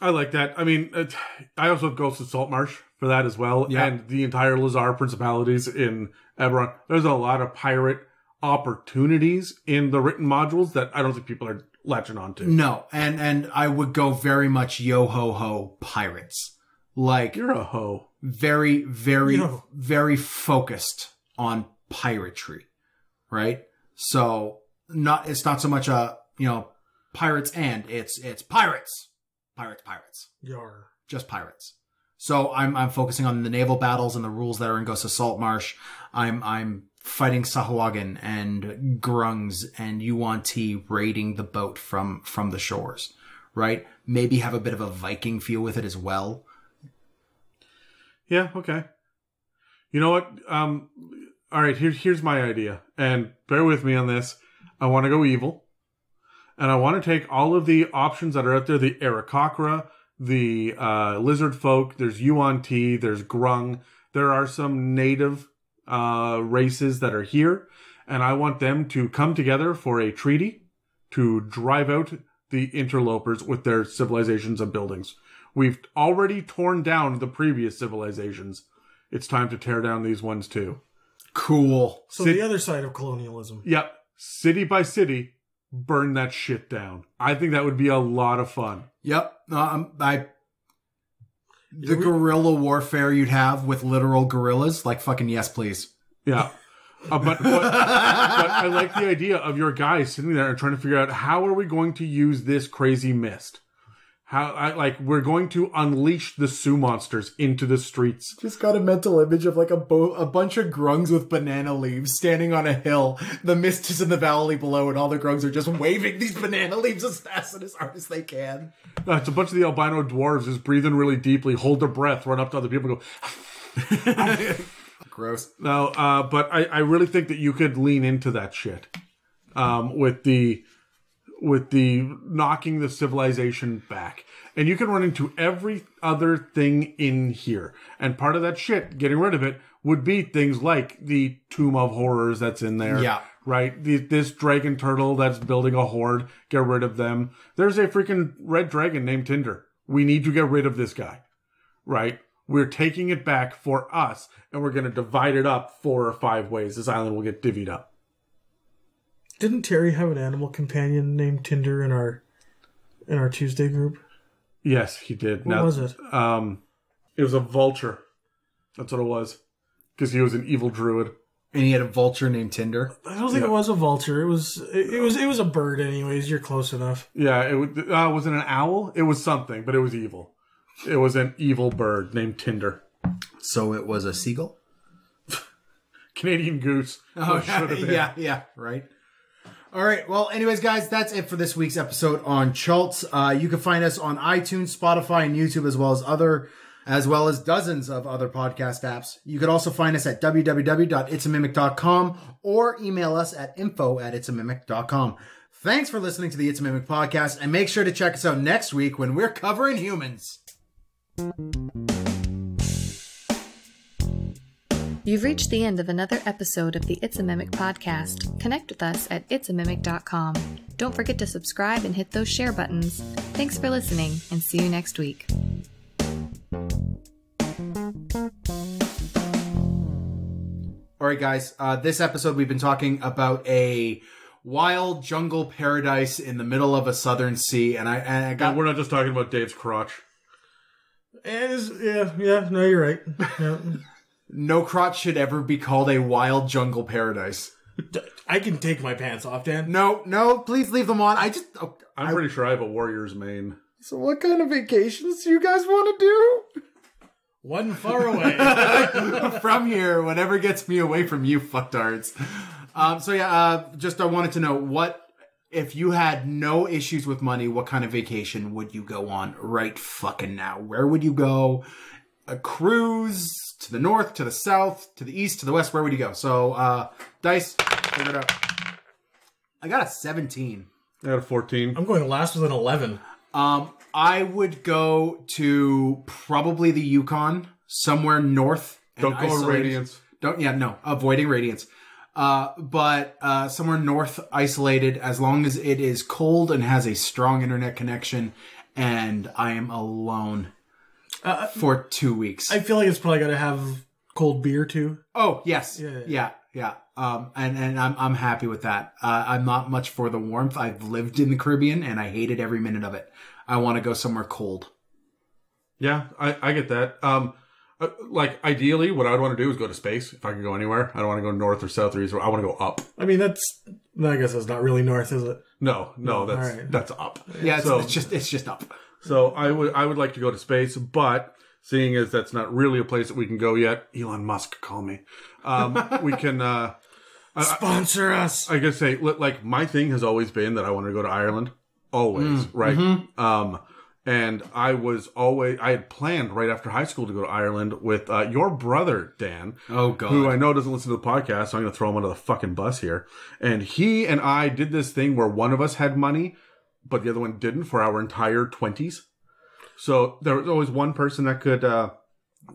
I like that. I mean, it, I also have Ghost of Saltmarsh for that as well, Yeah. and the entire Lhazaar principalities in Eberron. There's a lot of pirate opportunities in the written modules that I don't think people are latching onto. No, and and I would go very much yo ho ho pirates, like You're a hoe. very very very focused on piratry, right? So not it's not so much a you know pirates and it's it's pirates, pirates, pirates. Yar. just pirates. So I'm I'm focusing on the naval battles and the rules that are in Ghost of Saltmarsh. I'm I'm fighting Sahuagin and Grungs and Yuan Ti raiding the boat from from the shores. Right? Maybe have a bit of a Viking feel with it as well. Yeah, okay. You know what? Um, all right, here, here's my idea, and bear with me on this. I want to go evil, and I want to take all of the options that are out there: the Aarakocra, the uh, lizard folk. There's Yuan Ti. There's Grung. There are some native uh, races that are here, and I want them to come together for a treaty to drive out the interlopers with their civilizations and buildings. We've already torn down the previous civilizations. It's time to tear down these ones too. Cool. So Sit- the other side of colonialism. Yep, city by city, burn that shit down. I think that would be a lot of fun. Yep. Um, I the guerrilla warfare you'd have with literal gorillas, like fucking yes, please. Yeah. Uh, but, but but I like the idea of your guys sitting there and trying to figure out how are we going to use this crazy mist. How I like we're going to unleash the Su monsters into the streets. Just got a mental image of like a bo- a bunch of grungs with banana leaves standing on a hill. The mist is in the valley below, and all the grungs are just waving these banana leaves as fast and as hard as they can. Uh, it's a bunch of the albino dwarves just breathing really deeply, hold their breath, run up to other people, and go. Gross. No, uh, but I, I really think that you could lean into that shit um, with the with the knocking the civilization back, and you can run into every other thing in here. And part of that shit, getting rid of it, would be things like the Tomb of Horrors that's in there. Yeah. Right. The, this dragon turtle that's building a horde. Get rid of them. There's a freaking red dragon named Tinder. We need to get rid of this guy. Right. We're taking it back for us, and we're going to divide it up four or five ways. This island will get divvied up. Didn't Terry have an animal companion named Tinder in our in our Tuesday group? Yes, he did. What was it? Um, it was a vulture. That's what it was. Because he was an evil druid. And he had a vulture named Tinder. I don't think it was a vulture. It was it, it was it was a bird. Anyways, you're close enough. Yeah, it was, uh, was it an owl? It was something, but it was evil. It was an evil bird named Tinder. So it was a seagull. Canadian goose. Oh, should have been. yeah, yeah, right. All right. Well, anyways, guys, that's it for this week's episode on Schultz. Uh, you can find us on iTunes, Spotify, and YouTube, as well as other, as well as dozens of other podcast apps. You could also find us at www.itsamimic.com or email us at info at itsamimic.com. Thanks for listening to the It's a Mimic podcast, and make sure to check us out next week when we're covering humans. You've reached the end of another episode of the It's a Mimic podcast. Connect with us at itsamimic.com. Don't forget to subscribe and hit those share buttons. Thanks for listening, and see you next week. All right, guys. Uh, this episode, we've been talking about a wild jungle paradise in the middle of a southern sea, and I and I got And we're not just talking about Dave's crotch. Is, yeah, yeah. No, you're right. Yeah. no crotch should ever be called a wild jungle paradise. I can take my pants off, Dan. No, no, please leave them on. I just. Oh, I'm pretty sure I have a warrior's mane. so, what kind of vacations do you guys want to do? One far away. from here? Whatever gets me away from you, fucktards. Um. So yeah. Uh. Just I wanted to know what. If you had no issues with money, what kind of vacation would you go on right fucking now? Where would you go? A cruise to the north, to the south, to the east, to the west. Where would you go? So, uh, dice, figure it out. I got a seventeen. I got a 14. I'm going last with an 11. Um, I would go to probably the Yukon, somewhere north. Don't go to isolated- Radiance. Don't yeah, no, avoiding radiance. Uh, but uh, somewhere north, isolated, as long as it is cold and has a strong internet connection, and I am alone for two weeks. I feel like it's probably got to have cold beer too. Oh yes, Yeah, yeah, yeah. yeah, Um, and and I'm I'm happy with that. Uh, I'm not much for the warmth. I've lived in the Caribbean and I hated every minute of it. I want to go somewhere cold. Yeah, I, I get that. Um, uh, like ideally, what I'd want to do is go to space. If I could go anywhere, I don't want to go north or south or east. I want to go up. I mean, that's. I guess that's not really north, is it? No, no, that's alright. that's up. Yeah, it's, So- it's just it's just up. So I would I would like to go to space, but seeing as that's not really a place that we can go yet, Elon Musk, call me. Um, we can. Uh, Sponsor us. I guess say like my thing has always been that I wanted to go to Ireland, always, right? Um, and I was always I had planned right after high school to go to Ireland with uh, your brother Dan, Oh god. who I know doesn't listen to the podcast, so I'm going to throw him under the fucking bus here. And he and I did this thing where one of us had money, but the other one didn't for our entire twenties. So there was always one person that could uh,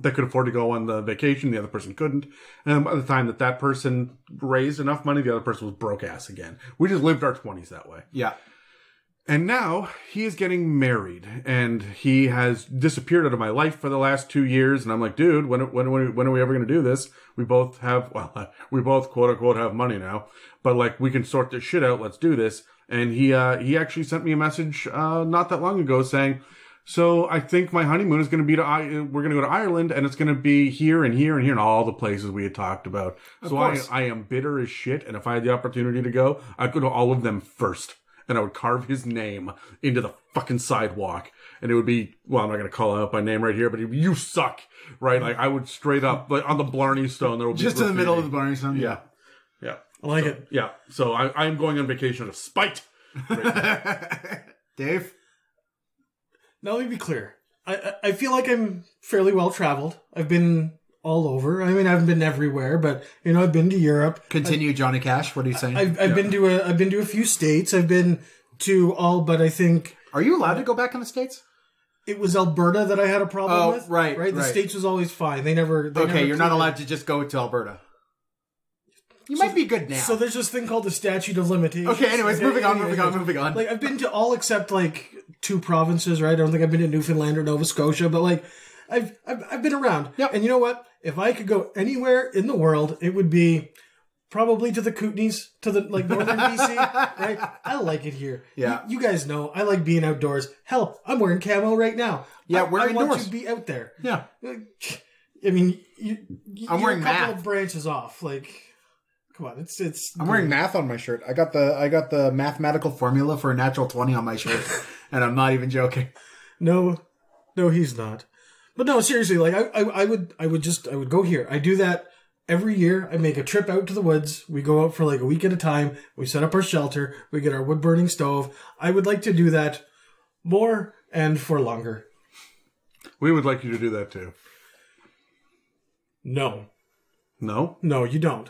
that could afford to go on the vacation, the other person couldn't. And by the time that that person raised enough money, the other person was broke ass again. We just lived our twenties that way. yeah. And now he is getting married, and he has disappeared out of my life for the last two years. And I'm like, dude, when when when, when are we ever going to do this? We both have, well, we both quote unquote have money now, but like we can sort this shit out. Let's do this. And he uh, he actually sent me a message uh, not that long ago saying, so I think my honeymoon is going to be to I- we're going to go to Ireland, and it's going to be here and here and here and all the places we had talked about. so I course. I am bitter as shit, and if I had the opportunity to go, I'd go to all of them first and I would carve his name into the fucking sidewalk. And it would be, well, I'm not going to call out by name right here, but be, you suck, right? Like I would straight up, like on the Blarney Stone, there would be Just in the middle of the. Barney Stone. Yeah. Yeah. I like it. Yeah. So I, I am going on vacation of spite. Dave. Now let me be clear. I, I I feel like I'm fairly well traveled. I've been all over. I mean, I haven't been everywhere, but you know, I've been to Europe. Continue, Johnny Cash. What are you saying? I've I've been to a I've been to a few states. I've been to all, but I think are you allowed to go back in the states? it was Alberta that I had a problem Oh, with. right, right. The right. states was always fine. They never. They Okay, never you're not cleared- allowed to just go to Alberta. You might be good now. So there's this thing called the statute of limitations. okay, anyways, moving on, moving on, moving on. Like I've been to all except like two provinces, right? I don't think I've been to Newfoundland or Nova Scotia, but like I've I've, I've been around. Yep. And you know what? If I could go anywhere in the world, it would be probably to the Kootenays, to the like northern BC. Right? I like it here. Yeah. You, you guys know I like being outdoors. Hell, I'm wearing camo right now. Yeah, I, we're I want indoors. to be out there. yeah. I mean, you, you, I'm you're wearing a couple math. of branches off. Like, come on, it's it's. I'm wearing math on my shirt. I got the I got the mathematical formula for a natural twenty on my shirt, and I'm not even joking. No, no, he's not. But no, seriously, like I, I, I would, I would just, I would go here. I do that every year. I make a trip out to the woods. We go out for like a week at a time. We set up our shelter. We get our wood burning stove. I would like to do that more and for longer. We would like you to do that too. No, No? no, you don't,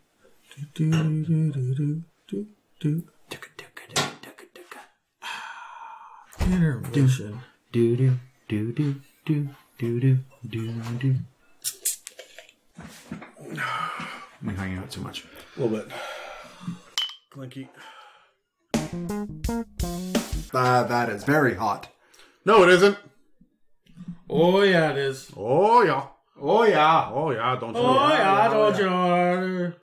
intermission. Do do do do do do do do do. I'm hanging out too much. A little bit. Clinky. Uh, that is very hot. No, it isn't. Oh yeah, it is. Oh, yeah. Oh yeah. Oh, yeah. Don't you? Oh yeah, don't you?